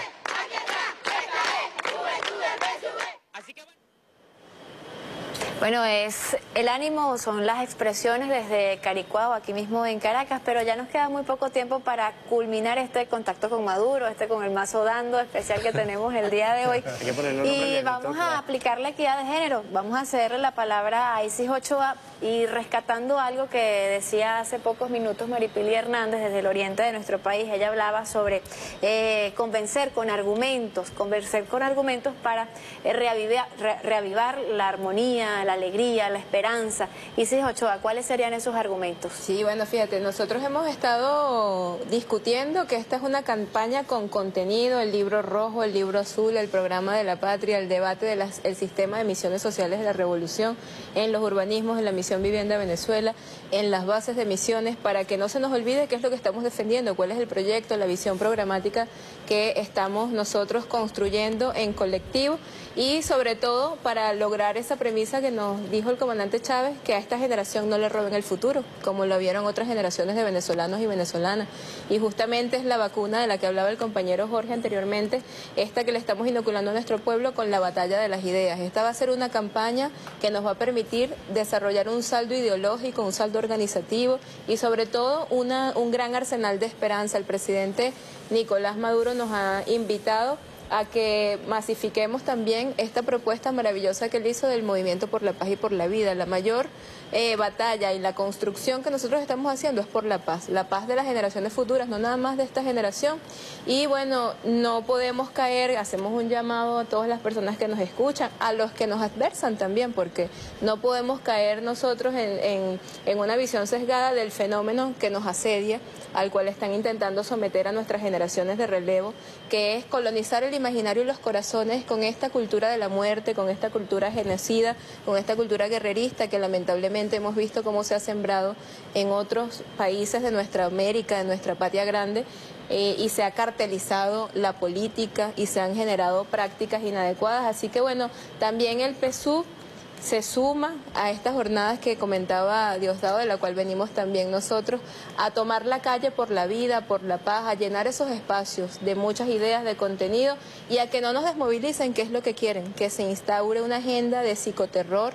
Bueno, es el ánimo, son las expresiones desde Caricuao, aquí mismo en Caracas, pero ya nos queda muy poco tiempo para culminar este contacto con Maduro, este con el mazo dando especial que tenemos el día de hoy. y vamos a aplicar la equidad de género, vamos a hacerle la palabra a Isis Ochoa y rescatando algo que decía hace pocos minutos Maripili Hernández desde el oriente de nuestro país. Ella hablaba sobre eh, convencer con argumentos, convencer con argumentos para eh, reavivar, la armonía, la alegría, la esperanza. Y si Ochoa, ¿cuáles serían esos argumentos? Sí, bueno, fíjate, nosotros hemos estado discutiendo que esta es una campaña con contenido, el libro rojo, el libro azul, el programa de la patria, el debate del sistema de misiones sociales de la revolución en los urbanismos, en la misión Vivienda Venezuela, en las bases de misiones, para que no se nos olvide qué es lo que estamos defendiendo, cuál es el proyecto, la visión programática que estamos nosotros construyendo en colectivo y sobre todo para lograr esa premisa que nos dijo el comandante Chávez, que a esta generación no le roben el futuro, como lo vieron otras generaciones de venezolanos y venezolanas. Y justamente es la vacuna de la que hablaba el compañero Jorge anteriormente, esta que le estamos inoculando a nuestro pueblo con la batalla de las ideas. Esta va a ser una campaña que nos va a permitir desarrollar un saldo ideológico, un saldo organizativo y sobre todo una, un gran arsenal de esperanza. El presidente Nicolás Maduro nos ha invitado a que masifiquemos también esta propuesta maravillosa que él hizo del Movimiento por la Paz y por la Vida. La mayor eh, batalla y la construcción que nosotros estamos haciendo es por la paz, la paz de las generaciones futuras, no nada más de esta generación. Y bueno, no podemos caer, hacemos un llamado a todas las personas que nos escuchan, a los que nos adversan también, porque no podemos caer nosotros en, en una visión sesgada del fenómeno que nos asedia, al cual están intentando someter a nuestras generaciones de relevo, que es colonizar el imaginario y los corazones con esta cultura de la muerte, con esta cultura genocida, con esta cultura guerrerista que lamentablemente hemos visto cómo se ha sembrado en otros países de nuestra América, de nuestra patria grande, eh, y se ha cartelizado la política y se han generado prácticas inadecuadas. Así que bueno, también el PSUV se suma a estas jornadas que comentaba Diosdado, de la cual venimos también nosotros, a tomar la calle por la vida, por la paz, a llenar esos espacios de muchas ideas, de contenido y a que no nos desmovilicen, que es lo que quieren, que se instaure una agenda de psicoterror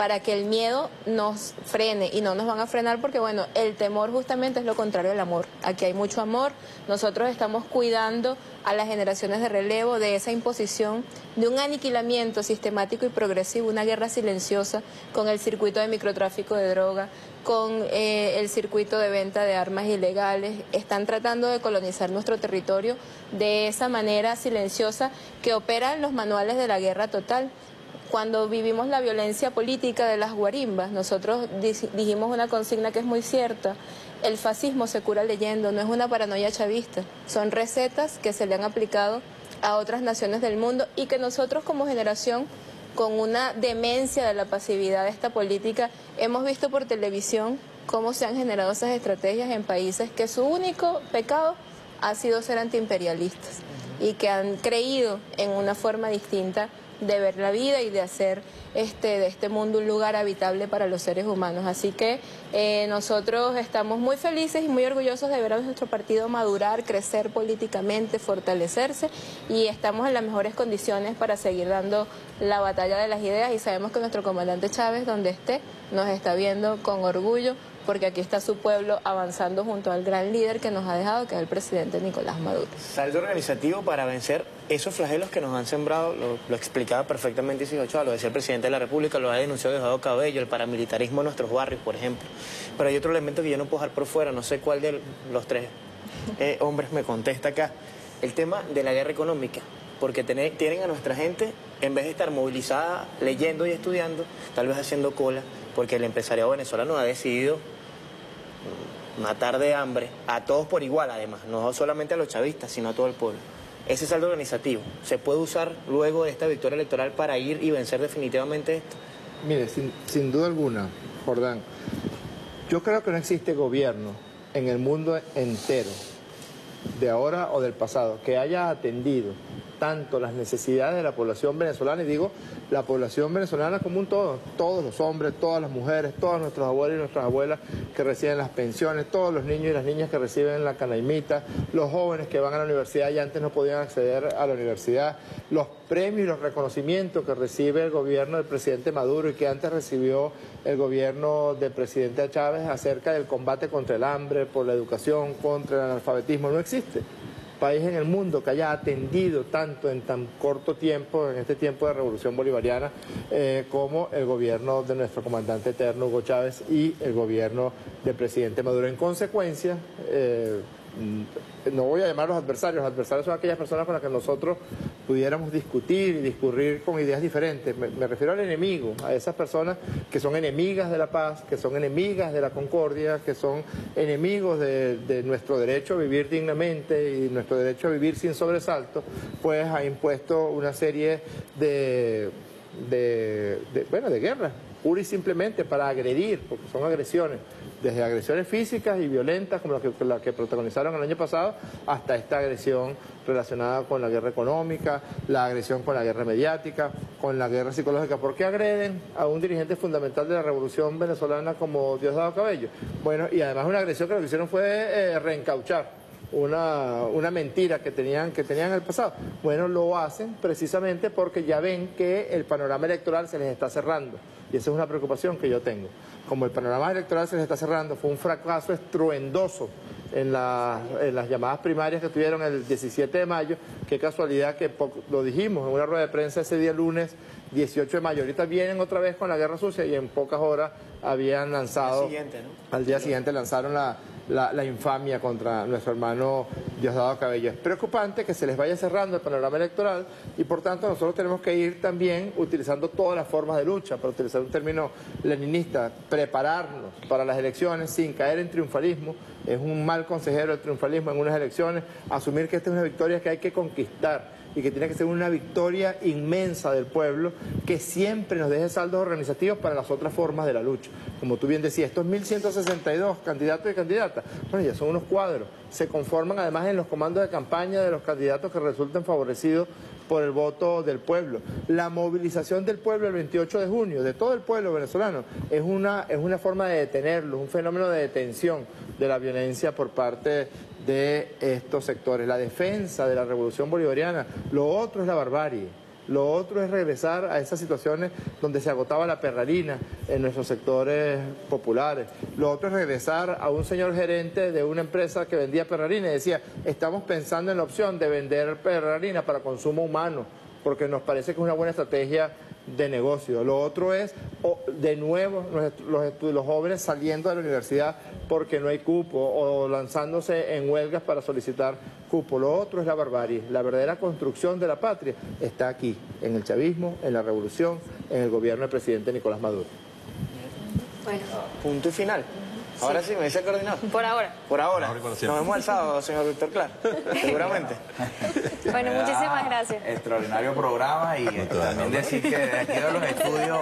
para que el miedo nos frene y no nos van a frenar porque bueno, el temor justamente es lo contrario al amor. Aquí hay mucho amor, nosotros estamos cuidando a las generaciones de relevo de esa imposición de un aniquilamiento sistemático y progresivo, una guerra silenciosa con el circuito de microtráfico de droga, con eh, el circuito de venta de armas ilegales. Están tratando de colonizar nuestro territorio de esa manera silenciosa que opera en los manuales de la guerra total cuando vivimos la violencia política de las guarimbas, nosotros dijimos una consigna que es muy cierta. El fascismo se cura leyendo, no es una paranoia chavista. Son recetas que se le han aplicado a otras naciones del mundo y que nosotros como generación, con una demencia de la pasividad de esta política, hemos visto por televisión cómo se han generado esas estrategias en países que su único pecado ha sido ser antiimperialistas y que han creído en una forma distinta de ver la vida y de hacer este, de este mundo un lugar habitable para los seres humanos. Así que eh, nosotros estamos muy felices y muy orgullosos de ver a nuestro partido madurar, crecer políticamente, fortalecerse y estamos en las mejores condiciones para seguir dando la batalla de las ideas y sabemos que nuestro comandante Chávez, donde esté, nos está viendo con orgullo porque aquí está su pueblo avanzando junto al gran líder que nos ha dejado, que es el presidente Nicolás Maduro. Saldo organizativo para vencer esos flagelos que nos han sembrado, lo, explicaba perfectamente Isidro Ochoa, lo decía el presidente de la República, lo ha denunciado Eduardo Cabello, el paramilitarismo en nuestros barrios, por ejemplo. Pero hay otro elemento que yo no puedo dejar por fuera, no sé cuál de los tres eh, hombres me contesta acá, el tema de la guerra económica porque tienen a nuestra gente, en vez de estar movilizada, leyendo y estudiando, tal vez haciendo cola, porque el empresariado venezolano ha decidido matar de hambre a todos por igual, además, no solamente a los chavistas, sino a todo el pueblo. Ese saldo organizativo, ¿se puede usar luego de esta victoria electoral para ir y vencer definitivamente esto? Mire, sin, sin duda alguna, Jordán, yo creo que no existe gobierno en el mundo entero, de ahora o del pasado, que haya atendido tanto las necesidades de la población venezolana, y digo la población venezolana como un todo, todos los hombres, todas las mujeres, todos nuestros abuelos y nuestras abuelas que reciben las pensiones, todos los niños y las niñas que reciben la canaimita, los jóvenes que van a la universidad y antes no podían acceder a la universidad, los premios y los reconocimientos que recibe el gobierno del presidente Maduro y que antes recibió el gobierno del presidente Chávez acerca del combate contra el hambre, por la educación, contra el analfabetismo, no existe país en el mundo que haya atendido tanto en tan corto tiempo, en este tiempo de revolución bolivariana, eh, como el gobierno de nuestro comandante eterno Hugo Chávez y el gobierno del presidente Maduro. En consecuencia, eh, no voy a llamar los adversarios, los adversarios son aquellas personas con las que nosotros pudiéramos discutir y discurrir con ideas diferentes. Me, refiero al enemigo, a esas personas que son enemigas de la paz, que son enemigas de la concordia, que son enemigos de, nuestro derecho a vivir dignamente y nuestro derecho a vivir sin sobresalto, pues ha impuesto una serie de, de, de bueno, de guerras, pura y simplemente para agredir, porque son agresiones desde agresiones físicas y violentas como la que, protagonizaron el año pasado, hasta esta agresión relacionada con la guerra económica, la agresión con la guerra mediática, con la guerra psicológica. ¿Por qué agreden a un dirigente fundamental de la revolución venezolana como Diosdado Cabello? Bueno, y además una agresión que lo que hicieron fue eh, reencauchar. Una, una, mentira que tenían, que tenían en el pasado. Bueno, lo hacen precisamente porque ya ven que el panorama electoral se les está cerrando. Y esa es una preocupación que yo tengo como el panorama electoral se les está cerrando, fue un fracaso estruendoso en, las llamadas primarias que tuvieron el 17 de mayo. Qué casualidad que lo dijimos en una rueda de prensa ese día lunes 18 de mayo. Ahorita vienen otra vez con la guerra sucia y en pocas horas habían lanzado... Al día siguiente, lanzaron la, infamia contra nuestro hermano Diosdado Cabello. Es preocupante que se les vaya cerrando el panorama electoral y por tanto nosotros tenemos que ir también utilizando todas las formas de lucha, para utilizar un término leninista, prepararnos para las elecciones sin caer en triunfalismo. Es un mal consejero el triunfalismo en unas elecciones, asumir que esta es una victoria que hay que conquistar y que tiene que ser una victoria inmensa del pueblo que siempre nos deje saldos organizativos para las otras formas de la lucha. Como tú bien decías, estos 1.162 candidatos y candidatas, bueno, ya son unos cuadros, se conforman además en los comandos de campaña de los candidatos que resulten favorecidos por el voto del pueblo. La movilización del pueblo el 28 de junio, de todo el pueblo venezolano, es una, es una forma de detenerlo, un fenómeno de detención de la violencia por parte de estos sectores. La defensa de la revolución bolivariana, lo otro es la barbarie. Lo otro es regresar a esas situaciones donde se agotaba la perrarina en nuestros sectores populares. Lo otro es regresar a un señor gerente de una empresa que vendía perrarina y decía, estamos pensando en la opción de vender perrarina para consumo humano, porque nos parece que es una buena estrategia de negocio. Lo otro es, de nuevo, los, los, jóvenes saliendo de la universidad porque no hay cupo o lanzándose en huelgas para solicitar cupo. Lo otro es la barbarie. La verdadera construcción de la patria está aquí, en el chavismo, en la revolución, en el gobierno del presidente Nicolás Maduro. Bueno. Punto y final. Ahora sí, me dice coordinador. Por ahora. Por ahora. Nos vemos el sábado, señor Víctor Clar. Seguramente. Bueno, muchísimas gracias. Extraordinario programa y también decir que de aquí de los estudios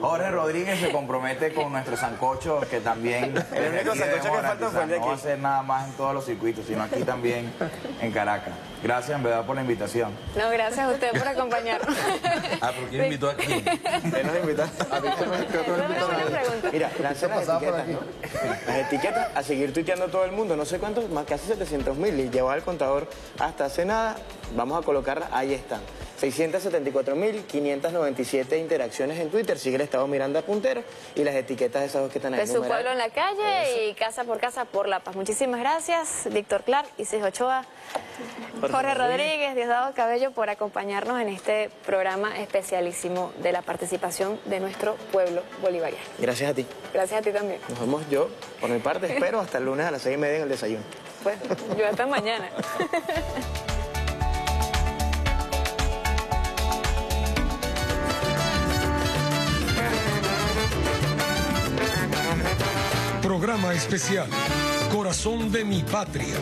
Jorge Rodríguez se compromete con nuestro sancocho que también el único sancocho que falta fue el de aquí. No va a hacer nada más en todos los circuitos, sino aquí también en Caracas. Gracias en verdad por la invitación. No, gracias a usted por acompañarnos. Ah, ¿pero quién invitó aquí? ¿Quién nos invitó? A Víctor nos invitó. Mira, las etiquetas. Las etiquetas a seguir tuiteando todo el mundo. No sé cuántos, más casi 700 mil. Y llevó al contador hasta hace nada. Vamos a colocarla, ahí están. 674.597 interacciones en Twitter. Sigue el Estado Miranda Puntero y las etiquetas de esas dos que están ahí. De su pueblo en la calle y casa por casa por la paz. Muchísimas gracias, Víctor Clark, Isis Ochoa, Jorge Rodríguez, Diosdado Cabello, por acompañarnos en este programa especialísimo de la participación de nuestro pueblo bolivariano. Gracias a ti. Gracias a ti también. Nos vemos yo, por mi parte, espero hasta el lunes a las seis y media en el desayuno. Pues, yo hasta mañana. Programa especial, Corazón de mi Patria.